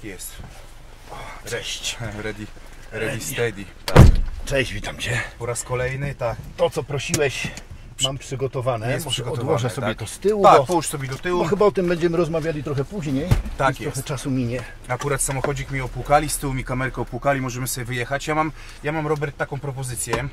Tak jest. Cześć. Ready, ready steady. Tak. Cześć, witam Cię. Po raz kolejny, tak. To, co prosiłeś, mam przygotowane. Jest przygotowane, odłożę sobie tak. to z tyłu, Tak, bo, połóż sobie do tyłu. bo chyba o tym będziemy rozmawiali trochę później. Tak jest. Trochę czasu minie. Akurat samochodzik mi opłukali, z tyłu mi kamerkę opłukali, możemy sobie wyjechać. Ja mam, ja mam Robert taką propozycję.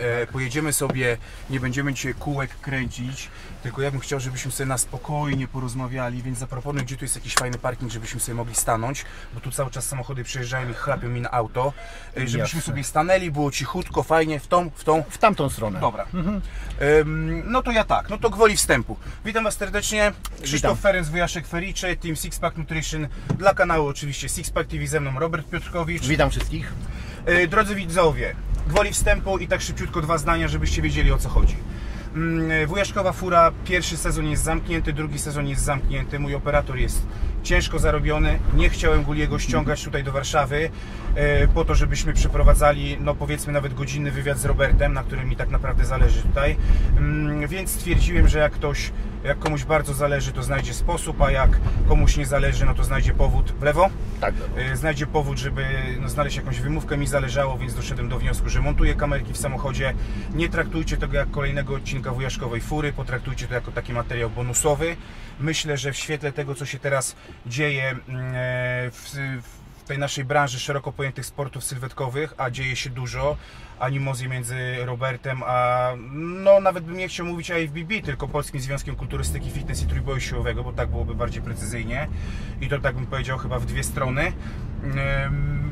E, pojedziemy sobie, nie będziemy dzisiaj kółek kręcić, tylko ja bym chciał, żebyśmy sobie na spokojnie porozmawiali, więc zaproponuję, gdzie tu jest jakiś fajny parking, żebyśmy sobie mogli stanąć, bo tu cały czas samochody przyjeżdżają i chlapią mi na auto. E, żebyśmy Jasne. sobie stanęli, było cichutko, fajnie, w tą, w tą, W tamtą stronę. Dobra. Ym, no to ja tak, no to gwoli wstępu. Witam Was serdecznie. Krzysztof Witam. Ferenc, Wojaszek Fericze, Team Sixpack Nutrition. Dla kanału oczywiście Sixpack TV ze mną Robert Piotrkowicz. Witam wszystkich. Y, Drodzy widzowie, gwoli wstępu i tak szybciutko dwa zdania, żebyście wiedzieli o co chodzi. Mm, Wujaszkowa Fura, pierwszy sezon jest zamknięty, drugi sezon jest zamknięty. Mój operator jest ciężko zarobiony. Nie chciałem Guliego ściągać tutaj do Warszawy e, po to, żebyśmy przeprowadzali, no powiedzmy nawet godzinny wywiad z Robertem, na którym mi tak naprawdę zależy tutaj. Mm, Więc stwierdziłem, że jak ktoś, jak komuś bardzo zależy, to znajdzie sposób, a jak komuś nie zależy, no to znajdzie powód w lewo. Tak, E, znajdzie powód, żeby no, znaleźć jakąś wymówkę. Mi zależało, więc doszedłem do wniosku, że montuję kamerki w samochodzie. Nie traktujcie tego jak kolejnego odcinka wujaszkowej fury, potraktujcie to jako taki materiał bonusowy. Myślę, że w świetle tego, co się teraz dzieje mm, e, w, w tej naszej branży szeroko pojętych sportów sylwetkowych, a dzieje się dużo, animozje między Robertem, a no nawet bym nie chciał mówić IFBB, tylko Polskim Związkiem Kulturystyki, Fitness i Trójboju Siłowego, bo tak byłoby bardziej precyzyjnie i to tak bym powiedział chyba w dwie strony. Ym,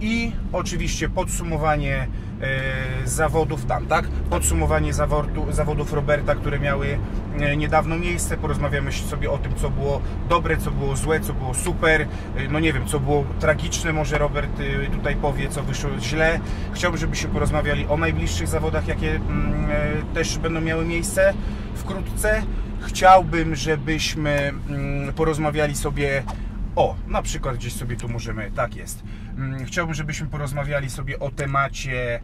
I oczywiście podsumowanie e, zawodów tam, tak? Podsumowanie zawodu, zawodów Roberta, które miały e, niedawno miejsce. Porozmawiamy sobie o tym, co było dobre, co było złe, co było super. E, No nie wiem, co było tragiczne, może Robert tutaj powie, co wyszło źle. Chciałbym, żebyśmy porozmawiali o najbliższych zawodach, jakie mm, też będą miały miejsce wkrótce. Chciałbym, żebyśmy mm, porozmawiali sobie o, na przykład gdzieś sobie tu możemy, tak jest. Mm, Chciałbym, żebyśmy porozmawiali sobie o temacie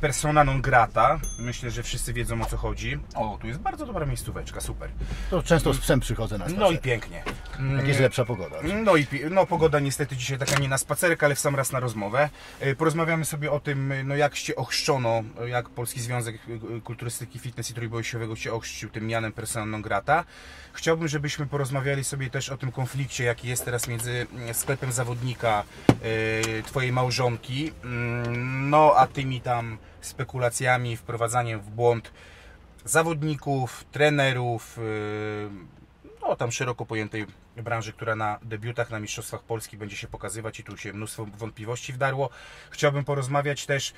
persona non grata. Myślę, że wszyscy wiedzą o co chodzi. O, tu jest bardzo dobra miejscóweczka, super. To często z psem przychodzę na spacer. No i pięknie. Mm, Jak jest lepsza pogoda. no i no, pogoda niestety dzisiaj taka nie na spacerek, ale w sam raz na rozmowę. Y, Porozmawiamy sobie o tym, no jak Cię ochrzczono, jak Polski Związek Kulturystyki, Fitness i Trójboju Siłowego Cię ochrzcił tym mianem persona non grata. Chciałbym, żebyśmy porozmawiali sobie też o tym konflikcie, jaki jest teraz między mm, sklepem zawodnika y, Twojej małżonki, mm, no a tymi tam spekulacjami, wprowadzaniem w błąd zawodników, trenerów, yy, no tam szeroko pojętej branży, która na debiutach na Mistrzostwach Polski będzie się pokazywać i tu się mnóstwo wątpliwości wdarło. Chciałbym porozmawiać też,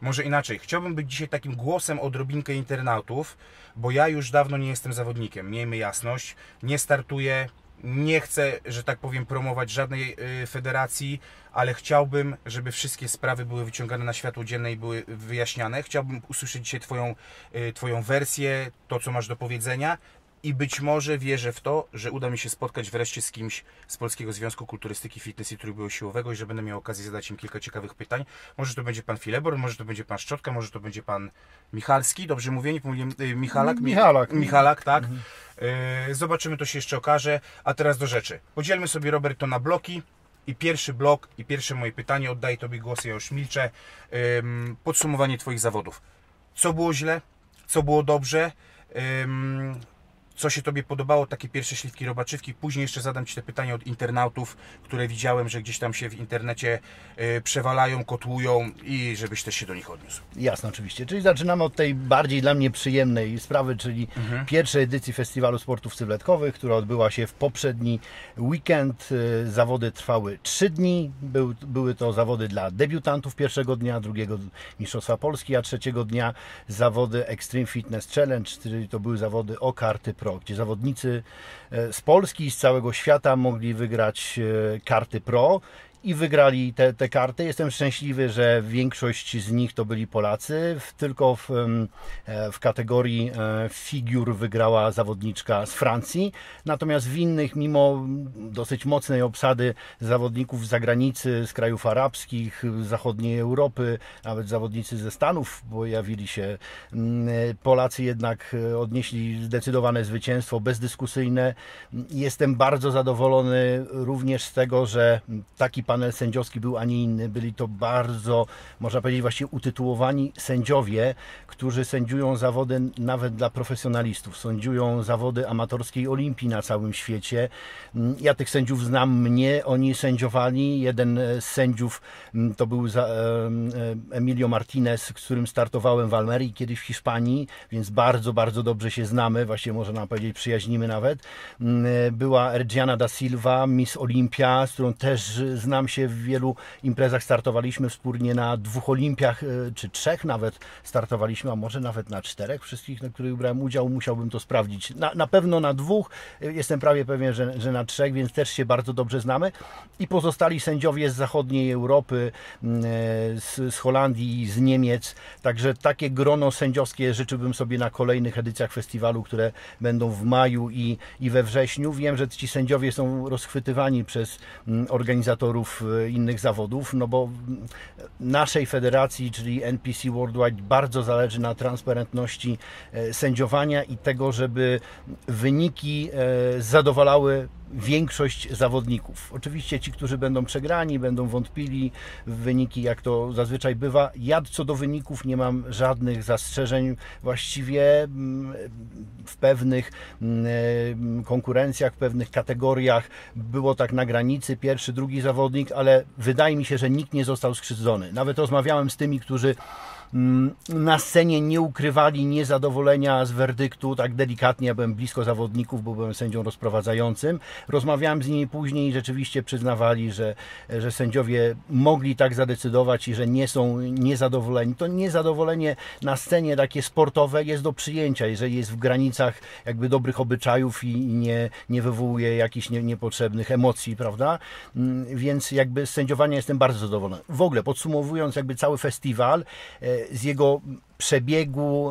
może inaczej, chciałbym być dzisiaj takim głosem odrobinkę internautów, bo ja już dawno nie jestem zawodnikiem, miejmy jasność, nie startuję, nie chcę, że tak powiem, promować żadnej y, federacji, ale chciałbym, żeby wszystkie sprawy były wyciągane na światło dzienne i były wyjaśniane. Chciałbym usłyszeć dzisiaj Twoją, y, twoją wersję, to co masz do powiedzenia i być może wierzę w to, że uda mi się spotkać wreszcie z kimś z Polskiego Związku Kulturystyki, Fitness i Trójboju Siłowego i że będę miał okazję zadać im kilka ciekawych pytań. Może to będzie Pan Filebor, może to będzie Pan Szczotka, może to będzie Pan Michalski, dobrze mówię, nie pomyliłem, y, Michalak? Mi- Michalak. Michalak, tak. Y, Zobaczymy, to się jeszcze okaże. A teraz do rzeczy. Podzielmy sobie, Robert, to na bloki. I pierwszy blok, i pierwsze moje pytanie, oddaję Tobie głos, ja już milczę. Podsumowanie Twoich zawodów. Co było źle? Co było dobrze? Co się Tobie podobało? Takie pierwsze śliwki robaczywki. Później jeszcze zadam Ci te pytania od internautów, które widziałem, że gdzieś tam się w internecie y, przewalają, kotłują i żebyś też się do nich odniósł. Jasne, oczywiście. Czyli zaczynamy od tej bardziej dla mnie przyjemnej sprawy, czyli Mhm. pierwszej edycji Festiwalu Sportów Sylwetkowych, która odbyła się w poprzedni weekend. Y, Zawody trwały trzy dni. Był, były to zawody dla debiutantów pierwszego dnia, drugiego Mistrzostwa Polski, a trzeciego dnia zawody Extreme Fitness Challenge, czyli to były zawody o karty pro, gdzie zawodnicy e, z Polski i z całego świata mogli wygrać e, karty pro i wygrali te, te karty. Jestem szczęśliwy, że większość z nich to byli Polacy. Tylko w, w kategorii figur wygrała zawodniczka z Francji. Natomiast w innych, mimo dosyć mocnej obsady zawodników z zagranicy, z krajów arabskich, zachodniej Europy, nawet zawodnicy ze Stanów pojawili się. Polacy jednak odnieśli zdecydowane zwycięstwo, bezdyskusyjne. Jestem bardzo zadowolony również z tego, że taki panel sędziowski był, a nie inny. Byli to bardzo, można powiedzieć, właśnie utytułowani sędziowie, którzy sędziują zawody nawet dla profesjonalistów. Sędziują zawody amatorskiej olimpii na całym świecie. Ja tych sędziów znam, mnie oni sędziowali. Jeden z sędziów to był Emilio Martinez, z którym startowałem w Almerii kiedyś w Hiszpanii, więc bardzo, bardzo dobrze się znamy, właśnie można powiedzieć przyjaźnimy nawet. Była Ergiana da Silva, Miss Olimpia, z którą też znam się w wielu imprezach. Startowaliśmy wspólnie na dwóch olimpiach, czy trzech nawet startowaliśmy, a może nawet na czterech wszystkich, na których brałem udział. Musiałbym to sprawdzić. Na, na pewno na dwóch, jestem prawie pewien, że, że na trzech, więc też się bardzo dobrze znamy. I pozostali sędziowie z zachodniej Europy, z, z Holandii, z Niemiec. Także takie grono sędziowskie życzyłbym sobie na kolejnych edycjach festiwalu, które będą w maju i, i we wrześniu. Wiem, że ci sędziowie są rozchwytywani przez organizatorów innych zawodów, no bo naszej federacji, czyli NPC Worldwide, bardzo zależy na transparentności sędziowania i tego, żeby wyniki zadowalały większość zawodników. Oczywiście ci, którzy będą przegrani, będą wątpili w wyniki, jak to zazwyczaj bywa. Ja co do wyników nie mam żadnych zastrzeżeń. Właściwie mm, w pewnych mm, konkurencjach, w pewnych kategoriach było tak na granicy, pierwszy, drugi zawodnik, ale wydaje mi się, że nikt nie został skrzywdzony. Nawet rozmawiałem z tymi, którzy na scenie nie ukrywali niezadowolenia z werdyktu, tak delikatnie, ja byłem blisko zawodników, bo byłem sędzią rozprowadzającym. Rozmawiałem z nimi później i rzeczywiście przyznawali, że, że sędziowie mogli tak zadecydować i że nie są niezadowoleni. To niezadowolenie na scenie takie sportowe jest do przyjęcia, jeżeli jest w granicach jakby dobrych obyczajów i nie, nie wywołuje jakichś nie, niepotrzebnych emocji, prawda? Mm, więc jakby z sędziowania jestem bardzo zadowolony. W ogóle podsumowując jakby cały festiwal, e, z jego przebiegu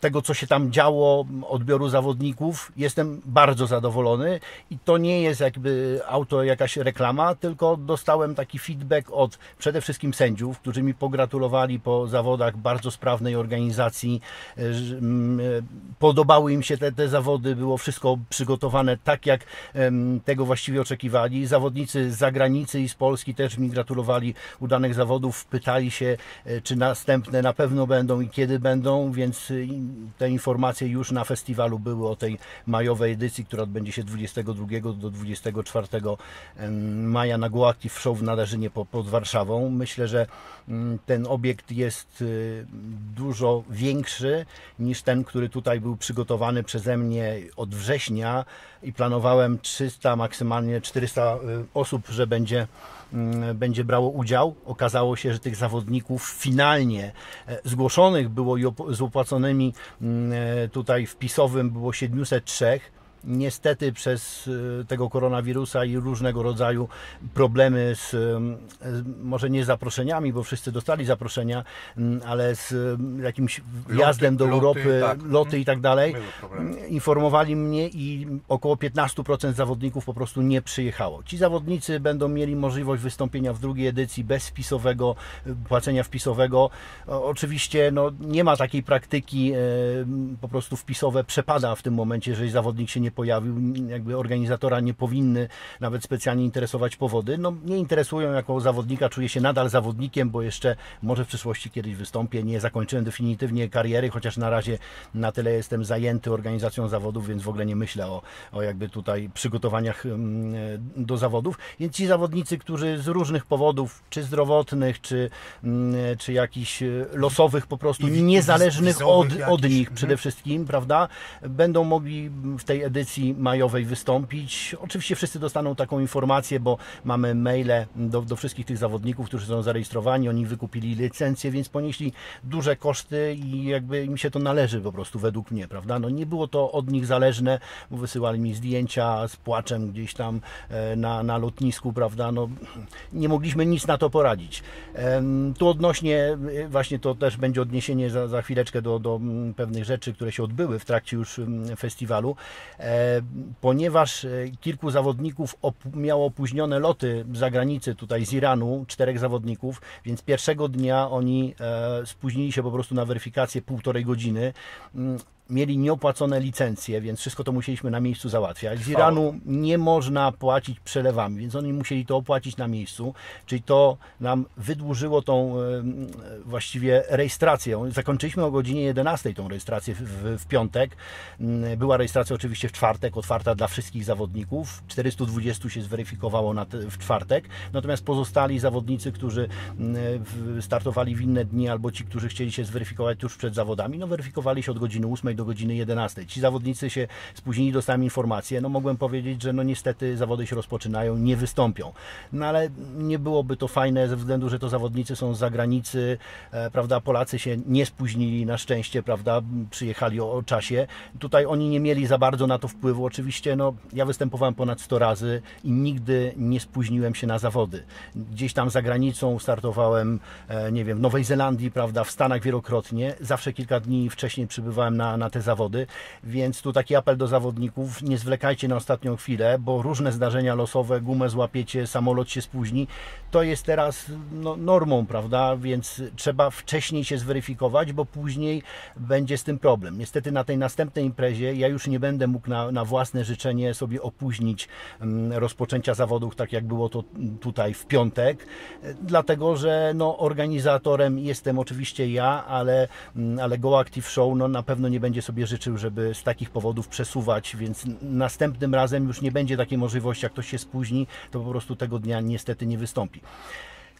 tego, co się tam działo, odbioru zawodników, jestem bardzo zadowolony i to nie jest jakby auto jakaś reklama, tylko dostałem taki feedback od przede wszystkim sędziów, którzy mi pogratulowali po zawodach bardzo sprawnej organizacji. Podobały im się te, te zawody, było wszystko przygotowane tak, jak tego właściwie oczekiwali. Zawodnicy z zagranicy i z Polski też mi gratulowali udanych zawodów, pytali się, e, czy następne następne na pewno będą i kiedy będą, więc y, te informacje już na festiwalu były o tej majowej edycji, która odbędzie się 22 do 24 maja na Goactive Show w Nadarzynie pod Warszawą. Myślę, że mm, ten obiekt jest y, dużo większy niż ten, który tutaj był przygotowany przeze mnie od września i planowałem 300, maksymalnie 400 y, osób, że będzie będzie brało udział. Okazało się, że tych zawodników finalnie e, zgłoszonych było i z opłaconymi mm, e, tutaj wpisowym było 703 niestety przez e, tego koronawirusa i różnego rodzaju problemy z, może nie zaproszeniami, bo wszyscy dostali zaproszenia, ale z jakimś wjazdem do Europy, loty, tak. loty i tak dalej, informowali mnie i około 15% zawodników po prostu nie przyjechało. Ci zawodnicy będą mieli możliwość wystąpienia w drugiej edycji bez wpisowego, płacenia wpisowego. Oczywiście no, nie ma takiej praktyki, po prostu wpisowe przepada w tym momencie, jeżeli zawodnik się nie pojawił, jakby organizatora nie powinny nawet specjalnie interesować powody. No nie interesują jako zawodnika, czuję się nadal zawodnikiem, bo jeszcze może w przyszłości kiedyś wystąpię. Nie zakończyłem definitywnie kariery, chociaż na razie na tyle jestem zajęty organizacją zawodów, więc w ogóle nie myślę o, o jakby tutaj przygotowaniach mm, do zawodów. Więc ci zawodnicy, którzy z różnych powodów, czy zdrowotnych, czy, mm, czy jakichś e, losowych po prostu, niezależnych od, od nich przede mhm. wszystkim, prawda, będą mogli w tej edycji edycji majowej wystąpić. Oczywiście wszyscy dostaną taką informację, bo mamy maile do, do wszystkich tych zawodników, którzy są zarejestrowani, oni wykupili licencję, więc ponieśli duże koszty i jakby im się to należy po prostu według mnie, prawda? No nie było to od nich zależne, bo wysyłali mi zdjęcia z płaczem gdzieś tam e, na, na lotnisku, prawda? No nie mogliśmy nic na to poradzić. Tu odnośnie, e, właśnie to też będzie odniesienie za, za chwileczkę do, do mm, pewnych rzeczy, które się odbyły w trakcie już mm, festiwalu, ponieważ kilku zawodników op miało opóźnione loty za granicę tutaj z Iranu, czterech zawodników, więc pierwszego dnia oni spóźnili się po prostu na weryfikację półtorej godziny. Mieli nieopłacone licencje, więc wszystko to musieliśmy na miejscu załatwiać. Z Iranu nie można płacić przelewami, więc oni musieli to opłacić na miejscu, czyli to nam wydłużyło tą właściwie rejestrację. Zakończyliśmy o godzinie 11 tą rejestrację w, w, w piątek. Mm, była rejestracja oczywiście w czwartek, otwarta dla wszystkich zawodników. 420 się zweryfikowało na w czwartek, natomiast pozostali zawodnicy, którzy mm, startowali w inne dni albo ci, którzy chcieli się zweryfikować tuż przed zawodami, no weryfikowali się od godziny 8 do godziny 11. Ci zawodnicy się spóźnili, dostałem informację, no mogłem powiedzieć, że no niestety zawody się rozpoczynają, nie wystąpią. No ale nie byłoby to fajne ze względu, że to zawodnicy są z zagranicy, e, prawda, Polacy się nie spóźnili na szczęście, prawda, przyjechali o, o czasie. Tutaj oni nie mieli za bardzo na to wpływu. Oczywiście, no ja występowałem ponad 100 razy i nigdy nie spóźniłem się na zawody. Gdzieś tam za granicą startowałem, e, nie wiem, w Nowej Zelandii, prawda, w Stanach wielokrotnie. Zawsze kilka dni wcześniej przybywałem na, na na te zawody, więc tu taki apel do zawodników, nie zwlekajcie na ostatnią chwilę, bo różne zdarzenia losowe, gumę złapiecie, samolot się spóźni, to jest teraz no, normą, prawda, więc trzeba wcześniej się zweryfikować, bo później będzie z tym problem. Niestety na tej następnej imprezie ja już nie będę mógł na, na własne życzenie sobie opóźnić um, rozpoczęcia zawodów, tak jak było to tutaj w piątek, dlatego, że no, organizatorem jestem oczywiście ja, ale, um, ale Go Active Show no, na pewno nie będzie będzie sobie życzył, żeby z takich powodów przesuwać, więc następnym razem już nie będzie takiej możliwości, jak ktoś się spóźni, to po prostu tego dnia niestety nie wystąpi.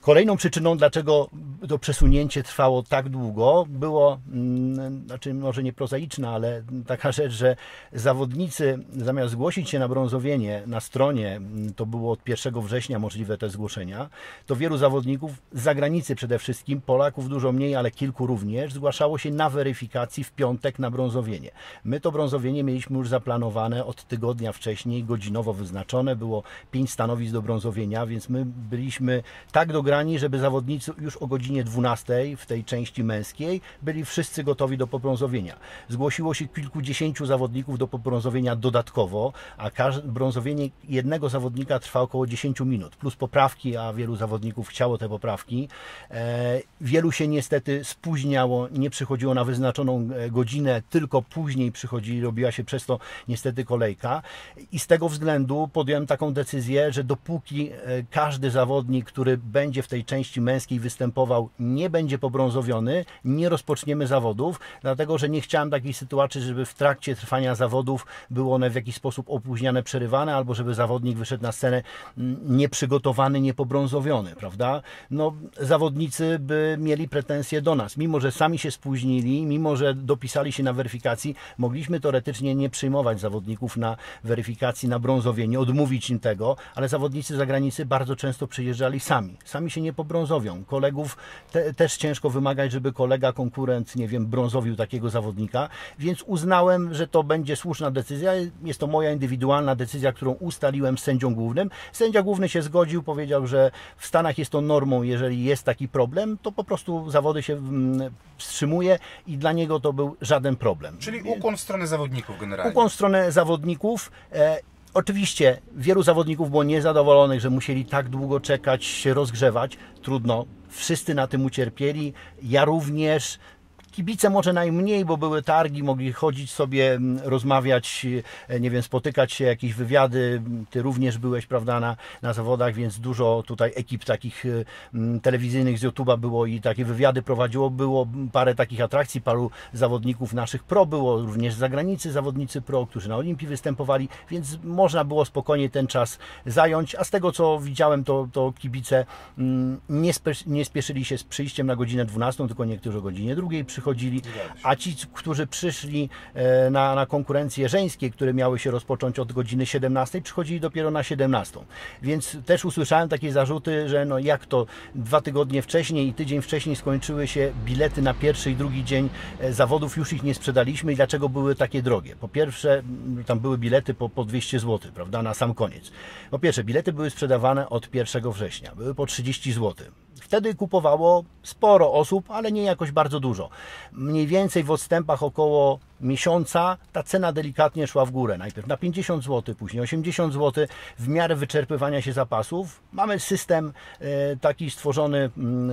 Kolejną przyczyną, dlaczego to przesunięcie trwało tak długo, było, mm, znaczy może nie prozaiczna, ale taka rzecz, że zawodnicy zamiast zgłosić się na brązowienie na stronie, mm, to było od 1 września możliwe te zgłoszenia, to wielu zawodników z zagranicy przede wszystkim, Polaków dużo mniej, ale kilku również, zgłaszało się na weryfikacji w piątek na brązowienie. My to brązowienie mieliśmy już zaplanowane od tygodnia wcześniej, godzinowo wyznaczone, było pięć stanowisk do brązowienia, więc my byliśmy tak do żeby zawodnicy już o godzinie 12 w tej części męskiej byli wszyscy gotowi do pobrązowienia. Zgłosiło się kilkudziesięciu zawodników do pobrązowienia dodatkowo, a brązowienie jednego zawodnika trwa około 10 minut, plus poprawki, a wielu zawodników chciało te poprawki. E, wielu się niestety spóźniało, nie przychodziło na wyznaczoną e, godzinę, tylko później przychodzili, robiła się przez to niestety kolejka i z tego względu podjąłem taką decyzję, że dopóki e, każdy zawodnik, który będzie w tej części męskiej występował, nie będzie pobrązowiony, nie rozpoczniemy zawodów, dlatego że nie chciałem takiej sytuacji, żeby w trakcie trwania zawodów były one w jakiś sposób opóźniane, przerywane, albo żeby zawodnik wyszedł na scenę mm, nieprzygotowany, niepobrązowiony, prawda? No, zawodnicy by mieli pretensje do nas, mimo że sami się spóźnili, mimo że dopisali się na weryfikacji, mogliśmy teoretycznie nie przyjmować zawodników na weryfikacji, na brązowienie, odmówić im tego, ale zawodnicy zagranicy bardzo często przyjeżdżali sami, sami się nie pobrązowią. Kolegów te, też ciężko wymagać, żeby kolega, konkurent, nie wiem, brązowił takiego zawodnika, więc uznałem, że to będzie słuszna decyzja. Jest to moja indywidualna decyzja, którą ustaliłem z sędzią głównym. Sędzia główny się zgodził, powiedział, że w Stanach jest to normą, jeżeli jest taki problem, to po prostu zawody się mm, wstrzymuje i dla niego to był żaden problem. Czyli ukłon w stronę zawodników generalnie. Ukłon w stronę zawodników. E, Oczywiście wielu zawodników było niezadowolonych, że musieli tak długo czekać, się rozgrzewać. Trudno, wszyscy na tym ucierpieli. Ja również Kibice może najmniej, bo były targi, mogli chodzić sobie, mm, rozmawiać, e, nie wiem, spotykać się, jakieś wywiady. Ty również byłeś, prawda, na, na zawodach, więc dużo tutaj ekip takich e, mm, telewizyjnych z YouTube'a było i takie wywiady prowadziło. Było parę takich atrakcji, paru zawodników naszych pro było, również z zagranicy zawodnicy pro, którzy na Olimpii występowali, więc można było spokojnie ten czas zająć. A z tego, co widziałem, to, to kibice mm, nie, nie spieszyli się z przyjściem na godzinę 12, tylko niektórzy o godzinie drugiej przychodzili przychodzili, a ci, którzy przyszli e, na, na konkurencje żeńskie, które miały się rozpocząć od godziny 17, przychodzili dopiero na 17. Więc też usłyszałem takie zarzuty, że no jak to dwa tygodnie wcześniej i tydzień wcześniej skończyły się bilety na pierwszy i drugi dzień e, zawodów, już ich nie sprzedaliśmy i dlaczego były takie drogie? Po pierwsze, tam były bilety po, po 200 zł, prawda, na sam koniec. Po pierwsze, bilety były sprzedawane od 1 września, były po 30 zł. Wtedy kupowało sporo osób, ale nie jakoś bardzo dużo. Mniej więcej w odstępach około miesiąca ta cena delikatnie szła w górę. Najpierw na 50 zł, później 80 zł w miarę wyczerpywania się zapasów. Mamy system e, taki stworzony mm,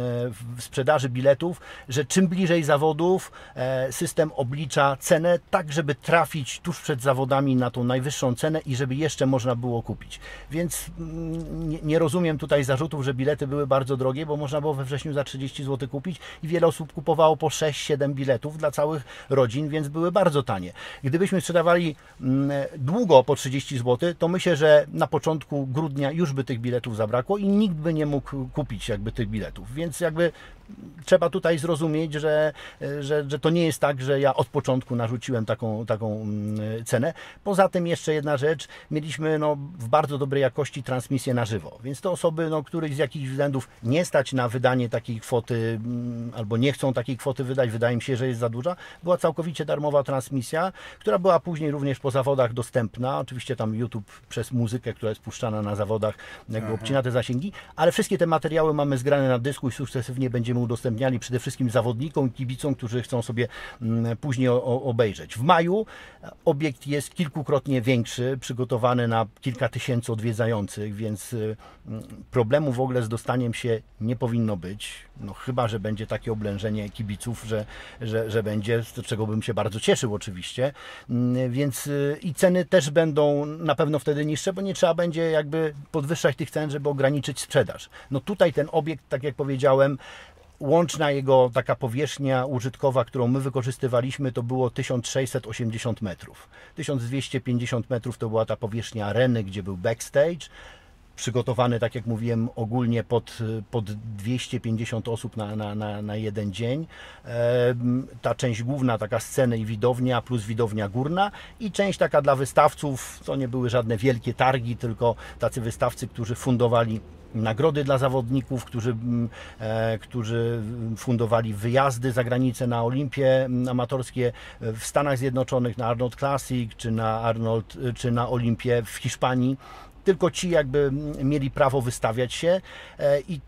w sprzedaży biletów, że czym bliżej zawodów e, system oblicza cenę tak, żeby trafić tuż przed zawodami na tą najwyższą cenę i żeby jeszcze można było kupić. Więc mm, nie rozumiem tutaj zarzutów, że bilety były bardzo drogie, bo można było we wrześniu za 30 zł kupić i wiele osób kupowało po 6-7 biletów dla całych rodzin, więc były bardzo tanie. Gdybyśmy sprzedawali mm, długo po 30 zł, to myślę, że na początku grudnia już by tych biletów zabrakło i nikt by nie mógł kupić jakby tych biletów. Więc jakby trzeba tutaj zrozumieć, że, że, że to nie jest tak, że ja od początku narzuciłem taką, taką mm, cenę. Poza tym jeszcze jedna rzecz, mieliśmy no, w bardzo dobrej jakości transmisję na żywo, więc te osoby, no, których z jakichś względów nie stać na wydanie takiej kwoty mm, albo nie chcą takiej kwoty wydać, wydaje mi się, że jest za duża, była całkowicie darmowa transmisja, która była później również po zawodach dostępna, oczywiście tam YouTube przez muzykę, która jest puszczana na zawodach, jakby obcina te zasięgi, ale wszystkie te materiały mamy zgrane na dysku i sukcesywnie będziemy udostępniali przede wszystkim zawodnikom i kibicom, którzy chcą sobie mm, później obejrzeć. W maju obiekt jest kilkukrotnie większy, przygotowany na kilka tysięcy odwiedzających, więc y, mm, problemu w ogóle z dostaniem się nie powinno być. No chyba, że będzie takie oblężenie kibiców, że, że, że będzie, z czego bym się bardzo cieszył oczywiście. Mm, Więc y, i ceny też będą na pewno wtedy niższe, bo nie trzeba będzie jakby podwyższać tych cen, żeby ograniczyć sprzedaż. No tutaj ten obiekt, tak jak powiedziałem, Łączna jego taka powierzchnia użytkowa, którą my wykorzystywaliśmy, to było 1680 metrów. 1250 metrów to była ta powierzchnia areny, gdzie był backstage. Przygotowany, tak jak mówiłem, ogólnie pod, pod 250 osób na, na, na, na jeden dzień. Ta część główna, taka sceny i widownia, plus widownia górna, i część taka dla wystawców. To nie były żadne wielkie targi, tylko tacy wystawcy, którzy fundowali nagrody dla zawodników, którzy, e, którzy fundowali wyjazdy za granicę na Olimpie amatorskie w Stanach Zjednoczonych, na Arnold Classic, czy na, Arnold, czy na Olimpię w Hiszpanii. Tylko ci jakby mieli prawo wystawiać się e, i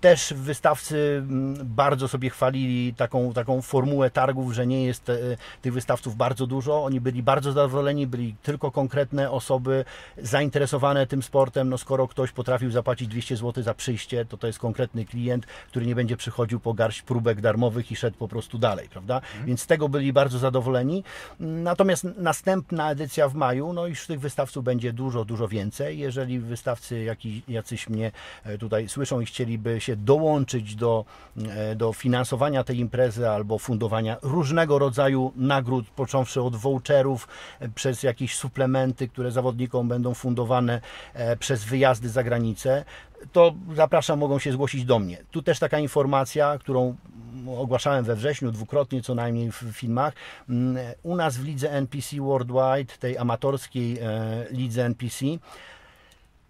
też wystawcy mm, bardzo sobie chwalili taką, taką formułę targów, że nie jest e, tych wystawców bardzo dużo. Oni byli bardzo zadowoleni, byli tylko konkretne osoby zainteresowane tym sportem. No skoro ktoś potrafił zapłacić 200 zł za przyjście, to to jest konkretny klient, który nie będzie przychodził po garść próbek darmowych i szedł po prostu dalej, prawda? Więc z tego byli bardzo zadowoleni. Natomiast następna edycja w maju, no już tych wystawców będzie dużo, dużo więcej. Jeżeli wystawcy jakiś, jacyś mnie e, tutaj słyszą i chcieliby się dołączyć do, e, do finansowania tej imprezy albo fundowania różnego rodzaju nagród, począwszy od voucherów, e, przez jakieś suplementy, które zawodnikom będą fundowane, e, przez wyjazdy za granicę, to zapraszam, mogą się zgłosić do mnie. Tu też taka informacja, którą ogłaszałem we wrześniu dwukrotnie co najmniej w filmach. Mm, U nas w lidze NPC Worldwide, tej amatorskiej lidze NPC,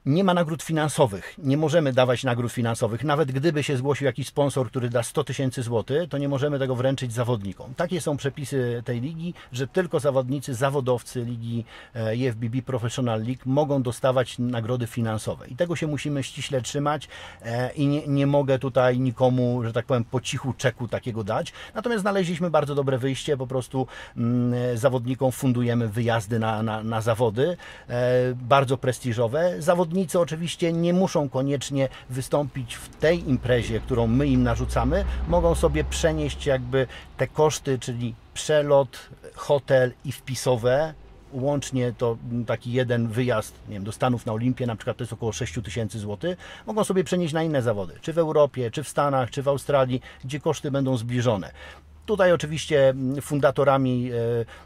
nie ma nagród finansowych. Nie możemy dawać nagród finansowych. Nawet gdyby się zgłosił jakiś sponsor, który da 100 tysięcy złotych, to nie możemy tego wręczyć zawodnikom. Takie są przepisy tej ligi, że tylko zawodnicy, zawodowcy ligi e, IFBB Professional League mogą dostawać nagrody finansowe. I tego się musimy ściśle trzymać e, i nie, nie mogę tutaj nikomu, że tak powiem, po cichu czeku takiego dać. Natomiast znaleźliśmy bardzo dobre wyjście. Po prostu mm, zawodnikom fundujemy wyjazdy na, na, na zawody, e, bardzo prestiżowe. Zawodnicy oczywiście nie muszą koniecznie wystąpić w tej imprezie, którą my im narzucamy. Mogą sobie przenieść jakby te koszty, czyli przelot, hotel i wpisowe. Łącznie to taki jeden wyjazd nie wiem, do Stanów na Olimpię, na przykład to jest około 6 tysięcy złotych, mogą sobie przenieść na inne zawody, czy w Europie, czy w Stanach, czy w Australii, gdzie koszty będą zbliżone. Tutaj oczywiście mm, fundatorami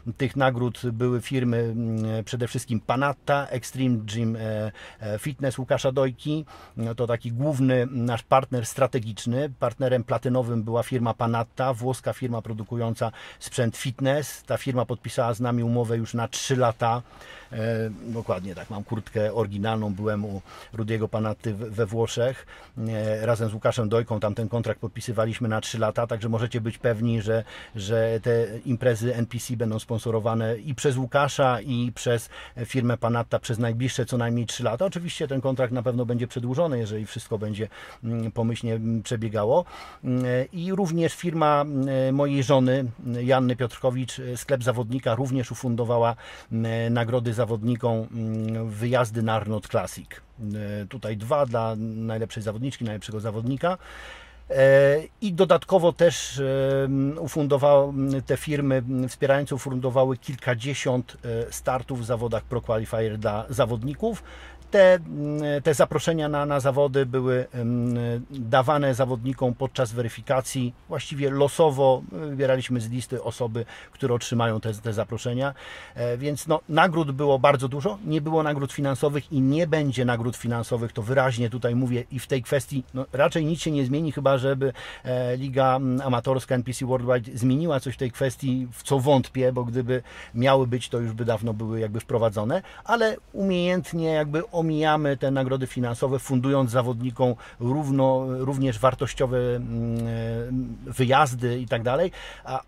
e, tych nagród były firmy mm, przede wszystkim Panatta, Extreme Gym e, e, Fitness Łukasza Dojki. No to taki główny nasz partner strategiczny. Partnerem platynowym była firma Panatta, włoska firma produkująca sprzęt fitness. Ta firma podpisała z nami umowę już na 3 lata. E, dokładnie tak, mam kurtkę oryginalną, byłem u Rudiego Panatty we Włoszech. E, razem z Łukaszem Dojką tam ten kontrakt podpisywaliśmy na 3 lata, także możecie być pewni, że, że te imprezy NPC będą sponsorowane i przez Łukasza, i przez firmę Panatta przez najbliższe co najmniej 3 lata. Oczywiście ten kontrakt na pewno będzie przedłużony, jeżeli wszystko będzie mm, pomyślnie przebiegało. Mm, I również firma mojej żony, Janny Piotrkowicz, sklep zawodnika, również ufundowała nagrody zawodnikom wyjazdy na Arnold Classic. Tutaj dwa dla najlepszej zawodniczki, najlepszego zawodnika. E, I dodatkowo też ufundowały te firmy wspierające ufundowały kilkadziesiąt e, startów w zawodach Pro Qualifier dla zawodników te, mm, te zaproszenia na, na zawody były mm, dawane zawodnikom podczas weryfikacji. Właściwie losowo wybieraliśmy z listy osoby, które otrzymają te, te zaproszenia. E, więc no, nagród było bardzo dużo. Nie było nagród finansowych i nie będzie nagród finansowych. To wyraźnie tutaj mówię i w tej kwestii no, raczej nic się nie zmieni, chyba żeby e, Liga Amatorska NPC Worldwide zmieniła coś w tej kwestii, w co wątpię, bo gdyby miały być, to już by dawno były jakby wprowadzone, ale umiejętnie jakby omijamy te nagrody finansowe, fundując zawodnikom równo, również wartościowe mm, e, wyjazdy i tak dalej,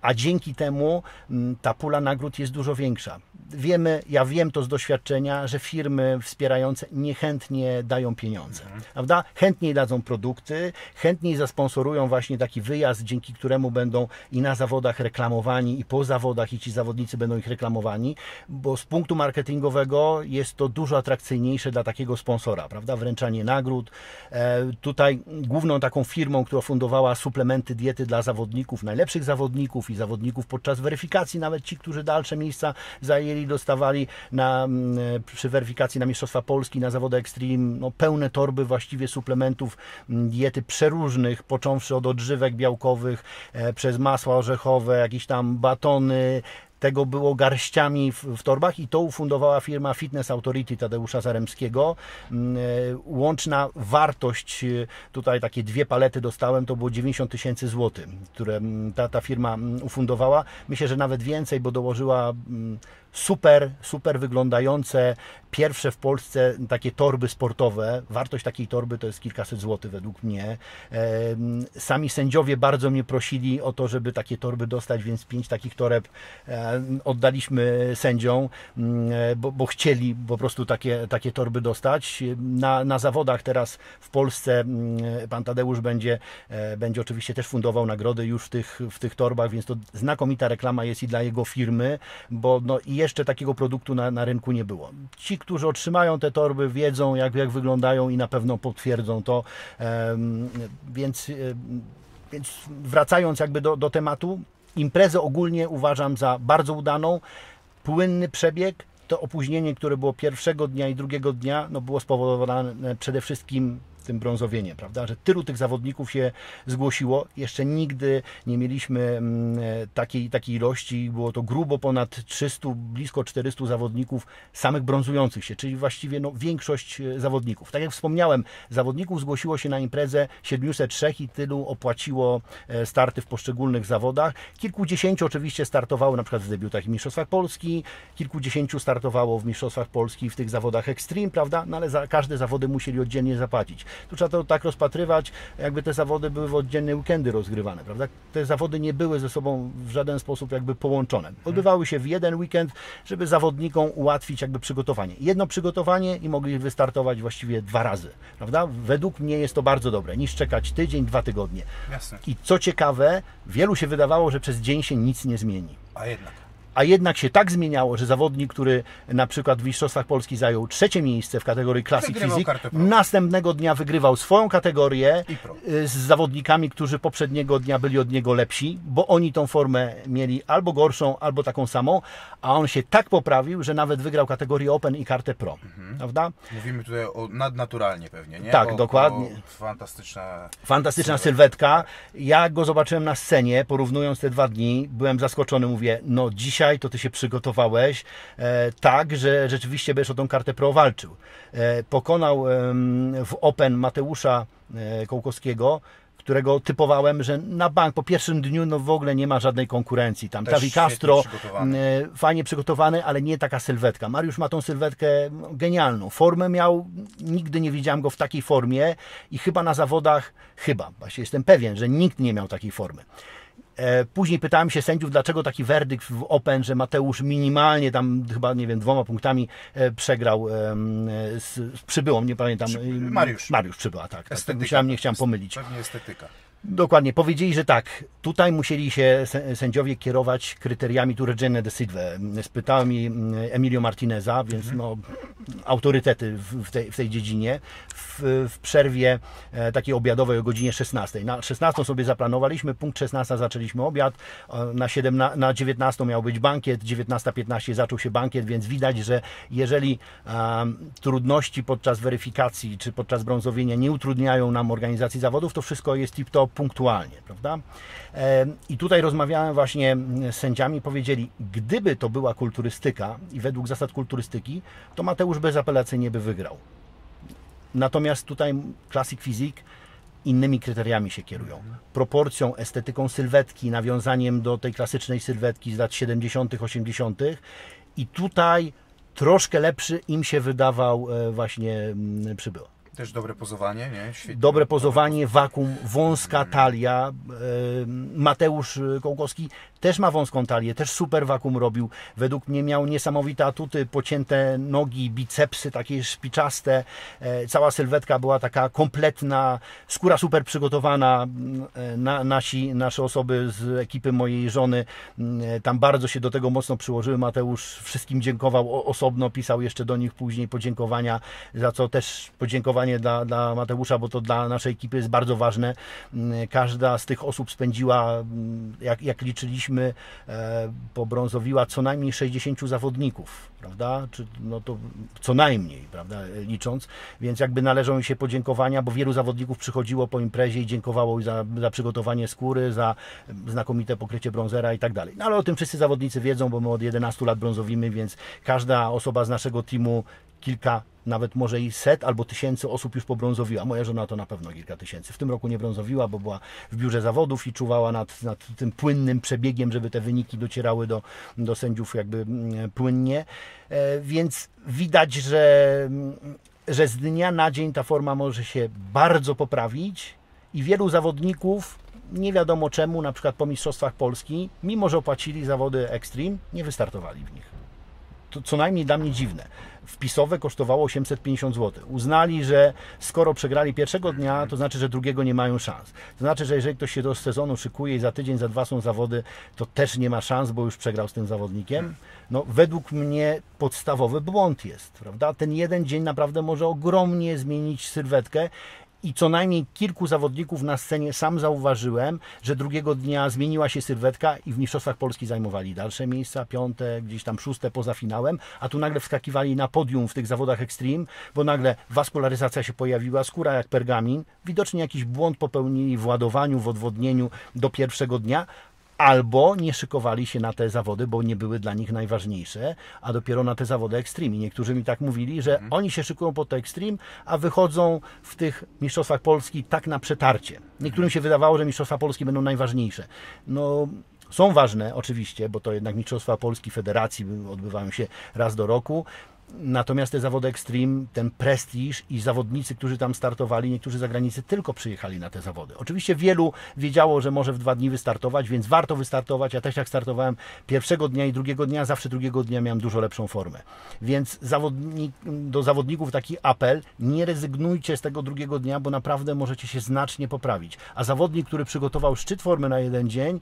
a, dzięki temu mm, ta pula nagród jest dużo większa. Wiemy, ja wiem to z doświadczenia, że firmy wspierające niechętnie dają pieniądze, mhm. prawda? Chętniej dadzą produkty, chętniej zasponsorują właśnie taki wyjazd, dzięki któremu będą i na zawodach reklamowani, i po zawodach, i ci zawodnicy będą ich reklamowani, bo z punktu marketingowego jest to dużo atrakcyjniejsze dla takiego sponsora, prawda? Wręczanie nagród. E, tutaj główną taką firmą, która fundowała suplementy diety dla zawodników, najlepszych zawodników i zawodników podczas weryfikacji, nawet ci, którzy dalsze miejsca zajęli, dostawali na, mm, przy weryfikacji na Mistrzostwa Polski, na zawody Extreme, no, pełne torby właściwie suplementów mm, diety przeróżnych, począwszy od odżywek białkowych, e, przez masła orzechowe, jakieś tam batony, tego było garściami w, w, torbach i to ufundowała firma Fitness Authority Tadeusza Zaremskiego. Mm, e, łączna wartość, e, tutaj takie dwie palety dostałem, to było 90 tysięcy złotych, które ta, ta firma ufundowała. Myślę, że nawet więcej, bo dołożyła super, super wyglądające, pierwsze w Polsce takie torby sportowe. Wartość takiej torby to jest kilkaset złotych według mnie. Sami sędziowie bardzo mnie prosili o to, żeby takie torby dostać, więc pięć takich toreb oddaliśmy sędziom, mm, bo, bo chcieli po prostu takie, takie torby dostać. Na, na zawodach teraz w Polsce mm, pan Tadeusz będzie, e, będzie oczywiście też fundował nagrody już w tych, w tych torbach, więc to znakomita reklama jest i dla jego firmy, bo no, jeszcze takiego produktu na, na rynku nie było. Ci, którzy otrzymają te torby, wiedzą jak, jak wyglądają i na pewno potwierdzą to. Więc, więc wracając jakby do, do tematu, imprezę ogólnie uważam za bardzo udaną, płynny przebieg. To opóźnienie, które było pierwszego dnia i drugiego dnia, no było spowodowane przede wszystkim tym brązowieniem, prawda? Że tylu tych zawodników się zgłosiło. Jeszcze nigdy nie mieliśmy mm, takiej, takiej ilości. Było to grubo ponad 300, blisko 400 zawodników samych brązujących się, czyli właściwie no, większość e, zawodników. Tak jak wspomniałem, zawodników zgłosiło się na imprezę 703 i tylu opłaciło e, starty w poszczególnych zawodach. Kilkudziesięciu oczywiście startowało na przykład w debiutach i Mistrzostwach Polski, kilkudziesięciu startowało w Mistrzostwach Polski w tych zawodach Extreme, prawda? No ale za każde zawody musieli oddzielnie zapłacić. Tu trzeba to tak rozpatrywać, jakby te zawody były w oddzielne weekendy rozgrywane, prawda? Te zawody nie były ze sobą w żaden sposób jakby połączone. Odbywały się w jeden weekend, żeby zawodnikom ułatwić jakby przygotowanie. Jedno przygotowanie i mogli wystartować właściwie dwa razy, prawda? Według mnie jest to bardzo dobre, niż czekać tydzień, dwa tygodnie. Jasne. I co ciekawe, wielu się wydawało, że przez dzień się nic nie zmieni. A jednak. A jednak się tak zmieniało, że zawodnik, który na przykład w Mistrzostwach Polski zajął trzecie miejsce w kategorii Classic pro. następnego dnia wygrywał swoją kategorię y, z zawodnikami, którzy poprzedniego dnia byli od niego lepsi, bo oni tą formę mieli albo gorszą, albo taką samą, a on się tak poprawił, że nawet wygrał kategorię Open i kartę Pro. Mhm. Prawda? Mówimy tutaj o nadnaturalnie pewnie, nie? Tak, o, dokładnie. O fantastyczna... Fantastyczna sylwetka. Ja go zobaczyłem na scenie, porównując te dwa dni, byłem zaskoczony, mówię, no dzisiaj to ty się przygotowałeś e, tak, że rzeczywiście będziesz o tą kartę pro walczył. E, pokonał em, w Open Mateusza e, Kołkowskiego, którego typowałem, że na bank po pierwszym dniu no w ogóle nie ma żadnej konkurencji. Tam Tavi Castro przygotowany. e, fajnie przygotowany, ale nie taka sylwetka. Mariusz ma tą sylwetkę no, genialną. Formę miał, nigdy nie widziałem go w takiej formie i chyba na zawodach, chyba, właśnie jestem pewien, że nikt nie miał takiej formy. E, Później pytałem się sędziów, dlaczego taki werdykt w Open, że Mateusz minimalnie tam chyba, nie wiem, dwoma punktami e, przegrał e, z, z przybyłą, nie pamiętam. Przy- Mariusz. Mariusz przybyła, tak. tak. Estetyka. Musiałem, nie chciałem pomylić. Pewnie estetyka. Dokładnie. Powiedzieli, że tak, tutaj musieli się sę- sędziowie kierować kryteriami tu Regine de Silva. Spytałem i mm, Emilio Martineza, więc no, autorytety w, tej, w tej dziedzinie. W, w przerwie e, takiej obiadowej o godzinie 16. Na 16 sobie zaplanowaliśmy, punkt 16 zaczęliśmy obiad, na, 17, na 19 miał być bankiet, 19.15 zaczął się bankiet, więc widać, że jeżeli em, trudności podczas weryfikacji czy podczas brązowienia nie utrudniają nam organizacji zawodów, to wszystko jest tip-top punktualnie, prawda? I tutaj rozmawiałem właśnie z sędziami, powiedzieli, gdyby to była kulturystyka i według zasad kulturystyki, to Mateusz bezapelacyjnie by wygrał. Natomiast tutaj Classic Physique innymi kryteriami się kierują. Proporcją, estetyką sylwetki, nawiązaniem do tej klasycznej sylwetki z lat 70., 80. I tutaj troszkę lepszy im się wydawał e, właśnie przybyło. Też dobre pozowanie, nie? Świetnie. Dobre pozowanie, wakum, wąska talia. E, Mateusz Kołkowski też ma wąską talię, też super wakum robił. Według mnie miał niesamowite atuty, pocięte nogi, bicepsy takie szpiczaste. E, Cała sylwetka była taka kompletna, skóra super przygotowana. E, Na, nasi, nasze osoby z ekipy mojej żony mm, tam bardzo się do tego mocno przyłożyły. Mateusz wszystkim dziękował osobno, pisał jeszcze do nich później podziękowania, za co też podziękowanie dla, dla Mateusza, bo to dla naszej ekipy jest bardzo ważne. Mm, Każda z tych osób spędziła, mm, jak, jak liczyliśmy, e, pobrązowiła co najmniej 60 zawodników, prawda? Czy, no to co najmniej, prawda, licząc. Więc jakby należą im się podziękowania, bo wielu zawodników przychodziło po imprezie i dziękowało za, za przygotowanie skóry, za znakomite pokrycie brązera i tak dalej. No ale o tym wszyscy zawodnicy wiedzą, bo my od 11 lat brązowimy, więc każda osoba z naszego teamu kilka, nawet może i set albo tysięcy osób już pobrązowiła. Moja żona to na pewno kilka tysięcy. W tym roku nie brązowiła, bo była w biurze zawodów i czuwała nad, nad tym płynnym przebiegiem, żeby te wyniki docierały do, do sędziów jakby mm, płynnie. E, Więc widać, że, mm, że z dnia na dzień ta forma może się bardzo poprawić i wielu zawodników nie wiadomo czemu, na przykład po Mistrzostwach Polski, mimo że opłacili zawody Extreme, nie wystartowali w nich to co najmniej dla mnie dziwne. Wpisowe kosztowało 850 zł. Uznali, że skoro przegrali pierwszego dnia, to znaczy, że drugiego nie mają szans. To znaczy, że jeżeli ktoś się do sezonu szykuje i za tydzień, za dwa są zawody, to też nie ma szans, bo już przegrał z tym zawodnikiem. No, według mnie podstawowy błąd jest, prawda? Ten jeden dzień naprawdę może ogromnie zmienić sylwetkę i co najmniej kilku zawodników na scenie sam zauważyłem, że drugiego dnia zmieniła się sylwetka i w Mistrzostwach Polski zajmowali dalsze miejsca, piąte, gdzieś tam szóste poza finałem, a tu nagle wskakiwali na podium w tych zawodach Extreme, bo nagle waskularyzacja się pojawiła, skóra jak pergamin, widocznie jakiś błąd popełnili w ładowaniu, w odwodnieniu do pierwszego dnia, albo nie szykowali się na te zawody, bo nie były dla nich najważniejsze, a dopiero na te zawody Extreme. I niektórzy mi tak mówili, że oni się szykują po to Extreme, a wychodzą w tych Mistrzostwach Polski tak na przetarcie. Niektórym się wydawało, że Mistrzostwa Polski będą najważniejsze. No, są ważne oczywiście, bo to jednak Mistrzostwa Polski Federacji odbywają się raz do roku. Natomiast te zawody Extreme, ten prestiż i zawodnicy, którzy tam startowali, niektórzy zagranicy tylko przyjechali na te zawody. Oczywiście wielu wiedziało, że może w dwa dni wystartować, więc warto wystartować. Ja też jak startowałem pierwszego dnia i drugiego dnia, zawsze drugiego dnia miałem dużo lepszą formę. Więc zawodnik, do zawodników taki apel, nie rezygnujcie z tego drugiego dnia, bo naprawdę możecie się znacznie poprawić. A zawodnik, który przygotował szczyt formy na jeden dzień,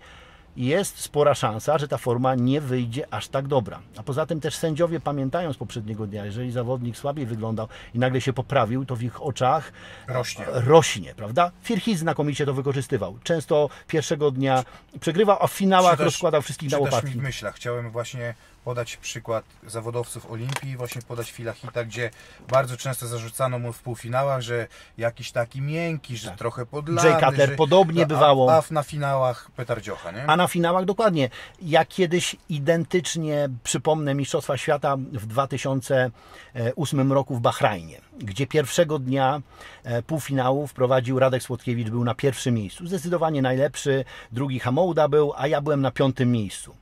jest spora szansa, że ta forma nie wyjdzie aż tak dobra. A poza tym też sędziowie pamiętają z poprzedniego dnia, jeżeli zawodnik słabiej wyglądał i nagle się poprawił, to w ich oczach Rośnie. rośnie, prawda? Firchis znakomicie to wykorzystywał. Często pierwszego dnia przegrywał, a w finałach Przydasz- rozkładał wszystkich na przydasz mi łopatki. w myślach. Chciałem właśnie podać przykład zawodowców Olimpii, właśnie podać Fila Hita, gdzie bardzo często zarzucano mu w półfinałach, że jakiś taki miękki, że trochę podlany. Tak. Jay Cutler że, podobnie a, bywało. A na finałach petardziocha, nie? A na finałach dokładnie. Ja kiedyś identycznie przypomnę Mistrzostwa Świata w 2008 roku w Bahrajnie, gdzie pierwszego dnia e, półfinału wprowadził Radek Słodkiewicz, był na pierwszym miejscu. Zdecydowanie najlepszy, drugi Hamouda był, a ja byłem na piątym miejscu.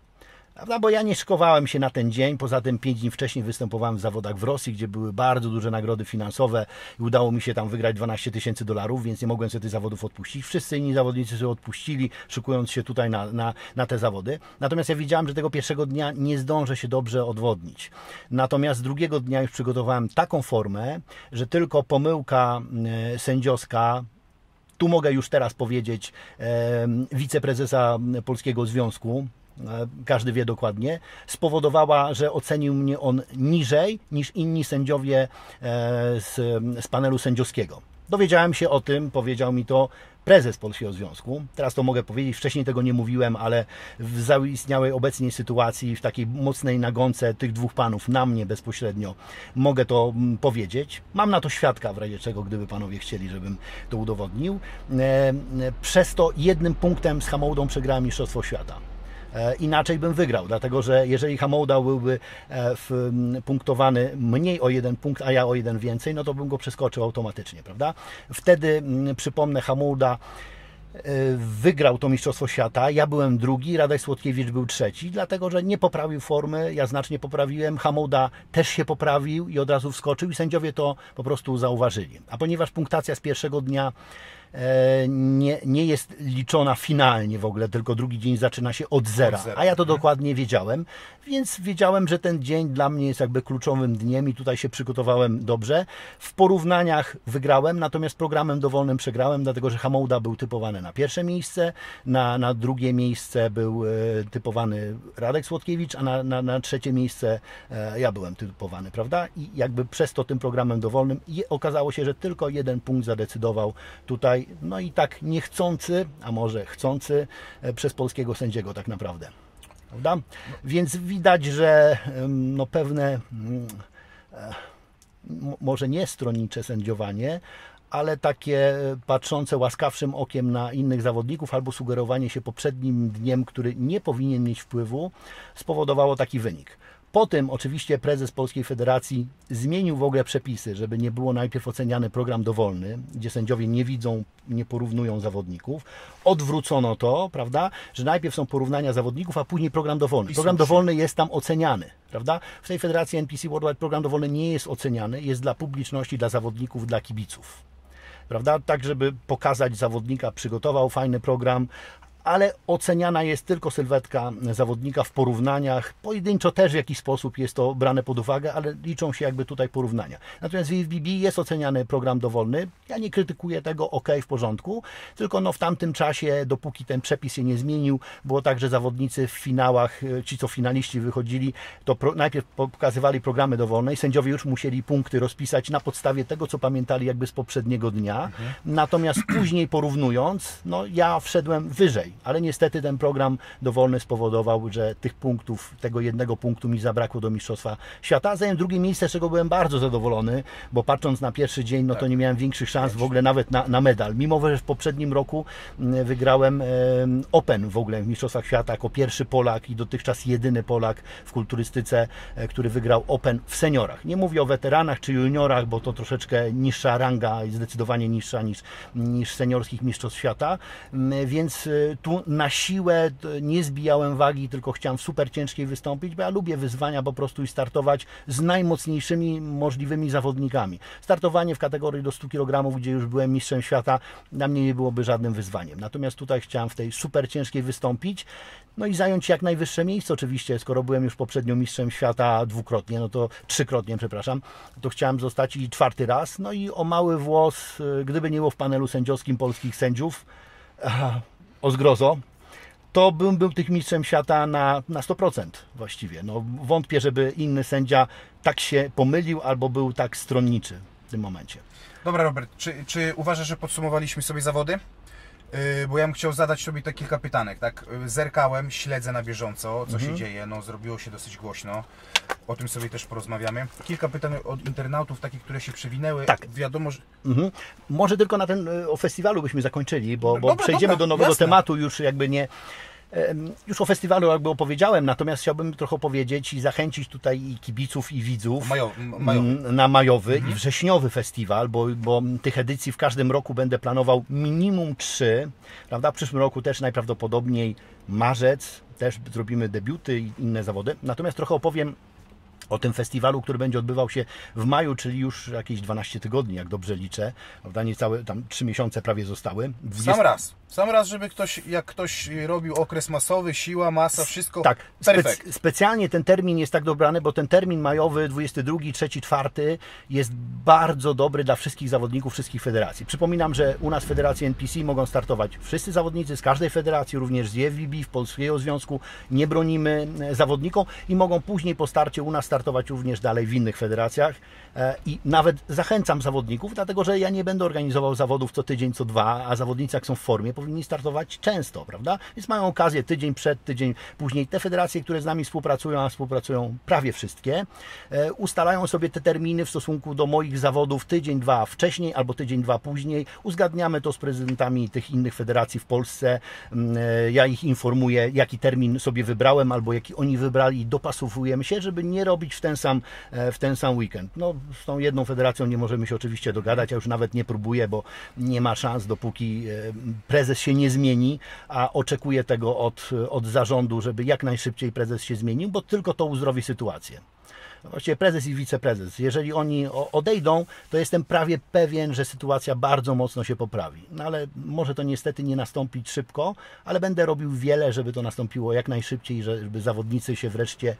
Prawda? Bo ja nie szykowałem się na ten dzień. Poza tym pięć dni wcześniej występowałem w zawodach w Rosji, gdzie były bardzo duże nagrody finansowe i udało mi się tam wygrać 12 tysięcy dolarów, więc nie mogłem sobie tych zawodów odpuścić. Wszyscy inni zawodnicy sobie odpuścili, szykując się tutaj na, na, na te zawody. Natomiast ja wiedziałem, że tego pierwszego dnia nie zdążę się dobrze odwodnić. Natomiast drugiego dnia już przygotowałem taką formę, że tylko pomyłka e, sędziowska tu mogę już teraz powiedzieć, e, wiceprezesa Polskiego Związku, każdy wie dokładnie, spowodowała, że ocenił mnie on niżej niż inni sędziowie e, z, z panelu sędziowskiego. Dowiedziałem się o tym, powiedział mi to prezes Polskiego Związku. Teraz to mogę powiedzieć, wcześniej tego nie mówiłem, ale w zaistniałej obecnej sytuacji, w takiej mocnej nagonce tych dwóch panów na mnie bezpośrednio, mogę to mm, powiedzieć. Mam na to świadka w razie czego, gdyby panowie chcieli, żebym to udowodnił. E, e, Przez to jednym punktem z Hamoudą przegrałem Mistrzostwo Świata. E, Inaczej bym wygrał, dlatego że jeżeli Hamouda byłby e, punktowany mniej o jeden punkt, a ja o jeden więcej, no to bym go przeskoczył automatycznie, prawda? Wtedy, przypomnę, Hamouda e, wygrał to Mistrzostwo Świata, ja byłem drugi, Radek Słodkiewicz był trzeci, dlatego że nie poprawił formy, ja znacznie poprawiłem, Hamouda też się poprawił i od razu wskoczył i sędziowie to po prostu zauważyli. A ponieważ punktacja z pierwszego dnia nie, nie jest liczona finalnie w ogóle, tylko drugi dzień zaczyna się od zera. zera. A ja to dokładnie wiedziałem, więc wiedziałem, że ten dzień dla mnie jest jakby kluczowym dniem i tutaj się przygotowałem dobrze. W porównaniach wygrałem, natomiast programem dowolnym przegrałem, dlatego że Hamouda był typowany na pierwsze miejsce, na, na drugie miejsce był e, typowany Radek Słodkiewicz, a na, na, na trzecie miejsce e, ja byłem typowany, prawda? I jakby przez to tym programem dowolnym i okazało się, że tylko jeden punkt zadecydował tutaj, no i tak niechcący, a może chcący e, przez polskiego sędziego tak naprawdę. Prawda? Więc widać, że no, pewne mm, e, może nie stronnicze sędziowanie, ale takie e, patrzące łaskawszym okiem na innych zawodników albo sugerowanie się poprzednim dniem, który nie powinien mieć wpływu, spowodowało taki wynik. Potem oczywiście prezes Polskiej Federacji zmienił w ogóle przepisy, żeby nie było najpierw oceniany program dowolny, gdzie sędziowie nie widzą, nie porównują zawodników. Odwrócono to, prawda, że najpierw są porównania zawodników, a później program dowolny. Program dowolny jest tam oceniany, prawda? W tej federacji NPC Worldwide program dowolny nie jest oceniany, jest dla publiczności, dla zawodników, dla kibiców prawda? Tak, żeby pokazać zawodnika, przygotował fajny program, ale oceniana jest tylko sylwetka zawodnika w porównaniach. Pojedynczo też w jakiś sposób jest to brane pod uwagę, ale liczą się jakby tutaj porównania. Natomiast w IFBB jest oceniany program dowolny. Ja nie krytykuję tego, ok, w porządku, tylko no w tamtym czasie, dopóki ten przepis się nie zmienił, było tak, że zawodnicy w finałach, e, ci co finaliści wychodzili, to pro, najpierw pokazywali programy dowolne i sędziowie już musieli punkty rozpisać na podstawie tego, co pamiętali jakby z poprzedniego dnia. Natomiast później porównując, no ja wszedłem wyżej, ale niestety ten program dowolny spowodował, że tych punktów, tego jednego punktu mi zabrakło do Mistrzostwa Świata. Zająłem drugie miejsce, z czego byłem bardzo zadowolony, bo patrząc na pierwszy dzień, no to nie miałem większych szans w ogóle nawet na, na medal. Mimo, że w poprzednim roku mm, wygrałem em, Open w ogóle w Mistrzostwach Świata jako pierwszy Polak i dotychczas jedyny Polak w kulturystyce, e, który wygrał Open w seniorach. Nie mówię o weteranach czy juniorach, bo to troszeczkę niższa ranga i zdecydowanie niższa niż, niż seniorskich mistrzostw świata, Mm, więc y, tu na siłę nie zbijałem wagi, tylko chciałem w super ciężkiej wystąpić, bo ja lubię wyzwania po prostu i startować z najmocniejszymi możliwymi zawodnikami. Startowanie w kategorii do 100 kg, gdzie już byłem mistrzem świata, dla mnie nie byłoby żadnym wyzwaniem. Natomiast tutaj chciałem w tej super ciężkiej wystąpić, no i zająć jak najwyższe miejsce oczywiście, skoro byłem już poprzednio mistrzem świata dwukrotnie, no to trzykrotnie, przepraszam, to chciałem zostać i czwarty raz, no i o mały włos, y, gdyby nie było w panelu sędziowskim polskich sędziów, o zgrozo, to bym był tych mistrzem świata na, na 100% właściwie. No, wątpię, żeby inny sędzia tak się pomylił albo był tak stronniczy w tym momencie. Dobra, Robert, czy, czy uważasz, że podsumowaliśmy sobie zawody? Yy, bo ja bym chciał zadać Tobie te kilka pytanek, tak? Yy, Zerkałem, śledzę na bieżąco, co Mhm. się dzieje, no zrobiło się dosyć głośno. O tym sobie też porozmawiamy. Kilka pytań od internautów, takich, które się przewinęły. Tak. Wiadomo, że... Mhm. Może tylko na ten y, o festiwalu byśmy zakończyli, bo, bo Dobra, przejdziemy dobra, do nowego jasne. tematu już jakby nie. Już o festiwalu jakby opowiedziałem, natomiast chciałbym trochę opowiedzieć i zachęcić tutaj i kibiców i widzów Majo, na majowy Mhm. i wrześniowy festiwal, bo, bo tych edycji w każdym roku będę planował minimum trzy, prawda? W przyszłym roku też najprawdopodobniej marzec, też zrobimy debiuty i inne zawody. Natomiast trochę opowiem o tym festiwalu, który będzie odbywał się w maju, czyli już jakieś 12 tygodni, jak dobrze liczę. Prawda? Niecałe tam 3 miesiące prawie zostały. 20 Sam raz. Sam raz, żeby ktoś, jak ktoś robił okres masowy, siła, masa, wszystko. Tak, spec- specjalnie ten termin jest tak dobrany, bo ten termin majowy 22, 3, 4 jest bardzo dobry dla wszystkich zawodników wszystkich federacji. Przypominam, że u nas w Federacji NPC mogą startować wszyscy zawodnicy z każdej federacji, również z JFBB, w Polskiego Związku. Nie bronimy e, zawodnikom i mogą później po starcie u nas startować również dalej w innych federacjach. E, I nawet zachęcam zawodników, dlatego że ja nie będę organizował zawodów co tydzień, co dwa, a zawodnicy jak są w formie powinni startować często, prawda? Więc mają okazję tydzień przed, tydzień później. Te federacje, które z nami współpracują, a współpracują prawie wszystkie, e, ustalają sobie te terminy w stosunku do moich zawodów tydzień, dwa wcześniej albo tydzień, dwa później. Uzgadniamy to z prezydentami tych innych federacji w Polsce. Mm, e, Ja ich informuję, jaki termin sobie wybrałem albo jaki oni wybrali i dopasowujemy się, żeby nie robić w ten sam, e, w ten sam weekend. No, z tą jedną federacją nie możemy się oczywiście dogadać, ja już nawet nie próbuję, bo nie ma szans, dopóki e, prezes się nie zmieni, a oczekuję tego od, od zarządu, żeby jak najszybciej prezes się zmienił, bo tylko to uzdrowi sytuację. Właściwie prezes i wiceprezes. Jeżeli oni odejdą, to jestem prawie pewien, że sytuacja bardzo mocno się poprawi. No ale może to niestety nie nastąpić szybko, ale będę robił wiele, żeby to nastąpiło jak najszybciej, żeby zawodnicy się wreszcie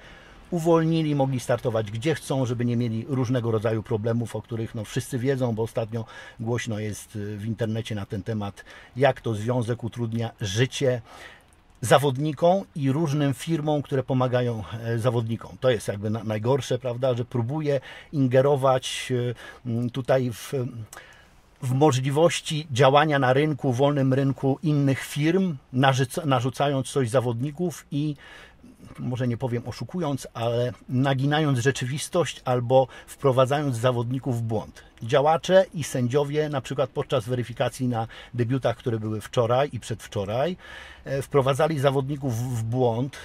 uwolnili, mogli startować gdzie chcą, żeby nie mieli różnego rodzaju problemów, o których no, wszyscy wiedzą, bo ostatnio głośno jest y, w internecie na ten temat, jak to związek utrudnia życie zawodnikom i różnym firmom, które pomagają e, zawodnikom. To jest jakby na- najgorsze, prawda, że próbuje ingerować m, tutaj w, w możliwości działania na rynku, wolnym rynku innych firm, narzuca- narzucając coś zawodników i może nie powiem oszukując, ale naginając rzeczywistość albo wprowadzając zawodników w błąd. Działacze i sędziowie, na przykład podczas weryfikacji na debiutach, które były wczoraj i przedwczoraj, e, wprowadzali zawodników w błąd,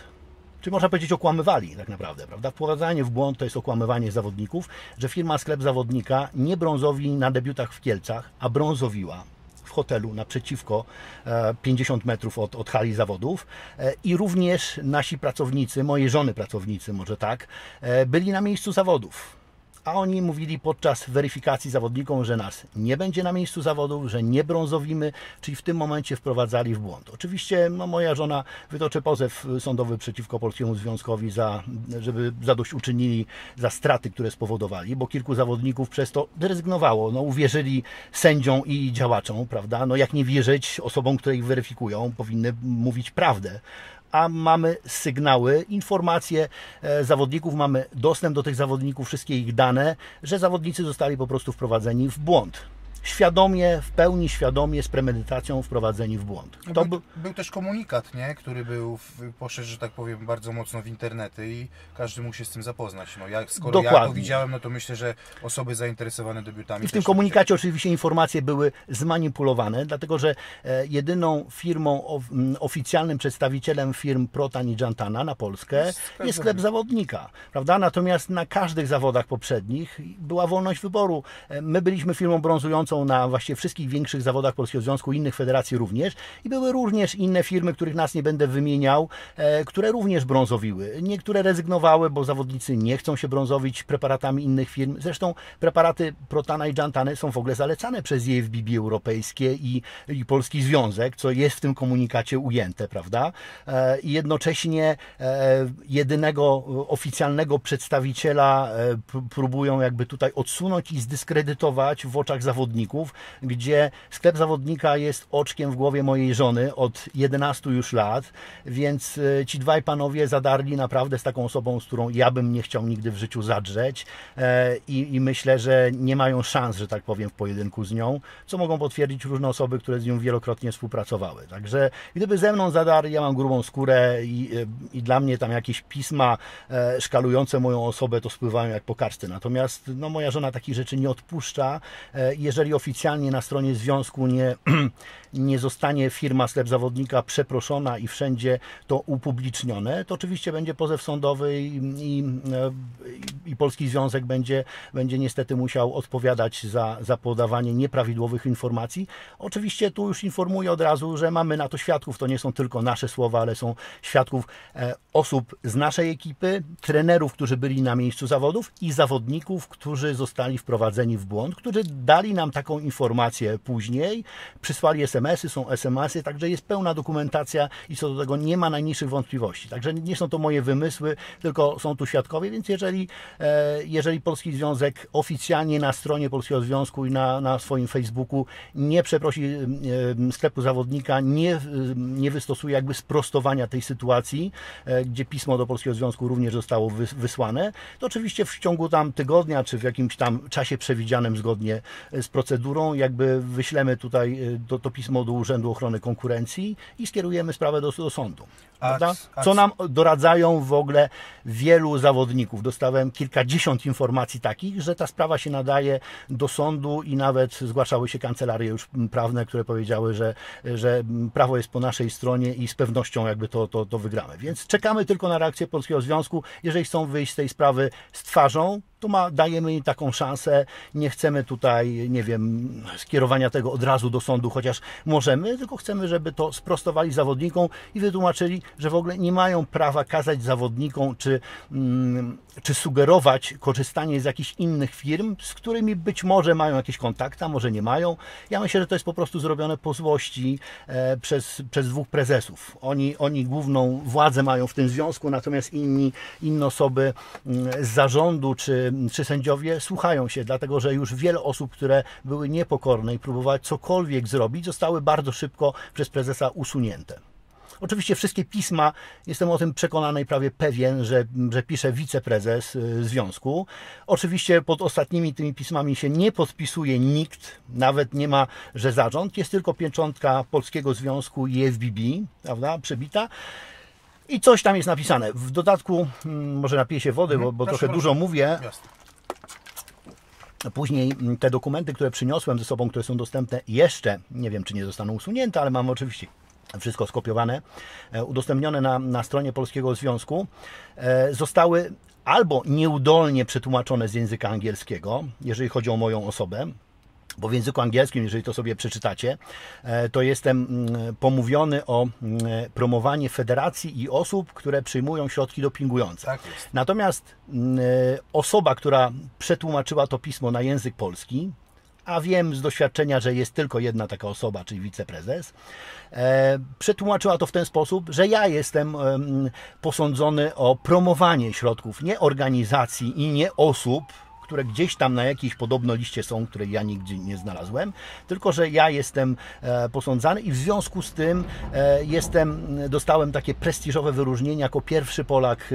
czy można powiedzieć okłamywali tak naprawdę, prawda? Wprowadzanie w błąd to jest okłamywanie zawodników, że firma Sklep Zawodnika nie brązowi na debiutach w Kielcach, a brązowiła hotelu naprzeciwko e, 50 metrów od, od hali zawodów E, i również nasi pracownicy, mojej żony pracownicy może tak, e, byli na miejscu zawodów. A oni mówili podczas weryfikacji zawodnikom, że nas nie będzie na miejscu zawodów, że nie brązowimy, czyli w tym momencie wprowadzali w błąd. Oczywiście no, moja żona wytoczy pozew sądowy przeciwko Polskiemu Związkowi, za, żeby zadośćuczynili za straty, które spowodowali, bo kilku zawodników przez to zrezygnowało. No, uwierzyli sędziom i działaczom, prawda? No, jak nie wierzyć osobom, które ich weryfikują, powinny mówić prawdę a mamy sygnały, informacje e, zawodników, mamy dostęp do tych zawodników, wszystkie ich dane, że zawodnicy zostali po prostu wprowadzeni w błąd. Świadomie, w pełni świadomie, z premedytacją wprowadzeni w błąd. No To był, by, był też komunikat, nie? który był w, poszedł, że tak powiem, bardzo mocno w internety i każdy mógł się z tym zapoznać. No, jak, skoro ja to Dokładnie. widziałem, no to myślę, że osoby zainteresowane debiutami I w tym komunikacie oczywiście informacje były zmanipulowane, dlatego że e, jedyną firmą, oficjalnym przedstawicielem firm Protan i Jantana na Polskę Jest sklep jest sklep zawodnika, prawda? Natomiast na każdych zawodach poprzednich była wolność wyboru. E, My byliśmy firmą brązującą na właściwie wszystkich większych zawodach Polskiego Związku, innych federacji również i były również inne firmy, których nas nie będę wymieniał, e, które również brązowiły. Niektóre rezygnowały, bo zawodnicy nie chcą się brązowić preparatami innych firm. Zresztą preparaty Protana i Jantany są w ogóle zalecane przez JFBB europejskie i, i Polski Związek, co jest w tym komunikacie ujęte, prawda? E, I jednocześnie e, jedynego e, oficjalnego przedstawiciela e, próbują jakby tutaj odsunąć i zdyskredytować w oczach zawodników zawodników, gdzie sklep zawodnika jest oczkiem w głowie mojej żony od 11 już lat, więc e, ci dwaj panowie zadarli naprawdę z taką osobą, z którą ja bym nie chciał nigdy w życiu zadrzeć e, i, i myślę, że nie mają szans, że tak powiem, w pojedynku z nią, co mogą potwierdzić różne osoby, które z nią wielokrotnie współpracowały. Także gdyby ze mną zadarli, ja mam grubą skórę i, i dla mnie tam jakieś pisma e, szkalujące moją osobę to spływają jak po. Natomiast no, moja żona takich rzeczy nie odpuszcza. E, jeżeli oficjalnie na stronie związku nie, nie zostanie firma sklep zawodnika przeproszona i wszędzie to upublicznione, to oczywiście będzie pozew sądowy i, i, i Polski Związek będzie, będzie niestety musiał odpowiadać za, za podawanie nieprawidłowych informacji. Oczywiście tu już informuję od razu, że mamy na to świadków. To nie są tylko nasze słowa, ale są świadków e, osób z naszej ekipy, trenerów, którzy byli na miejscu zawodów i zawodników, którzy zostali wprowadzeni w błąd, którzy dali nam taką informację później, przysłali SMS-y, są SMS-y, także jest pełna dokumentacja i co do tego nie ma najmniejszych wątpliwości. Także nie są to moje wymysły, tylko są tu świadkowie, więc jeżeli, e, jeżeli Polski Związek oficjalnie na stronie Polskiego Związku i na, na swoim Facebooku nie przeprosi e, sklepu zawodnika, nie, nie wystosuje jakby sprostowania tej sytuacji, e, gdzie pismo do Polskiego Związku również zostało wysłane, to oczywiście w ciągu tam tygodnia, czy w jakimś tam czasie przewidzianym zgodnie z procedurą, jakby wyślemy tutaj to, to pismo do Urzędu Ochrony Konkurencji i skierujemy sprawę do, do sądu. A, a Co nam doradzają w ogóle wielu zawodników. Dostałem kilkadziesiąt informacji takich, że ta sprawa się nadaje do sądu i nawet zgłaszały się kancelarie już prawne, które powiedziały, że, że prawo jest po naszej stronie i z pewnością jakby to, to, to wygramy. Więc czekamy tylko na reakcję Polskiego Związku. Jeżeli chcą wyjść z tej sprawy z twarzą, to ma, dajemy im taką szansę. Nie chcemy tutaj, nie wiem, skierowania tego od razu do sądu, chociaż możemy, tylko chcemy, żeby to sprostowali zawodnikom i wytłumaczyli, że w ogóle nie mają prawa kazać zawodnikom, czy, mm, czy sugerować korzystanie z jakichś innych firm, z którymi być może mają jakieś kontakty, a może nie mają. Ja myślę, że to jest po prostu zrobione po złości e, przez, przez dwóch prezesów. Oni, oni główną władzę mają w tym związku, natomiast inni, inne osoby mm, z zarządu czy czy sędziowie słuchają się, dlatego że już wiele osób, które były niepokorne i próbowały cokolwiek zrobić, zostały bardzo szybko przez prezesa usunięte. Oczywiście wszystkie pisma, jestem o tym przekonany i prawie pewien, że, że pisze wiceprezes y, związku. Oczywiście pod ostatnimi tymi pismami się nie podpisuje nikt, nawet nie ma, że zarząd, jest tylko pieczątka Polskiego Związku i FBB, prawda, przebita. I coś tam jest napisane. W dodatku, mm, może napiję się wody, bo, bo Proszę trochę dużo mówię. Później mm, te dokumenty, które przyniosłem ze sobą, które są dostępne jeszcze, nie wiem czy nie zostaną usunięte, ale mam oczywiście wszystko skopiowane, e, udostępnione na, na stronie Polskiego Związku, e, zostały albo nieudolnie przetłumaczone z języka angielskiego, jeżeli chodzi o moją osobę, bo w języku angielskim, jeżeli to sobie przeczytacie, e, to jestem mm, pomówiony o mm, promowanie federacji i osób, które przyjmują środki dopingujące. Tak. Natomiast mm, osoba, która przetłumaczyła to pismo na język polski, a wiem z doświadczenia, że jest tylko jedna taka osoba, czyli wiceprezes, e, przetłumaczyła to w ten sposób, że ja jestem em, posądzony o promowanie środków, nie organizacji i nie osób, które gdzieś tam na jakiejś podobno liście są, której ja nigdzie nie znalazłem, tylko że ja jestem e, posądzany i w związku z tym e, jestem, dostałem takie prestiżowe wyróżnienie jako pierwszy Polak e,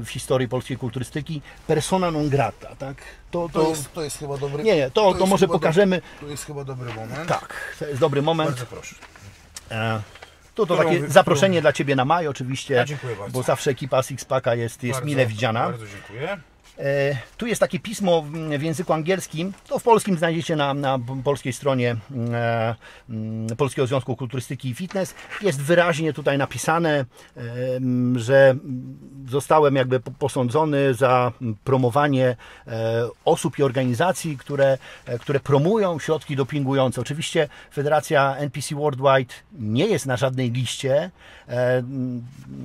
w historii polskiej kulturystyki persona non grata, tak? To, To jest, to jest chyba dobry Nie, nie, to- to jest może chyba do- pokażemy. To jest chyba dobry moment. Tak, to jest dobry moment. Bardzo proszę. E, to Którą takie zaproszenie dla Ciebie na maj oczywiście, Ja dziękuję bardzo. bo zawsze ekipa Sixpacka jest, jest Bardzo- mile widziana. Bardzo dziękuję. E, Tu jest takie pismo w języku angielskim. To w polskim znajdziecie na, na polskiej stronie e, mm, Polskiego Związku Kulturystyki i Fitness. Jest wyraźnie tutaj napisane, e, że mm, zostałem jakby po- posądzony za promowanie osób i organizacji, które, które promują środki dopingujące. Oczywiście Federacja NPC Worldwide nie jest na żadnej liście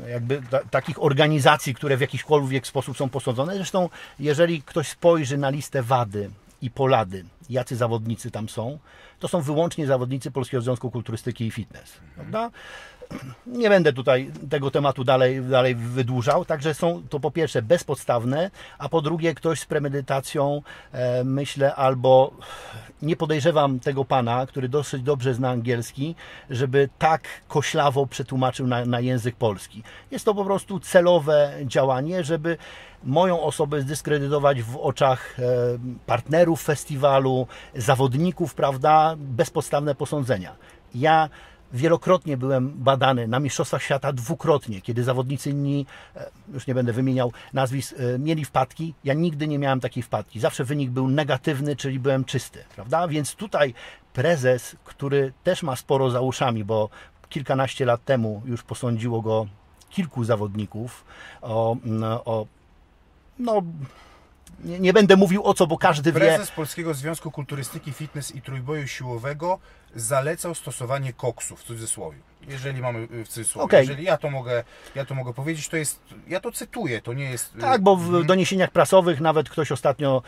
jakby ta, takich organizacji, które w jakikolwiek sposób są posądzone. Zresztą jeżeli ktoś spojrzy na listę WADY i POLADY, jacy zawodnicy tam są, to są wyłącznie zawodnicy Polskiego Związku Kulturystyki i Fitness. Prawda? Nie będę tutaj tego tematu dalej, dalej wydłużał, także są to po pierwsze bezpodstawne, a po drugie ktoś z premedytacją, e, myślę, albo nie podejrzewam tego pana, który dosyć dobrze zna angielski, żeby tak koślawo przetłumaczył na, na język polski. Jest to po prostu celowe działanie, żeby moją osobę zdyskredytować w oczach e, partnerów festiwalu, zawodników, prawda, bezpodstawne posądzenia. Ja wielokrotnie byłem badany na Mistrzostwach Świata dwukrotnie, kiedy zawodnicy inni, e, już nie będę wymieniał nazwisk, e, mieli wpadki. Ja nigdy nie miałem takiej wpadki. Zawsze wynik był negatywny, czyli byłem czysty, prawda? Więc tutaj prezes, który też ma sporo za uszami, bo kilkanaście lat temu już posądziło go kilku zawodników o, o no, nie, nie, będę mówił o co, bo każdy Prezes wie. Prezes Polskiego Związku Kulturystyki, Fitness i Trójboju Siłowego zalecał stosowanie koksu w cudzysłowie jeżeli mamy y, w cudzysłowie, okay. jeżeli ja to mogę, ja to mogę powiedzieć, to jest, ja to cytuję, to nie jest... Y, tak, bo w hmm. doniesieniach prasowych nawet ktoś ostatnio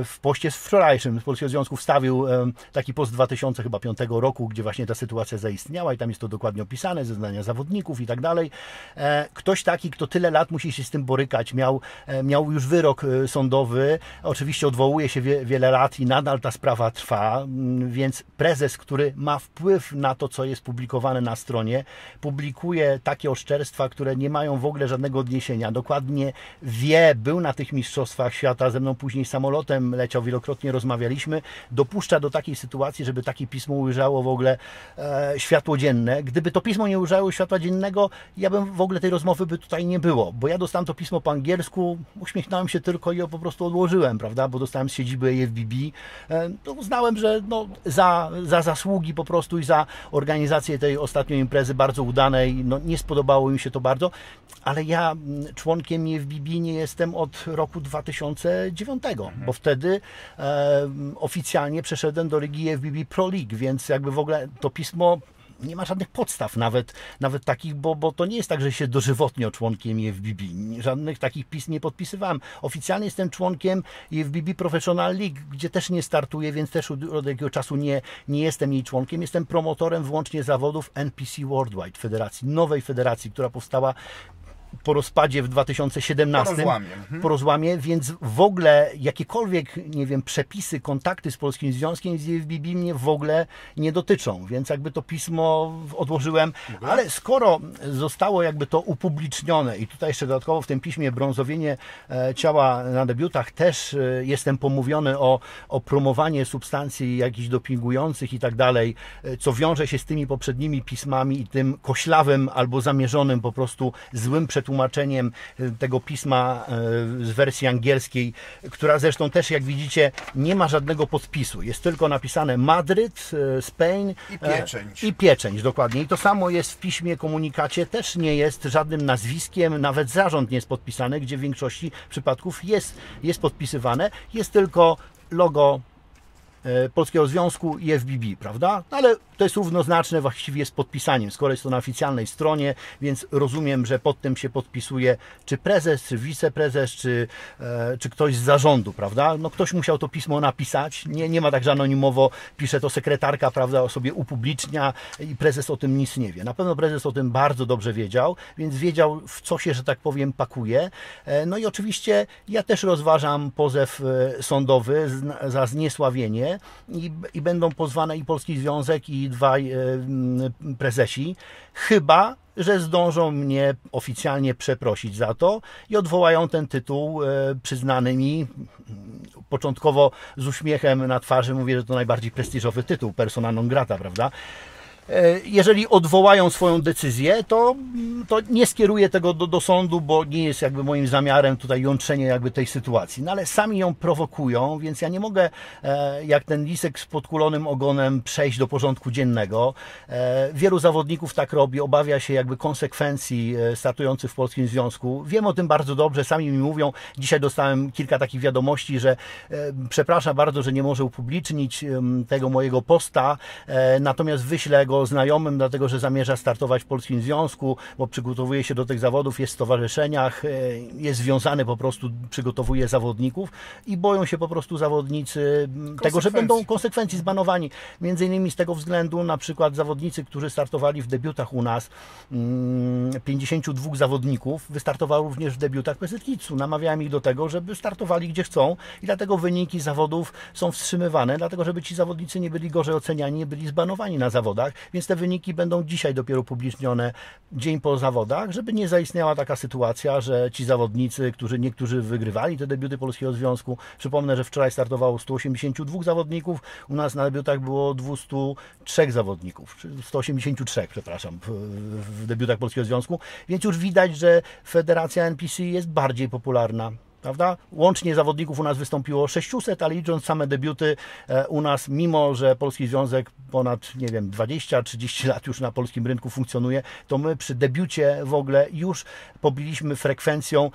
y, w poście z wczorajszym z Polskiego Związku wstawił taki post 2005 roku, gdzie właśnie ta sytuacja zaistniała i tam jest to dokładnie opisane, zeznania zawodników i tak dalej. E, ktoś taki, kto tyle lat musi się z tym borykać, miał, e, miał już wyrok sądowy, oczywiście odwołuje się wie, wiele lat i nadal ta sprawa trwa, więc prezes, który ma wpływ na to, co jest publikowane na stronie, stronie publikuje takie oszczerstwa, które nie mają w ogóle żadnego odniesienia. Dokładnie wie, był na tych mistrzostwach świata, ze mną później samolotem leciał, wielokrotnie rozmawialiśmy, dopuszcza do takiej sytuacji, żeby takie pismo ujrzało w ogóle e, światło dzienne. Gdyby to pismo nie ujrzało światła dziennego, ja bym w ogóle tej rozmowy by tutaj nie było, bo ja dostałem to pismo po angielsku, uśmiechnąłem się tylko i po prostu odłożyłem, prawda, bo dostałem z siedziby AFBB. E, to uznałem, że no, za, za zasługi po prostu i za organizację tej ostatniej imprezy bardzo udanej, no nie spodobało mi się to bardzo, ale ja mm, członkiem IFBB nie jestem od roku 2009, mhm. bo wtedy e, oficjalnie przeszedłem do ligi IFBB Pro League, więc jakby w ogóle to pismo nie ma żadnych podstaw nawet, nawet takich, bo, bo to nie jest tak, że się dożywotnio członkiem IFBB. Żadnych takich pism nie podpisywałem. Oficjalnie jestem członkiem IFBB Professional League, gdzie też nie startuję, więc też od jakiego czasu nie, nie jestem jej członkiem. Jestem promotorem wyłącznie zawodów NPC Worldwide, federacji, nowej federacji, która powstała po rozpadzie w 2017. Po rozłamie. Mhm. Po rozłamie, więc w ogóle jakiekolwiek, nie wiem, przepisy, kontakty z Polskim Związkiem z IFBB mnie w ogóle nie dotyczą, więc jakby to pismo odłożyłem. Ale skoro zostało jakby to upublicznione i tutaj jeszcze dodatkowo w tym piśmie brązowienie e, ciała na debiutach też e, jestem pomówiony o, o promowanie substancji jakichś dopingujących i tak dalej, e, co wiąże się z tymi poprzednimi pismami i tym koślawym albo zamierzonym po prostu złym przetłumaczeniem przetłumaczeniem y, tego pisma y, z wersji angielskiej, która zresztą też, jak widzicie, nie ma żadnego podpisu. Jest tylko napisane Madryt, y, Spain i pieczęć. I pieczęć, dokładnie. I to samo jest w piśmie, komunikacie, też nie jest żadnym nazwiskiem, nawet zarząd nie jest podpisany, gdzie w większości przypadków jest, jest podpisywane. Jest tylko logo E, Polskiego Związku i FBB, prawda? No ale to jest równoznaczne właściwie z podpisaniem, skoro jest to na oficjalnej stronie, więc rozumiem, że pod tym się podpisuje czy prezes, czy wiceprezes, czy, e, czy ktoś z zarządu, prawda? No ktoś musiał to pismo napisać, nie, nie ma tak, że anonimowo pisze to sekretarka, prawda, o sobie upublicznia i prezes o tym nic nie wie. Na pewno prezes o tym bardzo dobrze wiedział, więc wiedział w co się, że tak powiem, pakuje. E, no i oczywiście ja też rozważam pozew sądowy za zniesławienie, i, i będą pozwane i Polski Związek, i dwaj e, prezesi, chyba że zdążą mnie oficjalnie przeprosić za to i odwołają ten tytuł e, przyznany mi początkowo z uśmiechem na twarzy. Mówię, że to najbardziej prestiżowy tytuł persona non grata, prawda? E, jeżeli odwołają swoją decyzję, to, to nie skieruję tego do, do sądu, bo nie jest jakby moim zamiarem tutaj jątrzenie jakby tej sytuacji. No ale sami ją prowokują, więc ja nie mogę e, jak ten lisek z podkulonym ogonem przejść do porządku dziennego. E, wielu zawodników tak robi, obawia się jakby konsekwencji startujących w Polskim Związku. Wiem o tym bardzo dobrze, sami mi mówią. Dzisiaj dostałem kilka takich wiadomości, że przepraszam bardzo, że nie może upublicznić tego mojego posta, natomiast wyślę go jego znajomym, dlatego że zamierza startować w Polskim Związku, bo przygotowuje się do tych zawodów, jest w stowarzyszeniach, e, jest związany po prostu, przygotowuje zawodników i boją się po prostu zawodnicy tego, że będą konsekwencji zbanowani. Między innymi z tego względu na przykład zawodnicy, którzy startowali w debiutach u nas, mm, 52 zawodników, wystartowało również w debiutach Kitsu. Namawiałem ich do tego, żeby startowali gdzie chcą i dlatego wyniki zawodów są wstrzymywane, dlatego żeby ci zawodnicy nie byli gorzej oceniani, nie byli zbanowani na zawodach, więc te wyniki będą dzisiaj dopiero upublicznione dzień po zawodach, żeby nie zaistniała taka sytuacja, że ci zawodnicy, którzy niektórzy wygrywali te debiuty Polskiego Związku, przypomnę, że wczoraj startowało 182 zawodników, u nas na debiutach było 203 zawodników, czy 183, przepraszam, w debiutach Polskiego Związku, więc już widać, że Federacja NPC jest bardziej popularna prawda? Łącznie zawodników u nas wystąpiło 600, ale licząc same debiuty e, u nas, mimo że Polski Związek ponad, nie wiem, 20-30 lat już na polskim rynku funkcjonuje, to my przy debiucie w ogóle już pobiliśmy frekwencją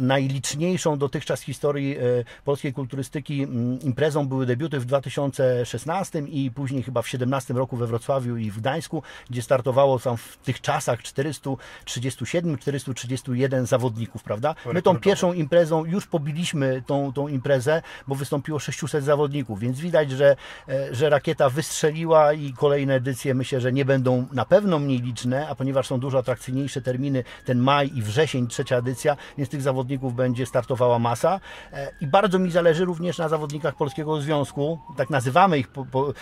najliczniejszą dotychczas w historii e, polskiej kulturystyki. Imprezą były debiuty w 2016 i później chyba w 2017 roku we Wrocławiu i w Gdańsku, gdzie startowało tam w tych czasach 437-431 zawodników, prawda? My tą pierwszą imprezą już pobiliśmy tą, tą imprezę, bo wystąpiło 600 zawodników, więc widać, że, e, że rakieta wystrzeliła i kolejne edycje myślę, że nie będą na pewno mniej liczne, a ponieważ są dużo atrakcyjniejsze terminy, ten maj i wrzesień, trzecia edycja, więc tych zawodników będzie startowała masa. E, i bardzo mi zależy również na zawodnikach Polskiego Związku, tak nazywamy ich, po, po,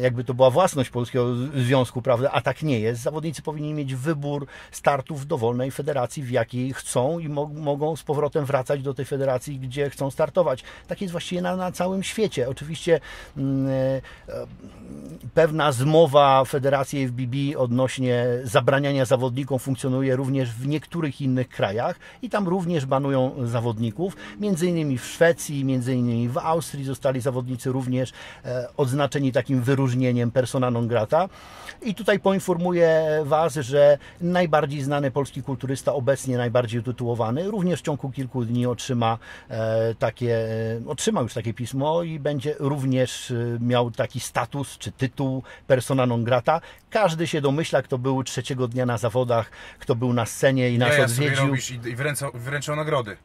jakby to była własność Polskiego Związku, prawda, a tak nie jest. Zawodnicy powinni mieć wybór startów w dowolnej federacji, w jakiej chcą i mo mogą z powrotem wracać do do tej federacji, gdzie chcą startować. Tak jest właściwie na, na całym świecie. Oczywiście mm, e, pewna zmowa Federacji FBB odnośnie zabraniania zawodnikom funkcjonuje również w niektórych innych krajach i tam również banują zawodników. Między innymi w Szwecji, między innymi w Austrii zostali zawodnicy również e, odznaczeni takim wyróżnieniem persona non grata. I tutaj poinformuję Was, że najbardziej znany polski kulturysta, obecnie najbardziej utytułowany, również w ciągu kilku dni otrzyma e, takie, e, otrzyma już takie pismo i będzie również e, miał taki status czy tytuł persona non grata. Każdy się domyśla, kto był trzeciego dnia na zawodach, kto był na scenie i nas ja odwiedził. I wręczał, wręczał nagrody.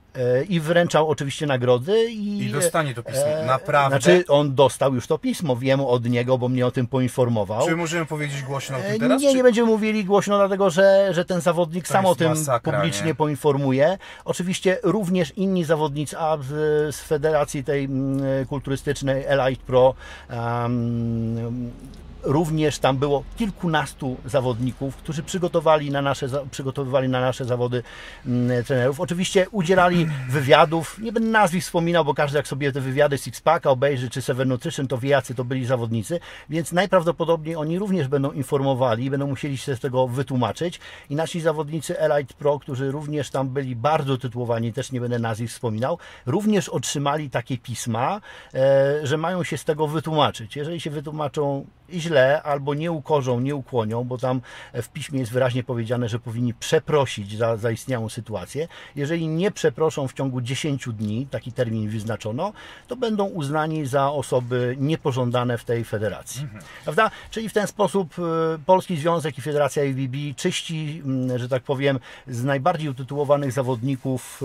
I wręczał oczywiście nagrody. I, I dostanie to pismo. Naprawdę. Znaczy on dostał już to pismo, wiem od niego, bo mnie o tym poinformował. Czy możemy powiedzieć głośno o tym teraz? Nie, czy... nie będziemy mówili głośno, dlatego że, że ten zawodnik To sam o tym masakra, publicznie nie? poinformuje. Oczywiście również inni zawodnicy a z, z Federacji tej mm, kulturystycznej Elite Pro um, również tam było kilkunastu zawodników, którzy przygotowali na nasze, przygotowywali na nasze zawody mm, trenerów. Oczywiście udzielali wywiadów, nie będę nazwisk wspominał, bo każdy jak sobie te wywiady Sixpacka obejrzy, czy Seven Nutrition, to wie jacy to byli zawodnicy, więc najprawdopodobniej oni również będą informowali, będą musieli się z tego wytłumaczyć i nasi zawodnicy Elite Pro, którzy również tam byli bardzo tytułowani, też nie będę nazwisk wspominał, również otrzymali takie pisma, e, że mają się z tego wytłumaczyć. Jeżeli się wytłumaczą źle albo nie ukorzą, nie ukłonią, bo tam w piśmie jest wyraźnie powiedziane, że powinni przeprosić za zaistniałą sytuację. Jeżeli nie przeproszą w ciągu 10 dni, taki termin wyznaczono, to będą uznani za osoby niepożądane w tej federacji. Prawda? Czyli w ten sposób e, Polski Związek i Federacja ABB czyści, mm, że tak powiem, z najbardziej utytułowanych zawodników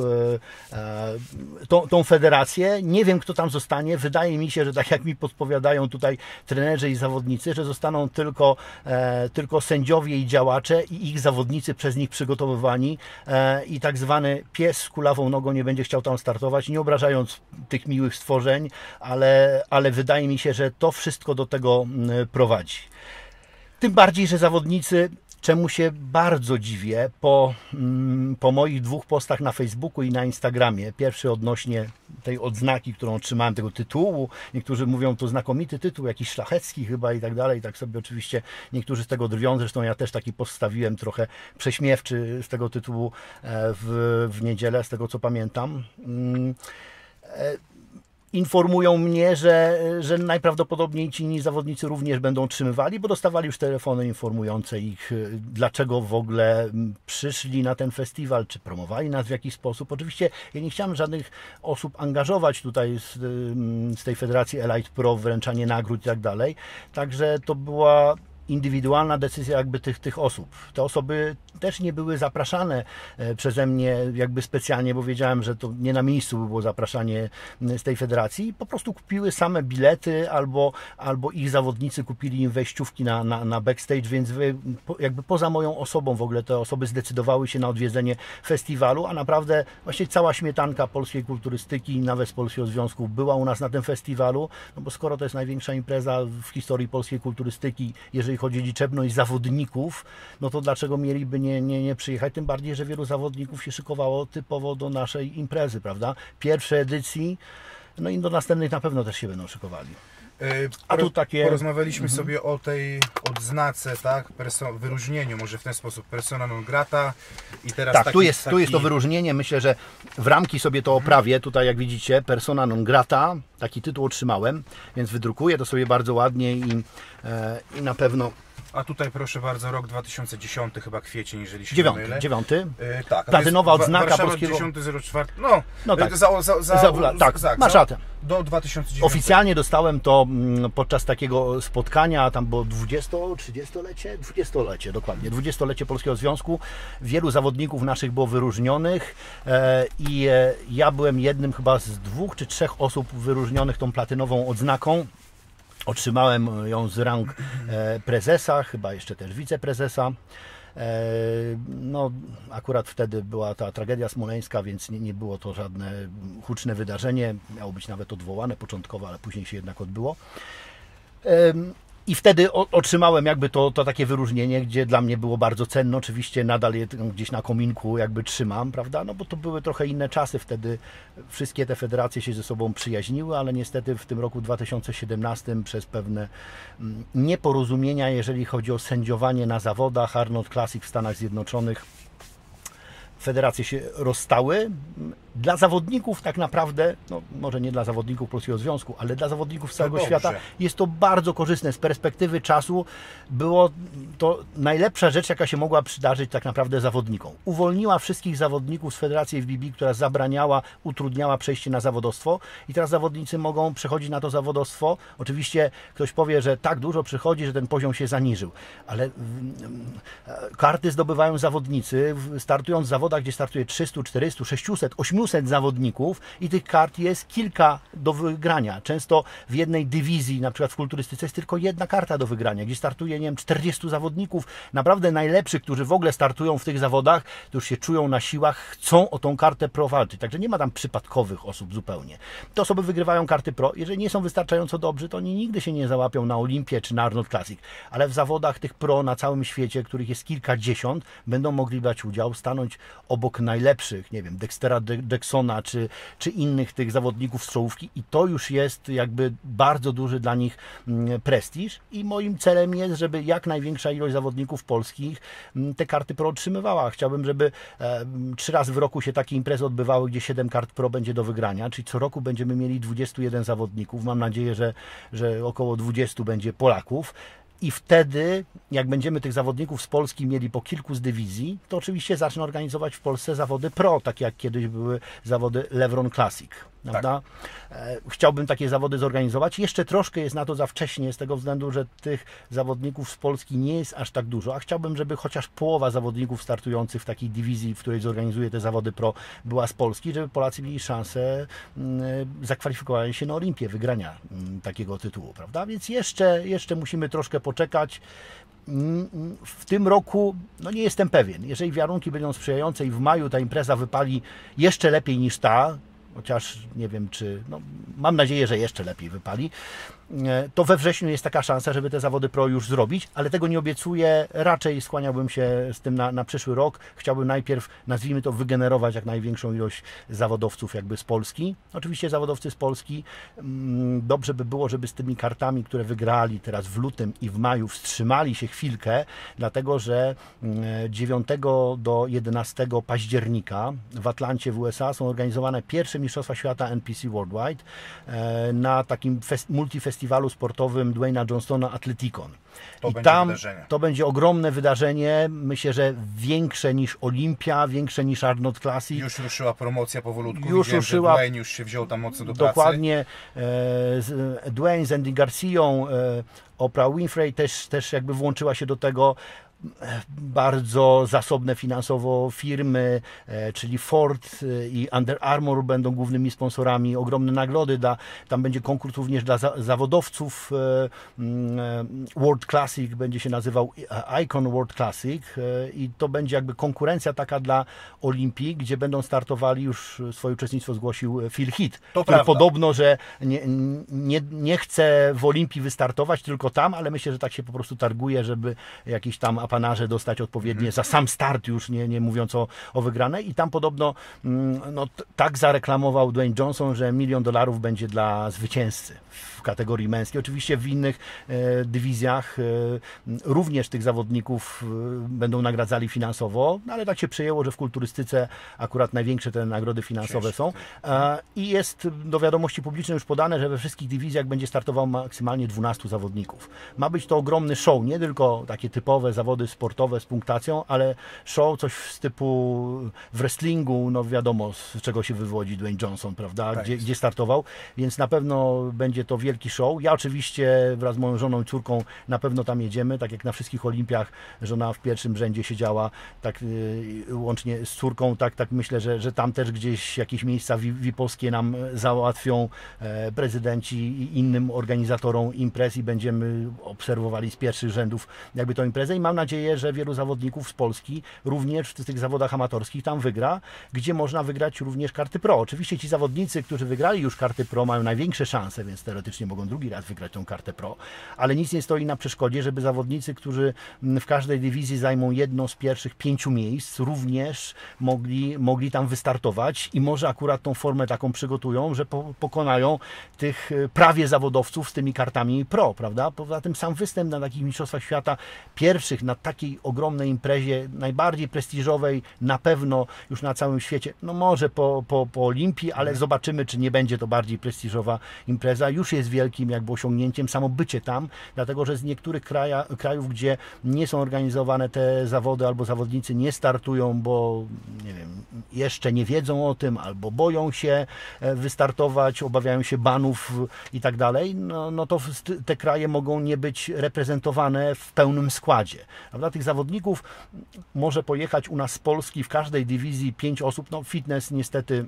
e, e, tą, tą federację. Nie wiem, kto tam zostanie. Wydaje mi się, że tak jak mi podpowiadają tutaj trenerzy i zawodnicy, że zostaną tylko, e, tylko sędziowie i działacze i ich zawodnicy przez nich przygotowywani e, i tak zwany pies z kulawą nogą nie będzie chciał tam startować, nie obrażając tych miłych stworzeń, ale, ale wydaje mi się, że to wszystko do tego mm, prowadzi. Tym bardziej, że zawodnicy, czemu się bardzo dziwię, po, mm, po moich dwóch postach na Facebooku i na Instagramie, pierwszy odnośnie tej odznaki, którą otrzymałem, tego tytułu, niektórzy mówią to znakomity tytuł, jakiś szlachecki chyba i tak dalej, tak sobie oczywiście niektórzy z tego drwią, zresztą ja też taki postawiłem trochę prześmiewczy z tego tytułu e, w, w niedzielę, z tego co pamiętam. Mm, informują mnie, że, że najprawdopodobniej ci inni zawodnicy również będą otrzymywali, bo dostawali już telefony informujące ich, y, dlaczego w ogóle mm, przyszli na ten festiwal, czy promowali nas w jakiś sposób. Oczywiście ja nie chciałem żadnych osób angażować tutaj z, ym, z tej federacji Elite Pro, wręczanie nagród i tak dalej. Także to była indywidualna decyzja jakby tych, tych osób. Te osoby też nie były zapraszane e, przeze mnie jakby specjalnie, bo wiedziałem, że to nie na miejscu by było zapraszanie z tej federacji. Po prostu kupiły same bilety albo, albo ich zawodnicy kupili im wejściówki na, na, na backstage, więc jakby poza moją osobą w ogóle te osoby zdecydowały się na odwiedzenie festiwalu, a naprawdę właśnie cała śmietanka polskiej kulturystyki, nawet z Polskiego Związku była u nas na tym festiwalu, no bo skoro to jest największa impreza w historii polskiej kulturystyki, jeżeli chodzi o liczebność zawodników, no to dlaczego mieliby nie, nie, nie przyjechać? Tym bardziej, że wielu zawodników się szykowało typowo do naszej imprezy, prawda? Pierwszej edycji, no i do następnych na pewno też się będą szykowali. A tu takie... Porozmawialiśmy mhm. sobie o tej odznace, tak? Perso... Wyróżnieniu, może w ten sposób, persona non grata. I teraz Tak, taki, tu, jest, taki... tu jest to wyróżnienie, myślę, że w ramki sobie to oprawię, tutaj jak widzicie, persona non grata, taki tytuł otrzymałem, więc wydrukuję to sobie bardzo ładnie i, e, i na pewno a tutaj proszę bardzo, rok 2010, chyba kwiecień, jeżeli się dziewiąty, nie mylę. Dziewiąty. Yy, tak. Platynowa odznaka Warszawa polskiego... 10.04. No, no tak. Za, za, za, za, tak, tak, masz rację. Do 2010. Oficjalnie dostałem to mm, podczas takiego spotkania, tam było 20, 30-lecie, 20-lecie dokładnie, 20-lecie Polskiego Związku. Wielu zawodników naszych było wyróżnionych e, i e, ja byłem jednym chyba z dwóch czy trzech osób wyróżnionych tą platynową odznaką. Otrzymałem ją z rang e, prezesa, chyba jeszcze też wiceprezesa. E, no, akurat wtedy była ta tragedia smoleńska, więc nie, nie było to żadne huczne wydarzenie. Miało być nawet odwołane początkowo, ale później się jednak odbyło. I wtedy otrzymałem jakby to, to takie wyróżnienie, gdzie dla mnie było bardzo cenne. Oczywiście nadal je gdzieś na kominku jakby trzymam, prawda? No bo to były trochę inne czasy. Wtedy wszystkie te federacje się ze sobą przyjaźniły, ale niestety w tym roku 2017 przez pewne mm, nieporozumienia, jeżeli chodzi o sędziowanie na zawodach Arnold Classic w Stanach Zjednoczonych, federacje się rozstały. Dla zawodników tak naprawdę, no może nie dla zawodników Polskiego Związku, ale dla zawodników z całego no świata jest to bardzo korzystne. Z perspektywy czasu było to najlepsza rzecz, jaka się mogła przydarzyć tak naprawdę zawodnikom. Uwolniła wszystkich zawodników z Federacji FBB, która zabraniała, utrudniała przejście na zawodowstwo i teraz zawodnicy mogą przechodzić na to zawodowstwo. Oczywiście ktoś powie, że tak dużo przychodzi, że ten poziom się zaniżył, ale mm, mm, karty zdobywają zawodnicy, startując w zawodach, gdzie startuje 300, 400, 600, 800 zawodników i tych kart jest kilka do wygrania. Często w jednej dywizji, na przykład w kulturystyce, jest tylko jedna karta do wygrania, gdzie startuje, nie wiem, 40 zawodników, naprawdę najlepszych, którzy w ogóle startują w tych zawodach, już się czują na siłach, chcą o tą kartę pro walczyć. Także nie ma tam przypadkowych osób zupełnie. Te osoby wygrywają karty pro. Jeżeli nie są wystarczająco dobrzy, to oni nigdy się nie załapią na Olimpię czy na Arnold Classic. Ale w zawodach tych pro na całym świecie, których jest kilkadziesiąt, będą mogli brać udział, stanąć obok najlepszych, nie wiem, Dextera Dexona czy, czy innych tych zawodników z i to już jest jakby bardzo duży dla nich mm, prestiż i moim celem jest, żeby jak największa ilość zawodników polskich mm, te karty pro otrzymywała. Chciałbym, żeby e, trzy razy w roku się takie imprezy odbywały, gdzie 7 kart pro będzie do wygrania, czyli co roku będziemy mieli 21 zawodników. Mam nadzieję, że, że około 20 będzie Polaków. I wtedy, jak będziemy tych zawodników z Polski mieli po kilku z dywizji, to oczywiście zacznę organizować w Polsce zawody pro, tak jak kiedyś były zawody Levron Classic. Prawda? Tak. Chciałbym takie zawody zorganizować. Jeszcze troszkę jest na to za wcześnie, z tego względu, że tych zawodników z Polski nie jest aż tak dużo, a chciałbym, żeby chociaż połowa zawodników startujących w takiej dywizji, w której zorganizuję te zawody pro, była z Polski, żeby Polacy mieli szansę mm, e, zakwalifikowania się na Olimpię, wygrania mm, takiego tytułu, prawda? Więc jeszcze, jeszcze musimy troszkę poczekać. Mm, w tym roku, no nie jestem pewien, jeżeli warunki będą sprzyjające i w maju ta impreza wypali jeszcze lepiej niż ta, chociaż nie wiem czy, no, mam nadzieję, że jeszcze lepiej wypali. E, to we wrześniu jest taka szansa, żeby te zawody pro już zrobić, ale tego nie obiecuję. Raczej skłaniałbym się z tym na, na przyszły rok. Chciałbym najpierw, nazwijmy to, wygenerować jak największą ilość zawodowców jakby z Polski. Oczywiście zawodowcy z Polski, mm, dobrze by było, żeby z tymi kartami, które wygrali teraz w lutym i w maju, wstrzymali się chwilkę, dlatego że 9 mm, do 11 października w Atlancie w USA są organizowane pierwsze Mistrzostwa Świata NPC Worldwide e, na takim multifestiwalu festiwalu sportowym Dwayna Johnstona Atleticon. To I będzie tam wydarzenie. to będzie ogromne wydarzenie, myślę, że większe niż Olimpia, większe niż Arnold Classic. Już ruszyła promocja powolutku. Już Widziałem, ruszyła. Dwayne już się wziął tam mocno do Dokładnie. pracy. Dokładnie. Dwayne z Andy Garcją, e, Oprah Winfrey też, też jakby włączyła się do tego bardzo zasobne finansowo firmy, e, czyli Ford e, i Under Armour będą głównymi sponsorami, ogromne nagrody, da, tam będzie konkurs również dla za, zawodowców e, mm, World Classic, będzie się nazywał Icon World Classic i to będzie jakby konkurencja taka dla Olimpii, gdzie będą startowali, już swoje uczestnictwo zgłosił Phil Heath, To który podobno, że nie, nie, nie chce w Olimpii wystartować, tylko tam, ale myślę, że tak się po prostu targuje, żeby jakieś tam apanarze dostać odpowiednie za sam start już, nie, nie mówiąc o, o wygranej. I tam podobno mm, no, tak zareklamował Dwayne Johnson, że milion dolarów będzie dla zwycięzcy w kategorii męskiej. Oczywiście w innych e, dywizjach e, również tych zawodników e, będą nagradzali finansowo, no, ale tak się przejęło, że w kulturystyce akurat największe te nagrody finansowe są. I jest do wiadomości publicznej już podane, że we wszystkich dywizjach będzie startował maksymalnie 12 zawodników. Ma być to ogromny show, nie tylko takie typowe zawody sportowe z punktacją, ale show coś z typu w wrestlingu, no wiadomo z czego się wywodzi Dwayne Johnson, prawda, Tak gdzie, gdzie startował, więc na pewno będzie to wielki show. Ja oczywiście wraz z moją żoną i córką na pewno tam jedziemy, tak jak na wszystkich olimpiach żona w pierwszym rzędzie siedziała, tak y, łącznie z córką, tak, tak myślę, że, że tam też gdzieś jakieś miejsca VIP-owskie nam załatwią e, prezydenci i innym organizatorom imprez i będziemy obserwowali z pierwszych rzędów jakby tą imprezę i mam nadzieję, że wielu zawodników z Polski również w tych zawodach amatorskich tam wygra, gdzie można wygrać również karty pro. Oczywiście ci zawodnicy, którzy wygrali już karty pro mają największe szanse, więc teoretycznie mogą drugi raz wygrać tą kartę pro, ale nic nie stoi na przeszkodzie, żeby zawodnicy, którzy w każdej dywizji zajmą jedno z pierwszych pięciu miejsc, również mogli, mogli tam wystartować i może akurat tą formę taką przygotują, że po, pokonają tych e, prawie zawodowców z tymi kartami pro, prawda? Poza tym sam występ na takich mistrzostwach świata, pierwszych na takiej ogromnej imprezie, najbardziej prestiżowej, na pewno już na całym świecie, no może po, po, po Olimpii, ale zobaczymy, czy nie będzie to bardziej prestiżowa impreza. Już jest wielkim jakby osiągnięciem samo bycie tam, dlatego że z niektórych kraja, krajów, gdzie nie są organizowane te zawody albo zawodnicy nie startują, bo nie wiem, jeszcze nie wiedzą o tym albo boją się e, wystartować, obawiają się banów i tak dalej, no, no to te kraje mogą nie być reprezentowane w pełnym składzie. Prawda? Tych zawodników może pojechać u nas z Polski w każdej dywizji pięć osób. No fitness niestety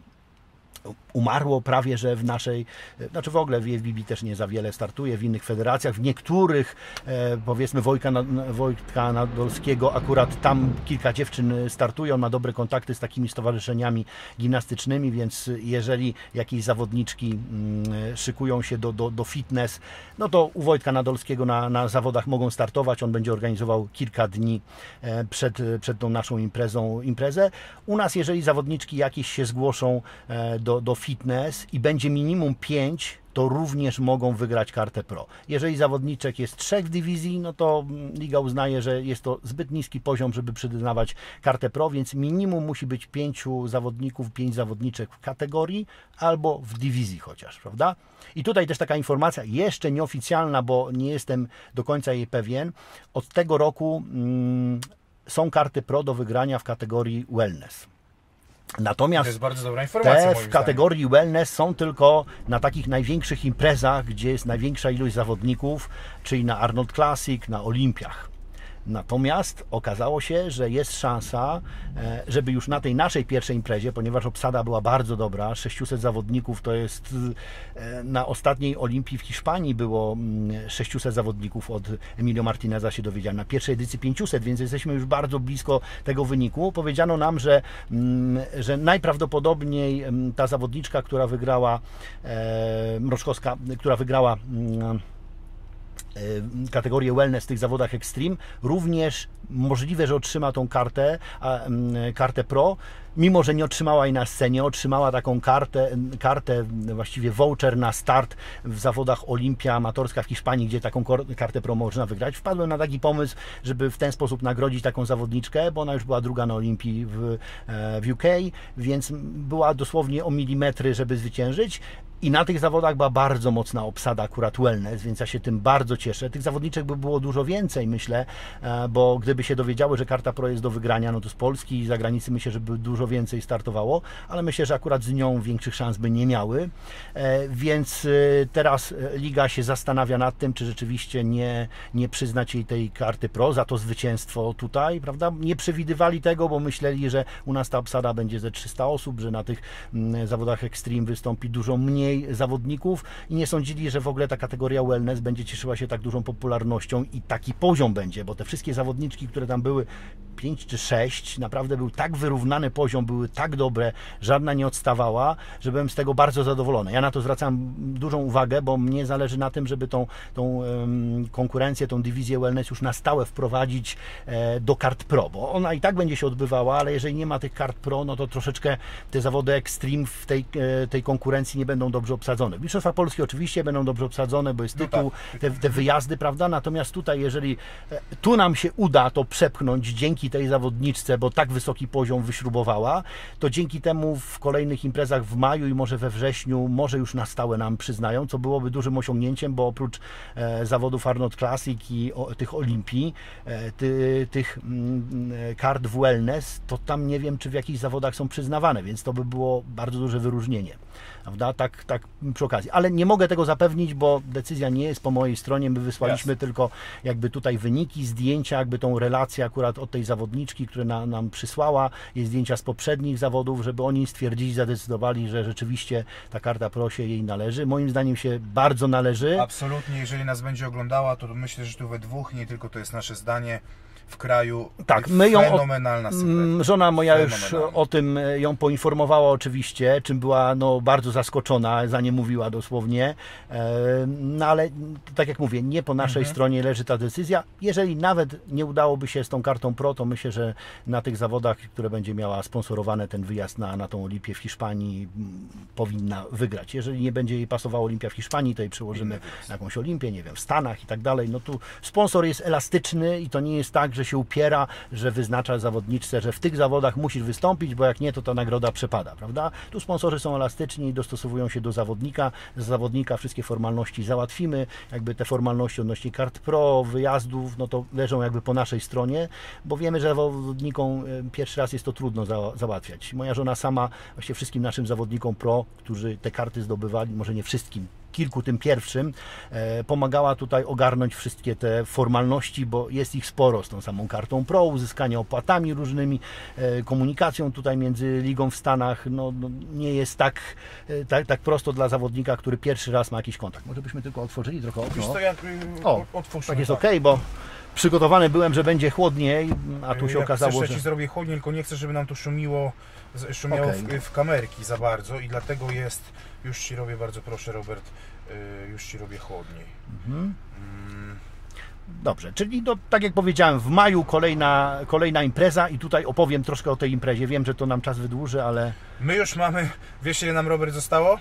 umarło prawie, że w naszej, znaczy w ogóle w IFBB też nie za wiele startuje, w innych federacjach, w niektórych e, powiedzmy Wojka, Wojtka Nadolskiego akurat tam kilka dziewczyn startuje, on ma dobre kontakty z takimi stowarzyszeniami gimnastycznymi, więc jeżeli jakieś zawodniczki mm, szykują się do, do, do fitness, no to u Wojtka Nadolskiego na, na zawodach mogą startować, on będzie organizował kilka dni e, przed, przed tą naszą imprezą, imprezę. U nas, jeżeli zawodniczki jakieś się zgłoszą e, do, do fitness i będzie minimum 5, to również mogą wygrać kartę pro. Jeżeli zawodniczek jest trzech w dywizji, no to liga uznaje, że jest to zbyt niski poziom, żeby przyznawać kartę pro, więc minimum musi być pięciu zawodników, pięć zawodniczek w kategorii albo w dywizji chociaż, prawda? I tutaj też taka informacja, jeszcze nieoficjalna, bo nie jestem do końca jej pewien. Od tego roku mm, są karty pro do wygrania w kategorii wellness. To Natomiast te w kategorii wellness są tylko na takich największych imprezach, gdzie jest największa ilość zawodników, czyli na Arnold Classic, na Olimpiach. Natomiast okazało się, że jest szansa, e, żeby już na tej naszej pierwszej imprezie, ponieważ obsada była bardzo dobra, 600 zawodników to jest e, na ostatniej Olimpii w Hiszpanii było mm, 600 zawodników od Emilio Martineza się dowiedziałem, na pierwszej edycji 500, więc jesteśmy już bardzo blisko tego wyniku. Powiedziano nam, że, mm, że najprawdopodobniej mm, ta zawodniczka, która wygrała, e, Mroczkowska, która wygrała mm, kategorię wellness w tych zawodach extreme, również możliwe, że otrzyma tą kartę, kartę pro, mimo że nie otrzymała jej na scenie, otrzymała taką kartę, kartę, właściwie voucher na start w zawodach Olimpia Amatorska w Hiszpanii, gdzie taką kartę pro można wygrać. Wpadłem na taki pomysł, żeby w ten sposób nagrodzić taką zawodniczkę, bo ona już była druga na Olimpii w, e, w UK, więc była dosłownie o milimetry, żeby zwyciężyć I na tych zawodach była bardzo mocna obsada akurat wellness, więc ja się tym bardzo cieszę. Tych zawodniczek by było dużo więcej, myślę, e, bo gdyby się dowiedziały, że karta pro jest do wygrania, no to z Polski i zagranicy myślę, że by dużo więcej startowało, ale myślę, że akurat z nią większych szans by nie miały. E, więc e, teraz liga się zastanawia nad tym, czy rzeczywiście nie, nie przyznać jej tej karty pro za to zwycięstwo tutaj, prawda? Nie przewidywali tego, bo myśleli, że u nas ta obsada będzie ze 300 osób, że na tych mm, zawodach Extreme wystąpi dużo mniej zawodników i nie sądzili, że w ogóle ta kategoria wellness będzie cieszyła się tak dużą popularnością i taki poziom będzie, bo te wszystkie zawodniczki, które tam były 5 czy 6, naprawdę był tak wyrównany poziom, były tak dobre, żadna nie odstawała, że byłem z tego bardzo zadowolony. Ja na to zwracam dużą uwagę, bo mnie zależy na tym, żeby tą, tą konkurencję, tą dywizję wellness już na stałe wprowadzić e, do kart pro, bo ona i tak będzie się odbywała, ale jeżeli nie ma tych kart pro, no to troszeczkę te zawody extreme w tej, e, tej konkurencji nie będą dobrze obsadzone. Mistrzostwa Polskie oczywiście będą dobrze obsadzone, bo jest no tytuł, tak. te, te wyjazdy, prawda? Natomiast tutaj, jeżeli e, tu nam się uda to przepchnąć dzięki tej zawodniczce, bo tak wysoki poziom wyśrubowała, to dzięki temu w kolejnych imprezach w maju i może we wrześniu, może już na stałe nam przyznają, co byłoby dużym osiągnięciem, bo oprócz e, zawodów Arnold Classic i o, tych Olimpii, e, ty, tych mm, kart w wellness, to tam nie wiem, czy w jakichś zawodach są przyznawane, więc to by było bardzo duże wyróżnienie prawda? Tak, tak przy okazji. Ale nie mogę tego zapewnić, bo decyzja nie jest po mojej stronie. My wysłaliśmy yes. tylko jakby tutaj wyniki, zdjęcia, jakby tą relację akurat od tej zawodniczki, która na, nam przysłała. Jest zdjęcia z poprzednich zawodów, żeby oni stwierdzili, zadecydowali, że rzeczywiście ta karta pro się jej należy. Moim zdaniem się bardzo należy. Absolutnie, jeżeli nas będzie oglądała, to myślę, że tu we dwóch, nie tylko to jest nasze zdanie w kraju. Tak, my ją. Fenomenalna mm, Żona moja już o tym e, ją poinformowała oczywiście, czym była no, bardzo zaskoczona, za nie mówiła dosłownie. E, no ale tak jak mówię, nie po naszej mhm. stronie leży ta decyzja. Jeżeli nawet nie udałoby się z tą kartą Pro, to myślę, że na tych zawodach, które będzie miała sponsorowane ten wyjazd na, na tą Olimpię w Hiszpanii, powinna wygrać. Jeżeli nie będzie jej pasowała Olimpia w Hiszpanii, to jej przyłożymy na jakąś Olimpię, nie wiem, w Stanach i tak dalej. No tu sponsor jest elastyczny i to nie jest tak, że się upiera, że wyznacza zawodniczce, że w tych zawodach musisz wystąpić, bo jak nie, to ta nagroda przepada, prawda? Tu sponsorzy są elastyczni, dostosowują się do zawodnika, z zawodnika wszystkie formalności załatwimy, jakby te formalności odnośnie kart pro, wyjazdów, no to leżą jakby po naszej stronie, bo wiemy, że zawodnikom pierwszy raz jest to trudno za, załatwiać. Moja żona sama, właściwie wszystkim naszym zawodnikom pro, którzy te karty zdobywali, może nie wszystkim, kilku tym pierwszym, e, pomagała tutaj ogarnąć wszystkie te formalności, bo jest ich sporo z tą samą kartą Pro, uzyskanie opłatami różnymi, e, komunikacją tutaj między ligą w Stanach, no, no nie jest tak, tak, tak prosto dla zawodnika, który pierwszy raz ma jakiś kontakt. Może byśmy tylko otworzyli trochę okno. to o, tak jest ok, bo przygotowany byłem, że będzie chłodniej, a tu się jak okazało, chcesz, że... Ja Ci zrobię chłodniej, tylko nie chcę, żeby nam tu szumiło, szumiało okay. w, w kamerki za bardzo i dlatego jest już Ci robię, bardzo proszę Robert, y, już Ci robię chłodniej. Mhm. Mm. Dobrze, czyli tak jak powiedziałem, w maju kolejna, kolejna impreza i tutaj opowiem troszkę o tej imprezie. Wiem, że to nam czas wydłuży, ale... My już mamy, wiesz ile nam Robert zostało?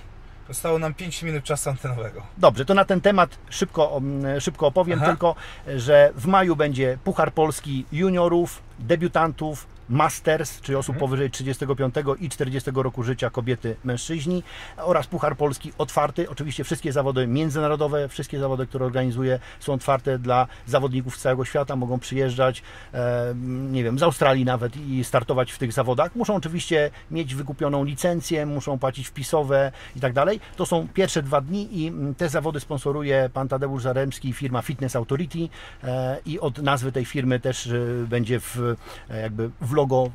Zostało nam 5 minut czasu antenowego. Dobrze, to na ten temat szybko, szybko opowiem, Aha. tylko że w maju będzie Puchar Polski juniorów, debiutantów, Masters, czyli osób mhm. powyżej 35 i 40 roku życia kobiety, mężczyźni oraz Puchar Polski otwarty. Oczywiście wszystkie zawody międzynarodowe, wszystkie zawody, które organizuje są otwarte dla zawodników z całego świata, mogą przyjeżdżać, e, nie wiem, z Australii nawet i startować w tych zawodach. Muszą oczywiście mieć wykupioną licencję, muszą płacić wpisowe i tak dalej. To są pierwsze dwa dni i mm, te zawody sponsoruje pan Tadeusz Zaremski i firma Fitness Authority e, i od nazwy tej firmy też e, będzie w, jakby w logo,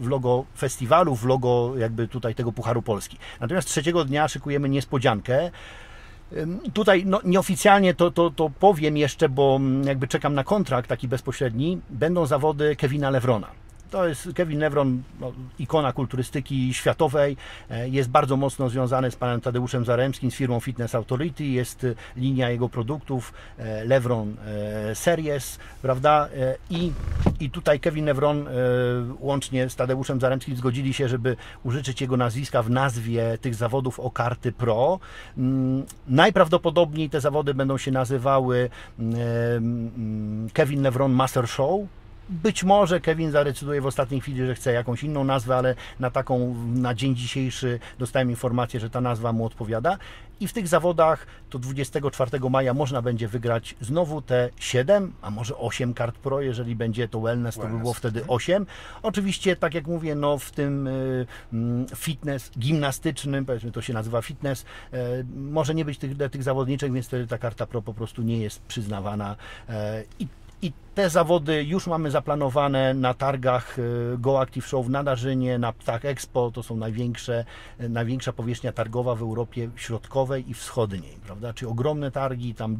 w logo festiwalu, w logo jakby tutaj tego Pucharu Polski. Natomiast trzeciego dnia szykujemy niespodziankę. Tutaj no, nieoficjalnie to, to, to powiem jeszcze, bo jakby czekam na kontrakt taki bezpośredni. Będą zawody Kevina Levrona. To jest Kevin Levron, no, ikona kulturystyki światowej. E, jest bardzo mocno związany z panem Tadeuszem Zaremskim, z firmą Fitness Authority. Jest e, linia jego produktów e, Levron Series, prawda? I, I tutaj Kevin Levron łącznie z Tadeuszem Zaremskim zgodzili się, żeby użyczyć jego nazwiska w nazwie tych zawodów o karty pro. Mm, najprawdopodobniej te zawody będą się nazywały mm, mm, Kevin Levron Master Show Być może Kevin zadecyduje w ostatniej chwili, że chce jakąś inną nazwę, ale na taką na dzień dzisiejszy dostałem informację, że ta nazwa mu odpowiada. I w tych zawodach to 24 maja można będzie wygrać znowu te 7, a może 8 kart pro, jeżeli będzie to wellness, to by było wtedy 8. Oczywiście, tak jak mówię, no w tym y, mm, fitness gimnastycznym, powiedzmy to się nazywa fitness, e, może nie być tych, tych zawodniczek, więc wtedy ta karta pro po prostu nie jest przyznawana. I i te zawody już mamy zaplanowane na targach y, Go Active Show w Nadarzynie, na Ptak Expo. To są największe, y, największa powierzchnia targowa w Europie Środkowej i Wschodniej, prawda? Czyli ogromne targi, tam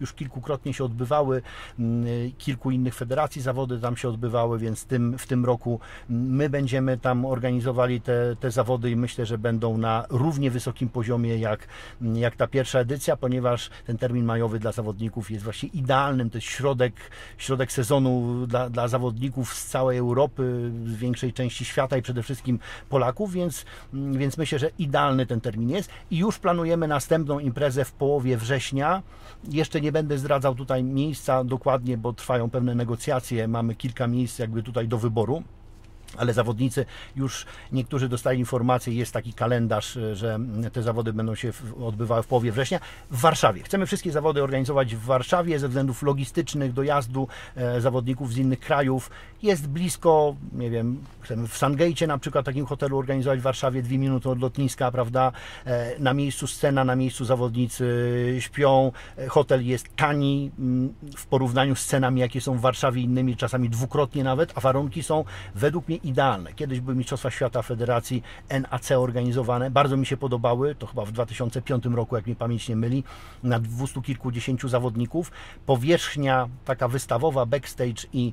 już kilkukrotnie się odbywały, mm, y, kilku innych federacji zawody tam się odbywały, więc tym, w tym roku mm, my będziemy tam organizowali te, te zawody i myślę, że będą na równie wysokim poziomie jak, jak ta pierwsza edycja, ponieważ ten termin majowy dla zawodników jest właśnie idealnym, to jest środek, środek sezonu dla, dla zawodników z całej Europy, z większej części świata i przede wszystkim Polaków, więc, więc myślę, że idealny ten termin jest. I już planujemy następną imprezę w połowie września. Jeszcze nie będę zdradzał tutaj miejsca dokładnie, bo trwają pewne negocjacje, mamy kilka miejsc jakby tutaj do wyboru ale zawodnicy już niektórzy dostali informację, jest taki kalendarz, e, że te zawody będą się odbywały w połowie września w Warszawie. Chcemy wszystkie zawody organizować w Warszawie ze względów logistycznych, dojazdu e, zawodników z innych krajów. Jest blisko, nie wiem, chcemy w Sungate na przykład takim hotelu organizować w Warszawie, dwie minuty od lotniska, prawda? E, Na miejscu scena, na miejscu zawodnicy śpią. Hotel jest tani w porównaniu z cenami, jakie są w Warszawie innymi, czasami dwukrotnie nawet, a warunki są według mnie idealne. Kiedyś były Mistrzostwa Świata Federacji NAC organizowane, bardzo mi się podobały, to chyba w 2005 roku, jak mnie pamięć nie myli, na dwustu kilkudziesięciu zawodników. Powierzchnia taka wystawowa, backstage i,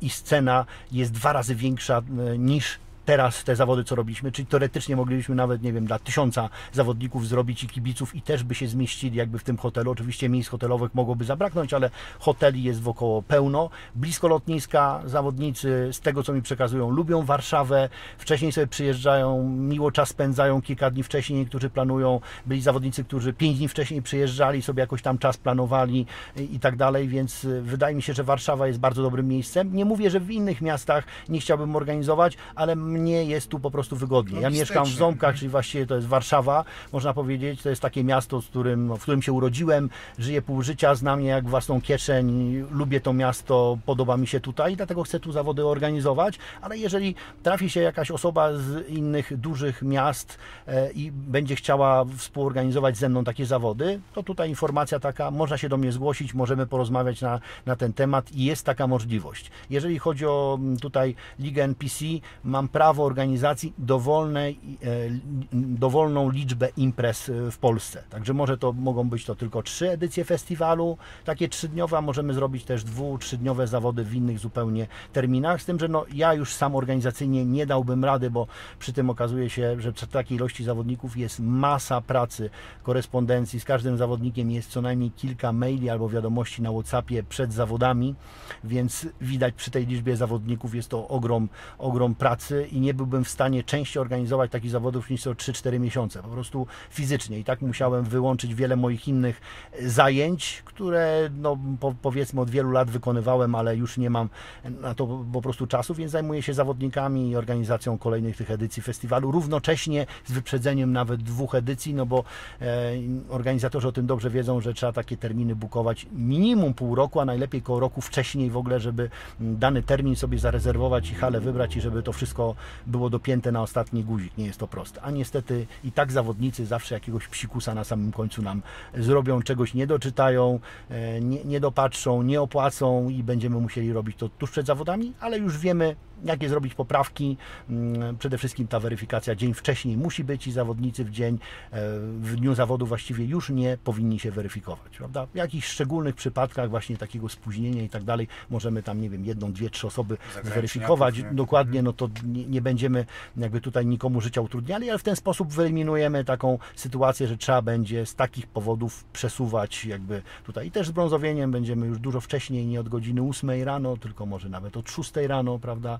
i scena jest dwa razy większa e, niż teraz te zawody, co robiliśmy, czyli teoretycznie moglibyśmy nawet, nie wiem, dla tysiąca zawodników zrobić i kibiców i też by się zmieścili jakby w tym hotelu. Oczywiście miejsc hotelowych mogłoby zabraknąć, ale hoteli jest wokoło pełno. Blisko lotniska zawodnicy, z tego co mi przekazują, lubią Warszawę. Wcześniej sobie przyjeżdżają, miło czas spędzają, kilka dni wcześniej niektórzy planują. Byli zawodnicy, którzy pięć dni wcześniej przyjeżdżali, sobie jakoś tam czas planowali i, tak dalej, więc y, wydaje mi się, że Warszawa jest bardzo dobrym miejscem. Nie mówię, że w innych miastach nie chciałbym organizować, ale mnie jest tu po prostu wygodnie. Ja mieszkam w. Ząbkach, czyli właściwie to jest Warszawa, można powiedzieć. To jest takie miasto, z którym, w którym się urodziłem, żyję pół życia, znam je jak własną kieszeń, lubię to miasto, podoba mi się tutaj, dlatego chcę tu zawody organizować, ale jeżeli trafi się jakaś osoba z innych dużych miast e, i będzie chciała współorganizować ze mną takie zawody, to tutaj informacja taka, można się do mnie zgłosić, możemy porozmawiać na, na ten temat i jest taka możliwość. Jeżeli chodzi o tutaj Ligę NPC, mam prawo organizacji dowolnej, e, dowolną liczbę imprez e, w Polsce. Także może to mogą być to tylko trzy edycje festiwalu, takie trzydniowe, a możemy zrobić też dwu, trzydniowe zawody w innych zupełnie terminach. Z tym, że no, ja już sam organizacyjnie nie dałbym rady, bo przy tym okazuje się, że przy takiej ilości zawodników jest masa pracy, korespondencji. Z każdym zawodnikiem jest co najmniej kilka maili albo wiadomości na WhatsAppie przed zawodami, więc widać przy tej liczbie zawodników jest to ogrom, ogrom pracy i nie byłbym w stanie częściej organizować takich zawodów niż co 3-4 miesiące, po prostu fizycznie. I tak musiałem wyłączyć wiele moich innych zajęć, które no, po, powiedzmy od wielu lat wykonywałem, ale już nie mam na to po prostu czasu, więc zajmuję się zawodnikami i organizacją kolejnych tych edycji festiwalu, równocześnie z wyprzedzeniem nawet dwóch edycji, no bo e, organizatorzy o tym dobrze wiedzą, że trzeba takie terminy bukować minimum pół roku, a najlepiej koło roku wcześniej w ogóle, żeby dany termin sobie zarezerwować i halę wybrać i żeby to wszystko było dopięte na ostatni guzik. Nie jest to proste. A niestety i tak zawodnicy zawsze jakiegoś psikusa na samym końcu nam zrobią, czegoś nie doczytają, e, nie, nie dopatrzą, nie opłacą i będziemy musieli robić to tuż przed zawodami, ale już wiemy, jakie zrobić poprawki. Mm, Przede wszystkim ta weryfikacja dzień wcześniej musi być i zawodnicy w dzień, e, w dniu zawodu właściwie już nie powinni się weryfikować, prawda? W jakichś szczególnych przypadkach właśnie takiego spóźnienia i tak dalej, możemy tam, nie wiem, jedną, dwie, trzy osoby zweryfikować nie? dokładnie, no to nie, nie będziemy jakby tutaj nikomu życia utrudniali, ale w ten sposób wyeliminujemy taką sytuację, że trzeba będzie z takich powodów przesuwać jakby tutaj. I też z brązowieniem będziemy już dużo wcześniej, nie od godziny 8 rano, tylko może nawet od 6 rano, prawda?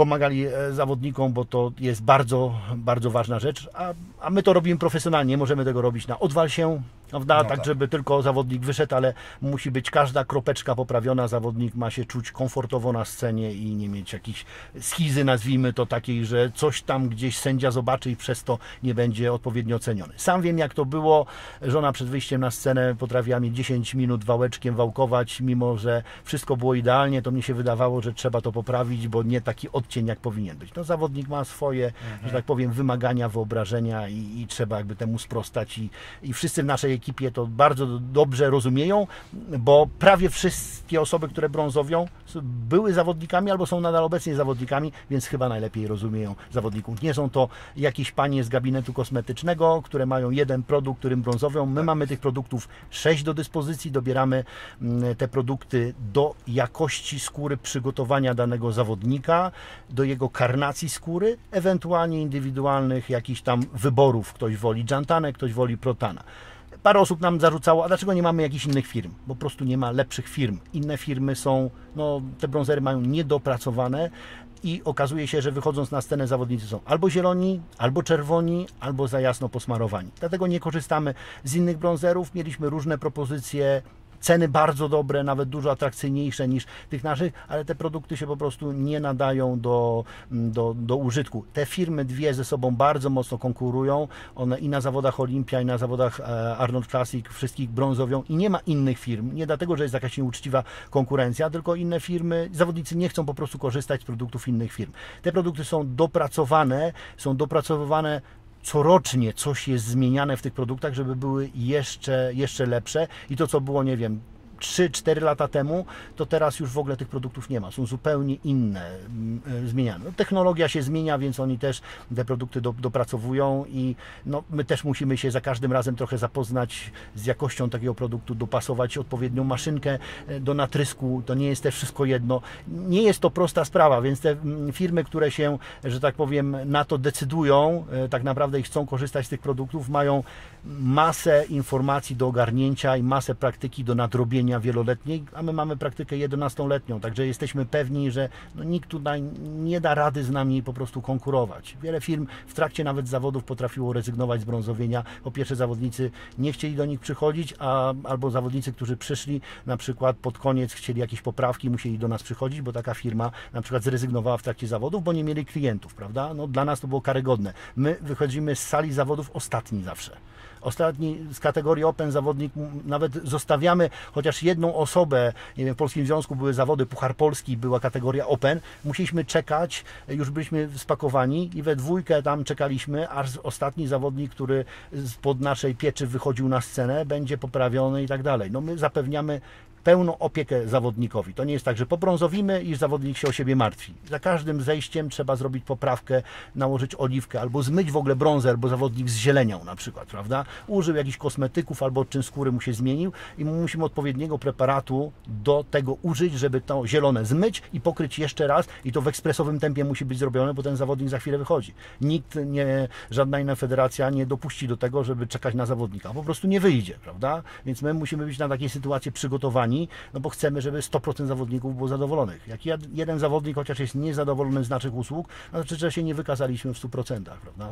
pomagali e, zawodnikom, bo to jest bardzo, bardzo ważna rzecz, a, a my to robimy profesjonalnie, możemy tego robić na Odwal się prawda? No tak, tak. żeby tylko zawodnik wyszedł, ale musi być każda kropeczka poprawiona. Zawodnik ma się czuć komfortowo na scenie i nie mieć jakiejś schizy, nazwijmy to takiej, że coś tam gdzieś sędzia zobaczy i przez to nie będzie odpowiednio oceniony. Sam wiem, jak to było. Żona przed wyjściem na scenę potrafiła mi 10 minut wałeczkiem wałkować, mimo że wszystko było idealnie, to mi się wydawało, że trzeba to poprawić, bo nie taki odcień, jak powinien być. No, zawodnik ma swoje, że tak powiem, wymagania, wyobrażenia i, i trzeba jakby temu sprostać i, i wszyscy w naszej ekipie to bardzo dobrze rozumieją, bo prawie wszystkie osoby, które brązowią, były zawodnikami albo są nadal obecnie zawodnikami, więc chyba najlepiej rozumieją zawodników. Nie są to jakieś panie z gabinetu kosmetycznego, które mają jeden produkt, którym brązowią. My mamy tych produktów sześć do dyspozycji, dobieramy mm, te produkty do jakości skóry przygotowania danego zawodnika, do jego karnacji skóry, ewentualnie indywidualnych jakichś tam wyborów. Ktoś woli Jantanę, ktoś woli Protana. Parę osób nam zarzucało, a dlaczego nie mamy jakichś innych firm? Po prostu nie ma lepszych firm. Inne firmy są, no te brązery mają niedopracowane i okazuje się, że wychodząc na scenę zawodnicy są albo zieloni, albo czerwoni, albo za jasno posmarowani. Dlatego nie korzystamy z innych brązerów. Mieliśmy różne propozycje, ceny bardzo dobre, nawet dużo atrakcyjniejsze niż tych naszych, ale te produkty się po prostu nie nadają do, do, do użytku. Te firmy dwie ze sobą bardzo mocno konkurują. One i na zawodach Olimpia, i na zawodach e, Arnold Classic wszystkich brązowią i nie ma innych firm. Nie dlatego, że jest jakaś nieuczciwa konkurencja, tylko inne firmy, zawodnicy nie chcą po prostu korzystać z produktów innych firm. Te produkty są dopracowane, są dopracowywane corocznie coś jest zmieniane w tych produktach, żeby były jeszcze, jeszcze lepsze. I to, co było, nie wiem, 3-4 lata temu, to teraz już w ogóle tych produktów nie ma. Są zupełnie inne, mm, e, zmieniane. No, technologia się zmienia, więc oni też te produkty do, dopracowują i no, my też musimy się za każdym razem trochę zapoznać z jakością takiego produktu, dopasować odpowiednią maszynkę e, do natrysku. To nie jest też wszystko jedno. Nie jest to prosta sprawa, więc te mm, firmy, które się, że tak powiem, na to decydują, e, tak naprawdę i chcą korzystać z tych produktów, mają masę informacji do ogarnięcia i masę praktyki do nadrobienia wieloletniej, a my mamy praktykę 11-letnią, także jesteśmy pewni, że no, nikt tutaj nie da rady z nami po prostu konkurować. Wiele firm w trakcie nawet zawodów potrafiło rezygnować z brązowienia. Po pierwsze zawodnicy nie chcieli do nich przychodzić, a, albo zawodnicy, którzy przyszli na przykład pod koniec chcieli jakieś poprawki, musieli do nas przychodzić, bo taka firma na przykład zrezygnowała w trakcie zawodów, bo nie mieli klientów, prawda? No, dla nas to było karygodne. My wychodzimy z sali zawodów ostatni zawsze. Ostatni z kategorii Open zawodnik, nawet zostawiamy chociaż jedną osobę, nie wiem, w Polskim Związku były zawody, Puchar Polski, była kategoria Open, musieliśmy czekać, już byliśmy spakowani i we dwójkę tam czekaliśmy, aż ostatni zawodnik, który spod naszej pieczy wychodził na scenę, będzie poprawiony i tak dalej. No my zapewniamy pełną opiekę zawodnikowi. To nie jest tak, że pobrązowimy i zawodnik się o siebie martwi. Za każdym zejściem trzeba zrobić poprawkę, nałożyć oliwkę albo zmyć w ogóle brązer, bo zawodnik zzieleniał na przykład, prawda? Użył jakichś kosmetyków albo odczyn skóry mu się zmienił i musimy odpowiedniego preparatu do tego użyć, żeby to zielone zmyć i pokryć jeszcze raz i to w ekspresowym tempie musi być zrobione, bo ten zawodnik za chwilę wychodzi. Nikt, nie, żadna inna federacja nie dopuści do tego, żeby czekać na zawodnika. Po prostu nie wyjdzie, prawda? Więc my musimy być na takie sytuacje przygotowani, no bo chcemy, żeby 100% zawodników było zadowolonych. Jak jed- jeden zawodnik chociaż jest niezadowolony z naszych usług, no to znaczy, że się nie wykazaliśmy w 100%, prawda?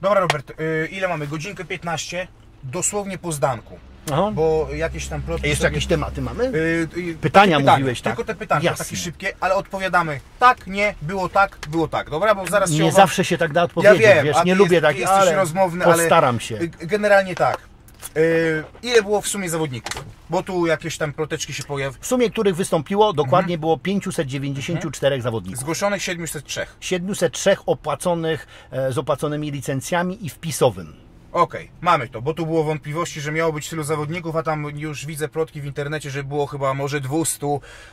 Dobra Robert, y, ile mamy? Godzinkę 15? Dosłownie po zdanku. Aha. Bo jakieś tam plotki Jeszcze sobie- jakieś tematy mamy? Y, y, Pytania takie mówiłeś, tak? Tylko te pytania, Jasne. takie szybkie, ale odpowiadamy tak, nie, było tak, było tak. Dobra, bo zaraz się Nie zawsze się tak da Ja odpowiedzieć, wiem, wiesz, nie ty lubię jest, tak, jesteś ale rozmowny, postaram ale się. y, generalnie tak. Y, ile było w sumie zawodników? Bo tu jakieś tam proteczki się pojawiły. W sumie których wystąpiło dokładnie mhm. było 594 mhm. zawodników. Zgłoszonych 703. 703 opłaconych e, z opłaconymi licencjami i wpisowym. Okej, okay, mamy to, bo tu było wątpliwości, że miało być tylu zawodników, a tam już widzę plotki w internecie, że było chyba może 200,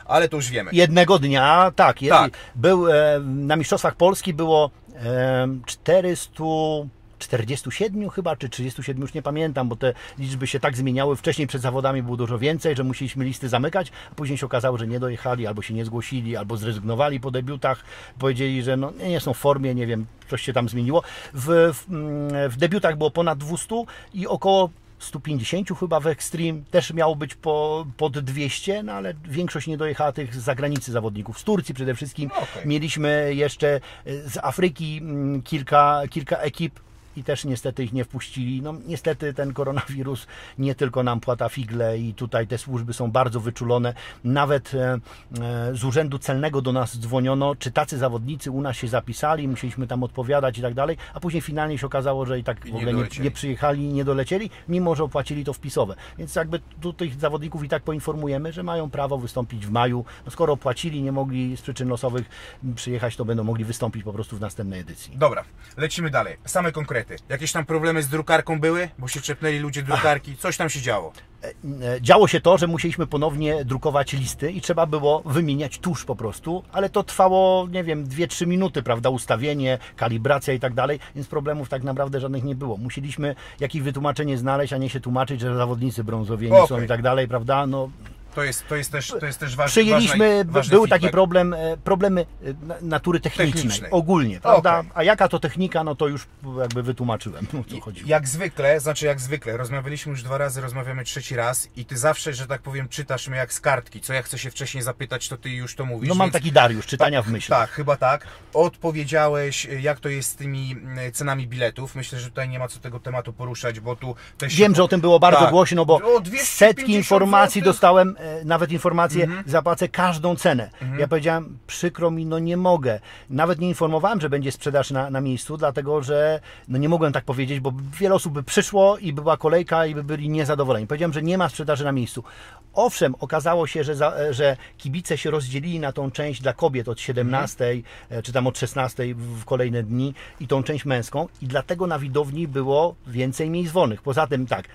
ale to już wiemy. Jednego dnia, tak. tak. Był, e, na Mistrzostwach Polski było e, 400 47 chyba, czy 37, już nie pamiętam, bo te liczby się tak zmieniały. Wcześniej przed zawodami było dużo więcej, że musieliśmy listy zamykać, a później się okazało, że nie dojechali, albo się nie zgłosili, albo zrezygnowali po debiutach, powiedzieli, że no, nie są w formie, nie wiem, coś się tam zmieniło. W, w, mm, w debiutach było ponad 200 i około 150 chyba w Extreme, też miało być po, pod 200, no ale większość nie dojechała tych z zagranicy zawodników, z Turcji przede wszystkim. No okay. Mieliśmy jeszcze e, z Afryki mm, kilka, kilka ekip, i też niestety ich nie wpuścili. No niestety ten koronawirus nie tylko nam płata figle i tutaj te służby są bardzo wyczulone. Nawet e, e, z Urzędu Celnego do nas dzwoniono, czy tacy zawodnicy u nas się zapisali, musieliśmy tam odpowiadać i tak dalej, a później finalnie się okazało, że i tak w ogóle nie, nie przyjechali i nie dolecieli, mimo że opłacili to wpisowe. Więc jakby tu tych zawodników i tak poinformujemy, że mają prawo wystąpić w maju. No skoro opłacili, nie mogli z przyczyn losowych przyjechać, to będą mogli wystąpić po prostu w następnej edycji. Dobra, lecimy dalej. Same konkrety. Jakieś tam problemy z drukarką były? Bo się czepnęli ludzie drukarki. Coś tam się działo. E, Działo się to, że musieliśmy ponownie drukować listy i trzeba było wymieniać tusz po prostu, ale to trwało, nie wiem, 2-3 minuty, prawda, ustawienie, kalibracja i tak dalej, więc problemów tak naprawdę żadnych nie było. Musieliśmy jakieś wytłumaczenie znaleźć, a nie się tłumaczyć, że zawodnicy brązowieni są Okej. i tak dalej, prawda, no To jest, to jest też, to jest też ważne. Przyjęliśmy, ważny, był feedback. taki problem, e, problemy e, na- natury technicznej, Technicznej. ogólnie, prawda? Okej. A jaka to technika, no to już jakby wytłumaczyłem, o co chodzi. Jak zwykle, znaczy jak zwykle, rozmawialiśmy już dwa razy, rozmawiamy trzeci raz i ty zawsze, że tak powiem, czytasz mnie jak z kartki. Co ja chcę się wcześniej zapytać, to ty już to mówisz. No mam więc- taki Dariusz, czytania w myśli. Tak, chyba tak. Odpowiedziałeś, jak to jest z tymi cenami biletów. Myślę, że tutaj nie ma co tego tematu poruszać, bo tu też się Wiem, że o tym było bardzo Tak. głośno, bo O 250 setki informacji dostałem, e, nawet informacje, Mhm. zapłacę każdą cenę. Ja powiedziałem, przykro mi, no nie mogę. Nawet nie informowałem, że będzie sprzedaż na, na miejscu, dlatego że no nie mogłem tak powiedzieć, bo wiele osób by przyszło i była kolejka i by byli niezadowoleni. Powiedziałem, że nie ma sprzedaży na miejscu. Owszem, okazało się, że, za, e, że kibice się rozdzielili na tą część dla kobiet od 17, e, czy tam od 16 w w kolejne dni i tą część męską i dlatego na widowni było więcej miejsc wolnych. Poza tym tak,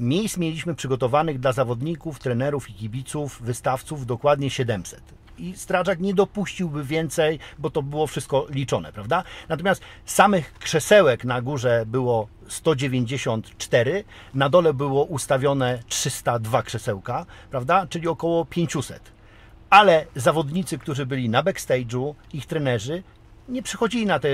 Miejsc mieliśmy przygotowanych dla zawodników, trenerów i kibiców, wystawców dokładnie 700. I strażak nie dopuściłby więcej, bo to było wszystko liczone, prawda? Natomiast samych krzesełek na górze było 194, na dole było ustawione 302 krzesełka, prawda? Czyli około 500. Ale zawodnicy, którzy byli na backstage'u, ich trenerzy, nie przychodzili na te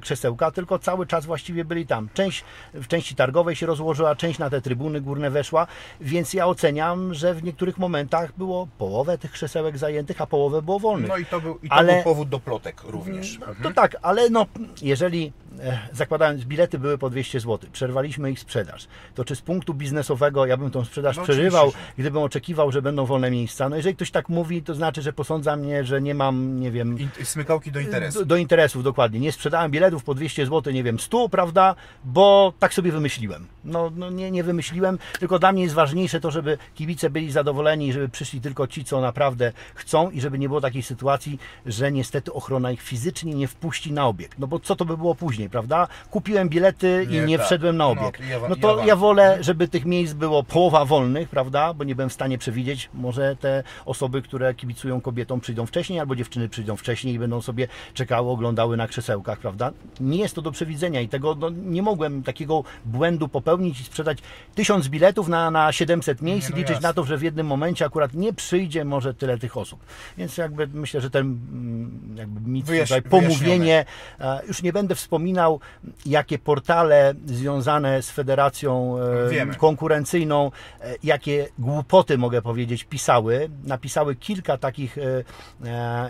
krzesełka, tylko cały czas właściwie byli tam. Część w części targowej się rozłożyła, część na te trybuny górne weszła, więc ja oceniam, że w niektórych momentach było połowę tych krzesełek zajętych, a połowę było wolnych. No i to był, i to Ale- był powód do plotek również. No, to tak, ale no, jeżeli e, zakładając bilety były po 200 zł, przerwaliśmy ich sprzedaż, to czy z punktu biznesowego ja bym tą sprzedaż No oczywiście, gdybym oczekiwał, że będą wolne miejsca? No jeżeli ktoś tak mówi, to znaczy, że posądza mnie, że nie mam, nie wiem, In, smykałki do interesu. do, do interesów, dokładnie. Nie sprzedałem biletów po 200 zł, nie wiem, 100, prawda? Bo tak sobie wymyśliłem. No, no nie, nie wymyśliłem, tylko dla mnie jest ważniejsze to, żeby kibice byli zadowoleni i żeby przyszli tylko ci, co naprawdę chcą i żeby nie było takiej sytuacji, że niestety ochrona ich fizycznie nie wpuści na obiekt. No bo co to by było później, prawda? Kupiłem bilety i Nie, nie tak. wszedłem na No, obiekt. No ja to ja wolę, żeby tych miejsc było połowa wolnych, prawda? Bo nie byłem w stanie przewidzieć. Może te osoby, które kibicują kobietom przyjdą wcześniej, albo dziewczyny przyjdą wcześniej i będą sobie czekały, oglądały na krzesełkach, prawda? Nie jest to do przewidzenia i tego no, nie mogłem takiego błędu popełnić i sprzedać tysiąc biletów na, na 700 miejsc Nie, no i liczyć jasne. na to, że w jednym momencie akurat nie przyjdzie może tyle tych osób. Więc jakby myślę, że ten mm, jakby mi Wyjaś- tutaj pomówienie E, Już nie będę wspominał, jakie portale związane z federacją e, Wiemy. konkurencyjną, e, jakie głupoty, mogę powiedzieć, pisały. Napisały kilka takich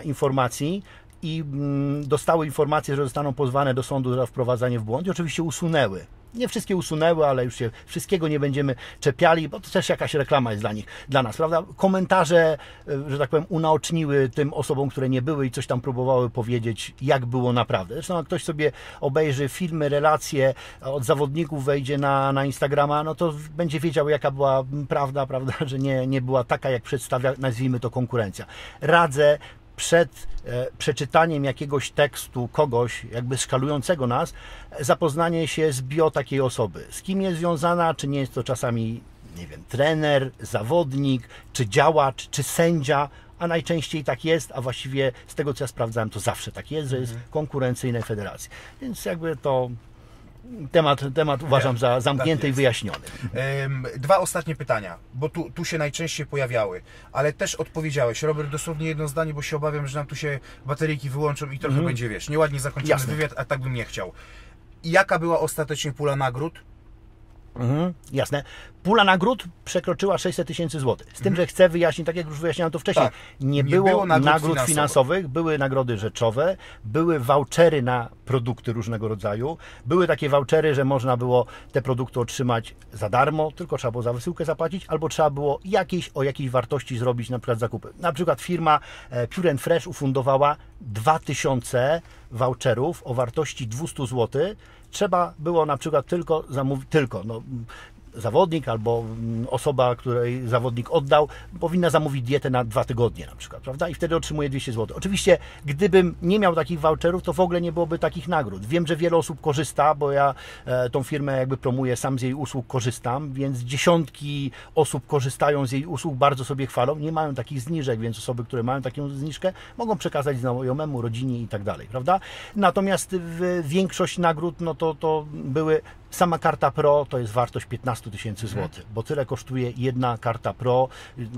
informacji i mm, dostały informację, że zostaną pozwane do sądu za wprowadzanie w błąd i oczywiście usunęły. Nie wszystkie usunęły, ale już się wszystkiego nie będziemy czepiali, bo to też jakaś reklama jest dla nich, dla nas, prawda? Komentarze, e, że tak powiem, unaoczniły tym osobom, które nie były i coś tam próbowały powiedzieć, jak było naprawdę. Zresztą jak ktoś sobie obejrzy filmy, relacje od zawodników, wejdzie na, na Instagrama, no to będzie wiedział, jaka była prawda, prawda, że nie, nie była taka, jak przedstawia, nazwijmy to, konkurencja. Radzę przed e, przeczytaniem jakiegoś tekstu kogoś, jakby szkalującego nas, zapoznanie się z bio takiej osoby. Z kim jest związana, czy nie jest to czasami, nie wiem, trener, zawodnik, czy działacz, czy sędzia, a najczęściej tak jest, a właściwie z tego co ja sprawdzałem, to zawsze tak jest, że jest konkurencyjnej federacji. Więc jakby to temat, temat uważam za zamknięty i jest. wyjaśniony. Dwa ostatnie pytania, bo tu, tu się najczęściej pojawiały, ale też odpowiedziałeś. Robert, dosłownie jedno zdanie, bo się obawiam, że nam tu się bateryjki wyłączą i trochę będzie, wiesz, nieładnie zakończymy wywiad, a tak bym nie chciał. Jaka była ostatecznie pula nagród? Mhm, jasne. Pula nagród przekroczyła 600 tysięcy złotych. Z tym, że chcę wyjaśnić, tak jak już wyjaśniałem to wcześniej, Mhm. Tak. nie, było, było nagród nagród, finansowych. finansowych, były nagrody rzeczowe, były vouchery na produkty różnego rodzaju, były takie vouchery, że można było te produkty otrzymać za darmo, tylko trzeba było za wysyłkę zapłacić, albo trzeba było jakieś, o jakiejś wartości zrobić na przykład zakupy. Na przykład firma e, Pure Fresh ufundowała 2000 voucherów o wartości 200 zł. Trzeba było na przykład tylko zamówić, tylko, no, zawodnik albo mm, osoba, której zawodnik oddał, powinna zamówić dietę na dwa tygodnie na przykład, prawda? I wtedy otrzymuje 200 zł. Oczywiście, gdybym nie miał takich voucherów, to w ogóle nie byłoby takich nagród. Wiem, że wiele osób korzysta, bo ja e, tą firmę jakby promuję, sam z jej usług korzystam, więc dziesiątki osób korzystają z jej usług, bardzo sobie chwalą, nie mają takich zniżek, więc osoby, które mają taką zniżkę, mogą przekazać znajomemu, rodzinie i tak dalej, prawda? Natomiast większość nagród, no to, to były Sama karta Pro to jest wartość 15 tysięcy złotych, bo tyle kosztuje jedna karta Pro,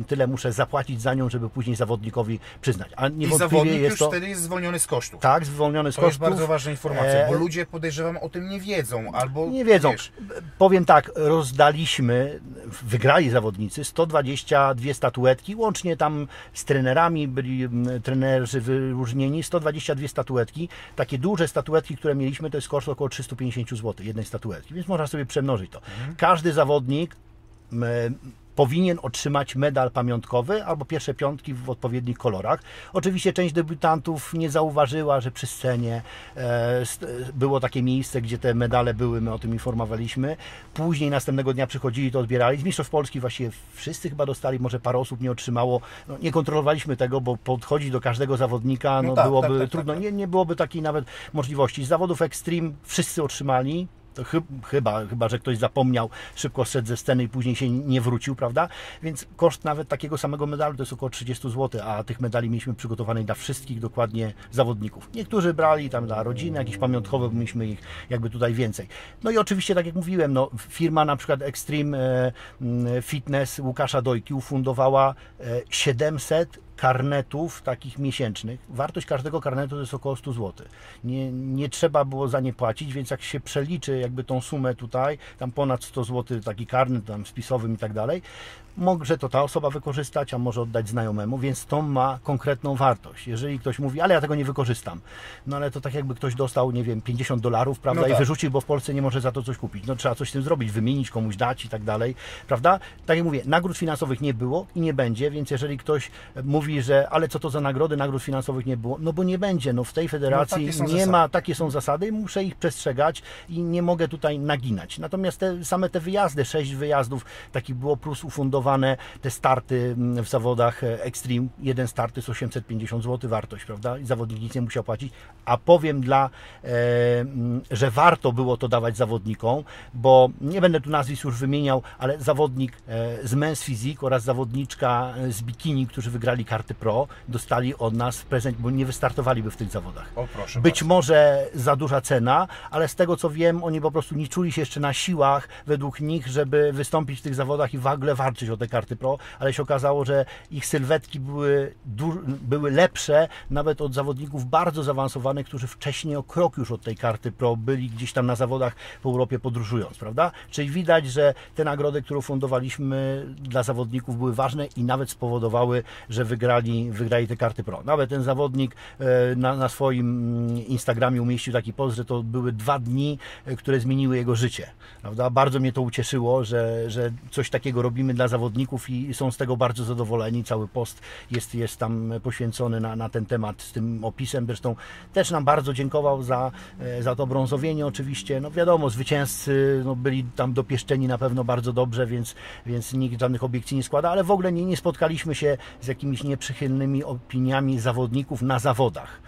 tyle muszę zapłacić za nią, żeby później zawodnikowi przyznać. A I zawodnik jest już to wtedy jest zwolniony z kosztów. tak, zwolniony z To jest kosztów. bardzo ważna informacja, E, bo ludzie podejrzewam o tym nie wiedzą albo Nie wiedzą. Wiesz, Powiem tak, rozdaliśmy, wygrali zawodnicy 122 statuetki, łącznie tam z trenerami, byli trenerzy wyróżnieni, 122 statuetki. Takie duże statuetki, które mieliśmy, to jest koszt około 350 zł jednej statuetki, więc można sobie przemnożyć to. Każdy zawodnik powinien otrzymać medal pamiątkowy albo pierwsze piątki w odpowiednich kolorach. Oczywiście część debiutantów nie zauważyła, że przy scenie e, było takie miejsce, gdzie te medale były, my o tym informowaliśmy. Później następnego dnia przychodzili, to odbierali. Z Mistrzostw Polski właściwie wszyscy chyba dostali, może parę osób nie otrzymało. No, nie kontrolowaliśmy tego, bo podchodzić do każdego zawodnika no, No tak, byłoby tak, tak, trudno. tak, tak. Nie, nie byłoby takiej nawet możliwości. Z zawodów Extreme wszyscy otrzymali. Chy- chyba, chyba, że ktoś zapomniał, szybko szedł ze sceny i później się nie wrócił, prawda? Więc koszt nawet takiego samego medalu to jest około 30 zł, a tych medali mieliśmy przygotowanych dla wszystkich dokładnie zawodników. Niektórzy brali tam dla rodziny, jakieś pamiątkowe, bo mieliśmy ich jakby tutaj więcej. No i oczywiście, tak jak mówiłem, no, firma na przykład Extreme e, Fitness Łukasza Dojki ufundowała e, 700 karnetów takich miesięcznych. Wartość każdego karnetu to jest około 100 zł. Nie, nie trzeba było za nie płacić, więc jak się przeliczy jakby tą sumę tutaj, tam ponad 100 zł taki karnet tam spisowym i tak dalej, może to ta osoba wykorzystać, a może oddać znajomemu, więc to ma konkretną wartość. Jeżeli ktoś mówi, ale ja tego nie wykorzystam, no ale to tak jakby ktoś dostał, nie wiem, 50 dolarów, prawda, No i tak. wyrzucił, bo w Polsce nie może za to coś kupić. No trzeba coś z tym zrobić, wymienić, komuś dać i tak dalej, prawda? Tak jak mówię, nagród finansowych nie było i nie będzie, więc jeżeli ktoś mówi, że ale co to za nagrody, nagród finansowych nie było, no bo nie będzie, no w tej federacji są nie zasady. ma, takie są zasady i muszę ich przestrzegać i nie mogę tutaj naginać. Natomiast te, same te wyjazdy, sześć wyjazdów, takich było plus te starty mm, w zawodach e, Extreme, jeden start jest 850 zł wartość, prawda? I zawodnik nic nie musiał płacić, a powiem dla, e, mm, że warto było to dawać zawodnikom, bo nie będę tu nazwisk już wymieniał, ale zawodnik e, z Men's Physique oraz zawodniczka z bikini, którzy wygrali karty pro, dostali od nas prezent, bo nie wystartowaliby w tych zawodach. O proszę Być bardzo. może za duża cena, ale z tego co wiem, oni po prostu nie czuli się jeszcze na siłach według nich, żeby wystąpić w tych zawodach i w ogóle walczyć o te karty pro, ale się okazało, że ich sylwetki były, były lepsze nawet od zawodników bardzo zaawansowanych, którzy wcześniej o krok już od tej karty pro byli gdzieś tam na zawodach po Europie podróżując, prawda? Czyli widać, że te nagrody, które fundowaliśmy dla zawodników były ważne i nawet spowodowały, że wygrali, wygrali te karty pro. Nawet ten zawodnik e, na, na swoim mm, Instagramie umieścił taki post, że to były dwa dni, e, które zmieniły jego życie. Prawda? Bardzo mnie to ucieszyło, że, że coś takiego robimy dla zawodników i są z tego bardzo zadowoleni. Cały post jest, jest tam poświęcony na, na ten temat z tym opisem. Zresztą też nam bardzo dziękował za, e, za to brązowienie oczywiście. No wiadomo, zwycięzcy no, byli tam dopieszczeni na pewno bardzo dobrze, więc, więc nikt żadnych obiekcji nie składa, ale w ogóle nie, nie spotkaliśmy się z jakimiś nieprzychylnymi opiniami zawodników na zawodach.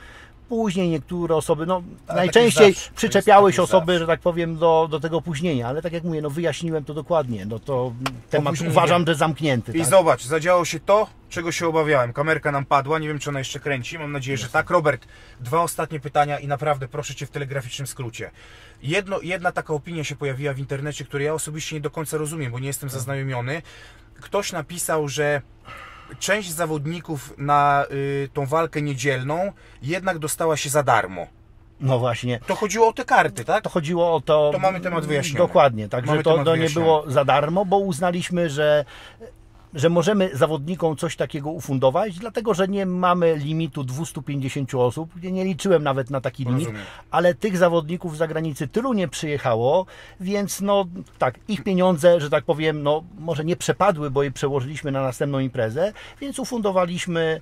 Później niektóre osoby, no tak najczęściej. To przyczepiały się tak osoby, zawsze. że tak powiem, do, do tego opóźnienia, ale tak jak mówię, no wyjaśniłem to dokładnie, no to temat Opóźnienie. uważam, że zamknięty. I tak? zobacz, zadziało się to, czego się obawiałem. Kamerka nam padła, nie wiem czy ona jeszcze kręci, mam nadzieję, że tak. Robert, dwa ostatnie pytania i naprawdę proszę Cię w telegraficznym skrócie. Jedno, jedna taka opinia się pojawiła w internecie, której ja osobiście nie do końca rozumiem, bo nie jestem zaznajomiony. Ktoś napisał, że część zawodników na y, tą walkę niedzielną jednak dostała się za darmo. No właśnie. To chodziło o te karty, tak? To chodziło o to. To mamy temat wyjaśniony. Dokładnie, także Mamy to, to nie wyjaśniony. było za darmo, bo uznaliśmy, że że możemy zawodnikom coś takiego ufundować, dlatego że nie mamy limitu 250 osób. Nie liczyłem nawet na taki limit, Rozumiem. ale tych zawodników z zagranicy tylu nie przyjechało, więc no tak, ich pieniądze, że tak powiem, no może nie przepadły, bo je przełożyliśmy na następną imprezę, więc ufundowaliśmy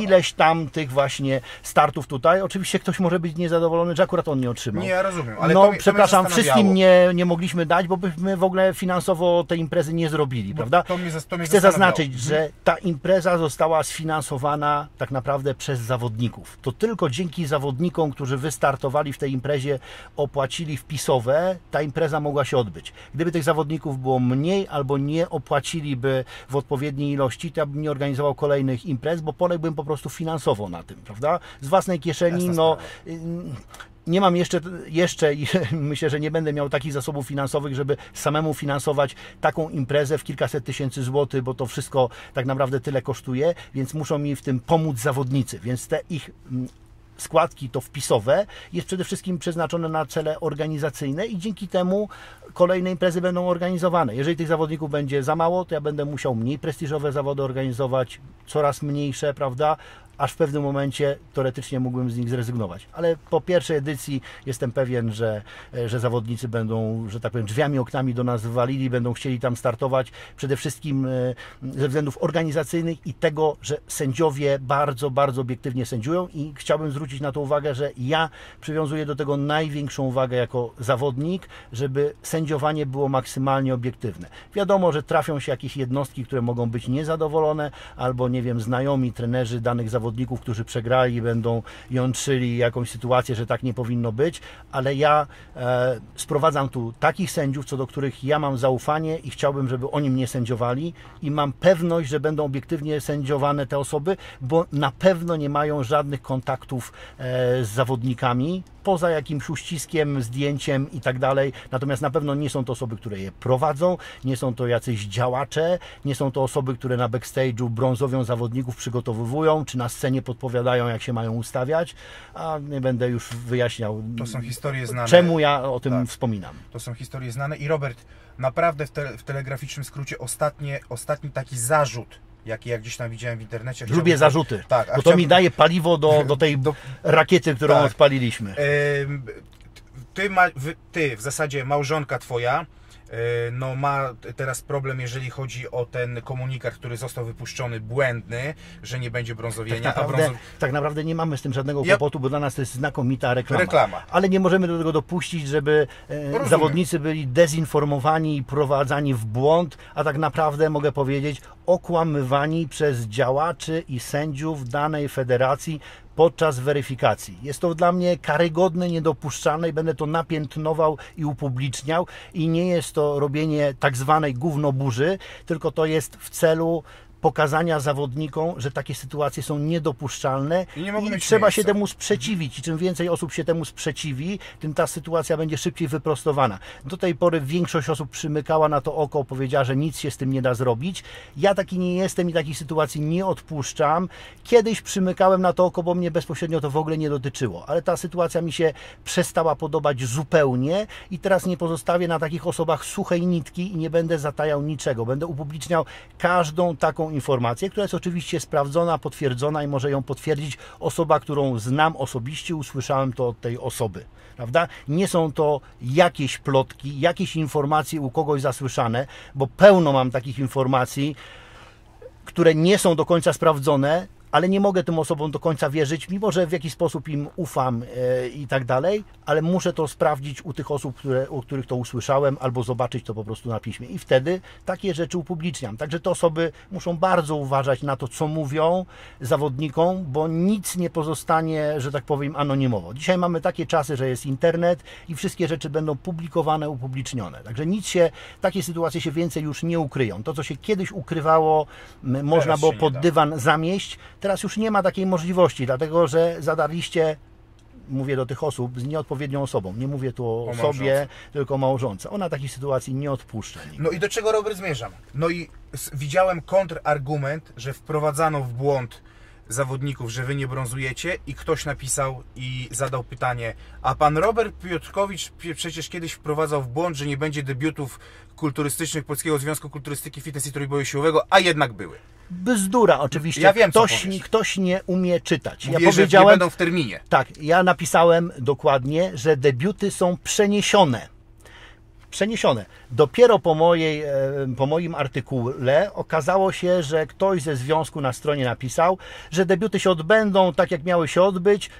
ileś tam tych właśnie startów tutaj. Oczywiście ktoś może być niezadowolony, że akurat on nie otrzymał. Nie, ja rozumiem, ale no, to to przepraszam, zastanawiało. wszystkim nie, nie mogliśmy dać, bo byśmy w ogóle finansowo tej imprezy nie zrobili, prawda? to mnie to mnie Chcę zaznaczyć, że ta impreza została sfinansowana tak naprawdę przez zawodników. To tylko dzięki zawodnikom, którzy wystartowali w tej imprezie, opłacili wpisowe, ta impreza mogła się odbyć. Gdyby tych zawodników było mniej albo nie opłaciliby w odpowiedniej ilości, to ja bym nie organizował kolejnych imprez, bo poległbym po prostu finansowo na tym, prawda? Z własnej kieszeni, Jasna no. sprawa. Nie mam jeszcze, jeszcze myślę, że nie będę miał takich zasobów finansowych, żeby samemu finansować taką imprezę w kilkaset tysięcy złotych, bo to wszystko tak naprawdę tyle kosztuje, więc muszą mi w tym pomóc zawodnicy, więc te ich mm, składki to wpisowe jest przede wszystkim przeznaczone na cele organizacyjne i dzięki temu kolejne imprezy będą organizowane. Jeżeli tych zawodników będzie za mało, to ja będę musiał mniej prestiżowe zawody organizować, coraz mniejsze, prawda? Aż w pewnym momencie teoretycznie mógłbym z nich zrezygnować. Ale po pierwszej edycji jestem pewien, że, e, że zawodnicy będą, że tak powiem, drzwiami, oknami do nas walili, będą chcieli tam startować. Przede wszystkim e, ze względów organizacyjnych i tego, że sędziowie bardzo, bardzo obiektywnie sędziują i chciałbym zwrócić na to uwagę, że ja przywiązuję do tego największą uwagę jako zawodnik, żeby sędziowanie było maksymalnie obiektywne. Wiadomo, że trafią się jakieś jednostki, które mogą być niezadowolone, albo nie wiem, znajomi trenerzy danych zawodników, którzy przegrali będą jątrzyli jakąś sytuację, że tak nie powinno być, ale ja e, sprowadzam tu takich sędziów, co do których ja mam zaufanie i chciałbym, żeby oni mnie sędziowali i mam pewność, że będą obiektywnie sędziowane te osoby, bo na pewno nie mają żadnych kontaktów e, z zawodnikami, poza jakimś uściskiem, zdjęciem i tak dalej. Natomiast na pewno nie są to osoby, które je prowadzą, nie są to jacyś działacze, nie są to osoby, które na backstage'u brązowią zawodników przygotowują, czy na scenie podpowiadają, jak się mają ustawiać, a nie będę już wyjaśniał, To są historie znane. czemu ja o tym Tak. wspominam. To są historie znane. I Robert, naprawdę w, te, w telegraficznym skrócie ostatnie, ostatni taki zarzut, jaki ja gdzieś tam widziałem w internecie. Lubię chciałbym- zarzuty, Tak, bo to chciałbym- mi daje paliwo do, do tej Do- rakiety, którą Tak. odpaliliśmy. Em, Ty, ma, ty, w zasadzie małżonka twoja, no ma teraz problem, jeżeli chodzi o ten komunikat, który został wypuszczony, błędny, że nie będzie Tak brązowienia, a naprawdę, tak naprawdę nie mamy z tym żadnego Ja- kłopotu, bo dla nas to jest znakomita reklama. Reklama. Ale nie możemy do tego dopuścić, żeby e, Rozumiem. zawodnicy byli dezinformowani i prowadzani w błąd, a tak naprawdę mogę powiedzieć okłamywani przez działaczy i sędziów danej federacji podczas weryfikacji. Jest to dla mnie karygodne, niedopuszczalne i będę to napiętnował i upubliczniał i nie jest to robienie tak zwanej gównoburzy, tylko to jest w celu pokazania zawodnikom, że takie sytuacje są niedopuszczalne I nie mieć trzeba się miejsca. temu sprzeciwić i czym więcej osób się temu sprzeciwi, tym ta sytuacja będzie szybciej wyprostowana. Do tej pory większość osób przymykała na to oko, powiedziała, że nic się z tym nie da zrobić. Ja taki nie jestem i takich sytuacji nie odpuszczam. Kiedyś przymykałem na to oko, bo mnie bezpośrednio to w ogóle nie dotyczyło, ale ta sytuacja mi się przestała podobać zupełnie i teraz nie pozostawię na takich osobach suchej nitki i nie będę zatajał niczego. Będę upubliczniał każdą taką informację, która jest oczywiście sprawdzona, potwierdzona i może ją potwierdzić osoba, którą znam osobiście, usłyszałem to od tej osoby. Prawda? Nie są to jakieś plotki, jakieś informacje u kogoś zasłyszane, bo pełno mam takich informacji, które nie są do końca sprawdzone, ale nie mogę tym osobom do końca wierzyć, mimo że w jakiś sposób im ufam e, i tak dalej, ale muszę to sprawdzić u tych osób, które, u których to usłyszałem, albo zobaczyć to po prostu na piśmie. I wtedy takie rzeczy upubliczniam. Także te osoby muszą bardzo uważać na to, co mówią zawodnikom, bo nic nie pozostanie, że tak powiem, anonimowo. Dzisiaj mamy takie czasy, że jest internet i wszystkie rzeczy będą publikowane, upublicznione. Także nic się, takie sytuacje się więcej już nie ukryją. To, co się kiedyś ukrywało, można było pod dywan zamieść, teraz już nie ma takiej możliwości, dlatego że zadaliście mówię do tych osób z nieodpowiednią osobą. Nie mówię tu o, O sobie, tylko o małżonce. Ona takich sytuacji nie odpuszcza. nigdy. No i do czego Robert zmierzam? No i widziałem kontrargument, że wprowadzano w błąd zawodników, że wy nie brązujecie i ktoś napisał i zadał pytanie, a pan Robert Piotrkowicz przecież kiedyś wprowadzał w błąd, że nie będzie debiutów kulturystycznych Polskiego Związku Kulturystyki, Fitness i Trójboju Siłowego, a jednak były. Bzdura oczywiście. Ja wiem, ktoś, ktoś nie umie czytać. Mówię, ja że nie powiedziałem, będą w terminie. tak, ja napisałem dokładnie, że debiuty są przeniesione. Przeniesione. Dopiero po, mojej, e, po moim artykule okazało się, że ktoś ze związku na stronie napisał, że debiuty się odbędą tak, jak miały się odbyć,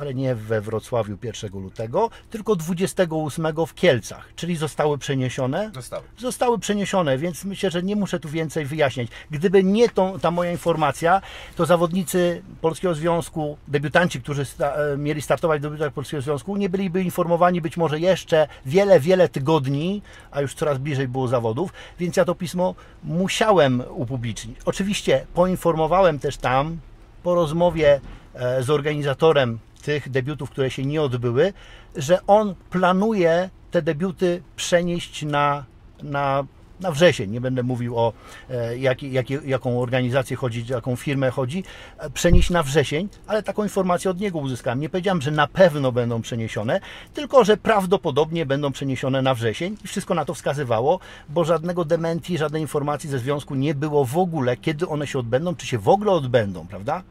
ale nie we Wrocławiu 1 lutego, tylko 28 w Kielcach, czyli zostały przeniesione Zostały. zostały przeniesione, więc myślę, że nie muszę tu więcej wyjaśniać. Gdyby nie tą, ta moja informacja, to zawodnicy Polskiego Związku, debiutanci, którzy sta, e, mieli startować w debiutach Polskiego Związku, nie byliby informowani być może jeszcze wiele, wiele tygodni, a już coraz bliżej było zawodów, więc ja to pismo musiałem upublicznić. Oczywiście poinformowałem też tam po rozmowie e, z organizatorem tych debiutów, które się nie odbyły, że on planuje te debiuty przenieść na, na, na wrzesień. Nie będę mówił o e, jak, jak, jaką organizację chodzi, jaką firmę chodzi. E, Przenieść na wrzesień, ale taką informację od niego uzyskałem. Nie powiedziałem, że na pewno będą przeniesione, tylko że prawdopodobnie będą przeniesione na wrzesień i wszystko na to wskazywało, bo żadnego dementi, żadnej informacji ze związku nie było w ogóle, kiedy one się odbędą, czy się w ogóle odbędą, prawda?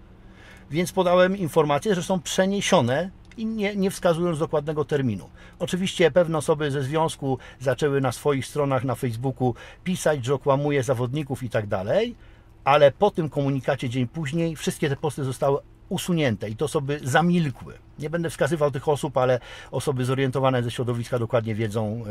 Więc podałem informację, że są przeniesione i nie, nie wskazując dokładnego terminu. Oczywiście pewne osoby ze związku zaczęły na swoich stronach na Facebooku pisać, że okłamuje zawodników i tak dalej, ale po tym komunikacie dzień później wszystkie te posty zostały usunięte i te osoby zamilkły. Nie będę wskazywał tych osób, ale osoby zorientowane ze środowiska dokładnie wiedzą,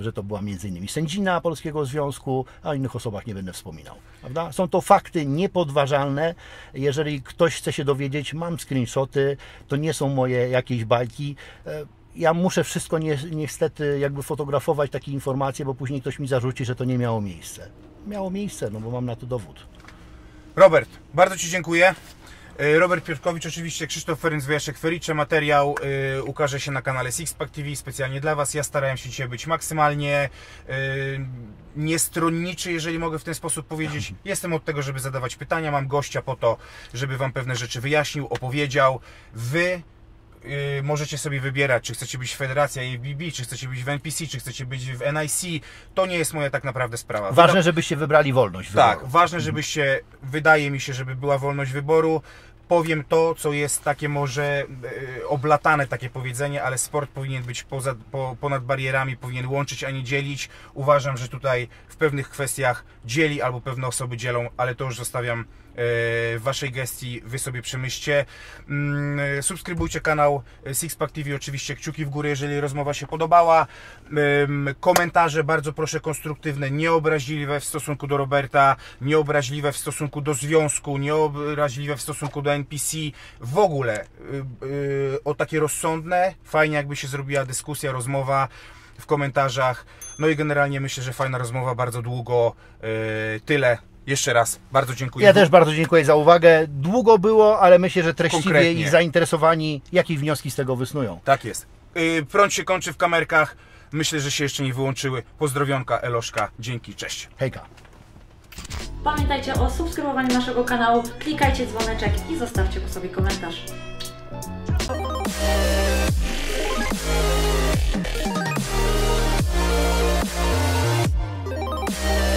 że to była m.in. sędzina Polskiego Związku, a o innych osobach nie będę wspominał. Prawda? Są to fakty niepodważalne. Jeżeli ktoś chce się dowiedzieć, mam screenshoty, to nie są moje jakieś bajki. E, ja muszę wszystko nie, niestety jakby fotografować takie informacje, bo później ktoś mi zarzuci, że to nie miało miejsce. Miało miejsce, no bo mam na to dowód. Robert, bardzo Ci dziękuję. Y, Robert Piotrkowicz, oczywiście Krzysztof Ferenc Wyjaszek Fericze. Materiał y, ukaże się na kanale Sixpack TV specjalnie dla Was. Ja starałem się dzisiaj być maksymalnie y, niestronniczy, jeżeli mogę w ten sposób powiedzieć. Jestem od tego, żeby zadawać pytania. Mam gościa po to, żeby Wam pewne rzeczy wyjaśnił, opowiedział. Wy y, możecie sobie wybierać, czy chcecie być w Federacji AFBB, czy chcecie być w NPC, czy chcecie być w NIC. To nie jest moja tak naprawdę sprawa. Ważne, żebyście wybrali wolność. Tak, wyboru. ważne, żebyście, wydaje mi się, żeby była wolność wyboru. Powiem to, co jest takie może e, oblatane takie powiedzenie, ale sport powinien być poza, po, ponad barierami, powinien łączyć, a nie dzielić. Uważam, że tutaj w pewnych kwestiach dzieli albo pewne osoby dzielą, ale to już zostawiam w Waszej gestii, Wy sobie przemyślcie. Mm, Subskrybujcie kanał Sixpack TV, oczywiście kciuki w górę, jeżeli rozmowa się podobała. Komentarze bardzo proszę konstruktywne, nieobraźliwe w stosunku do Roberta, nieobraźliwe w stosunku do związku, nieobraźliwe w stosunku do NPC. W ogóle o takie rozsądne, fajnie jakby się zrobiła dyskusja, rozmowa w komentarzach. No i generalnie myślę, że fajna rozmowa, bardzo długo. Tyle. Jeszcze raz bardzo dziękuję. Ja też bardzo dziękuję za uwagę. Długo było, ale myślę, że treściwie Konkretnie. i zainteresowani, jakie wnioski z tego wysnują. Tak jest. Y, prąd się kończy w kamerkach. Myślę, że się jeszcze nie wyłączyły. Pozdrowionka, Eloszka. Dzięki, cześć. Hejka. Pamiętajcie o subskrybowaniu naszego kanału, klikajcie dzwoneczek i zostawcie po sobie komentarz. Thank.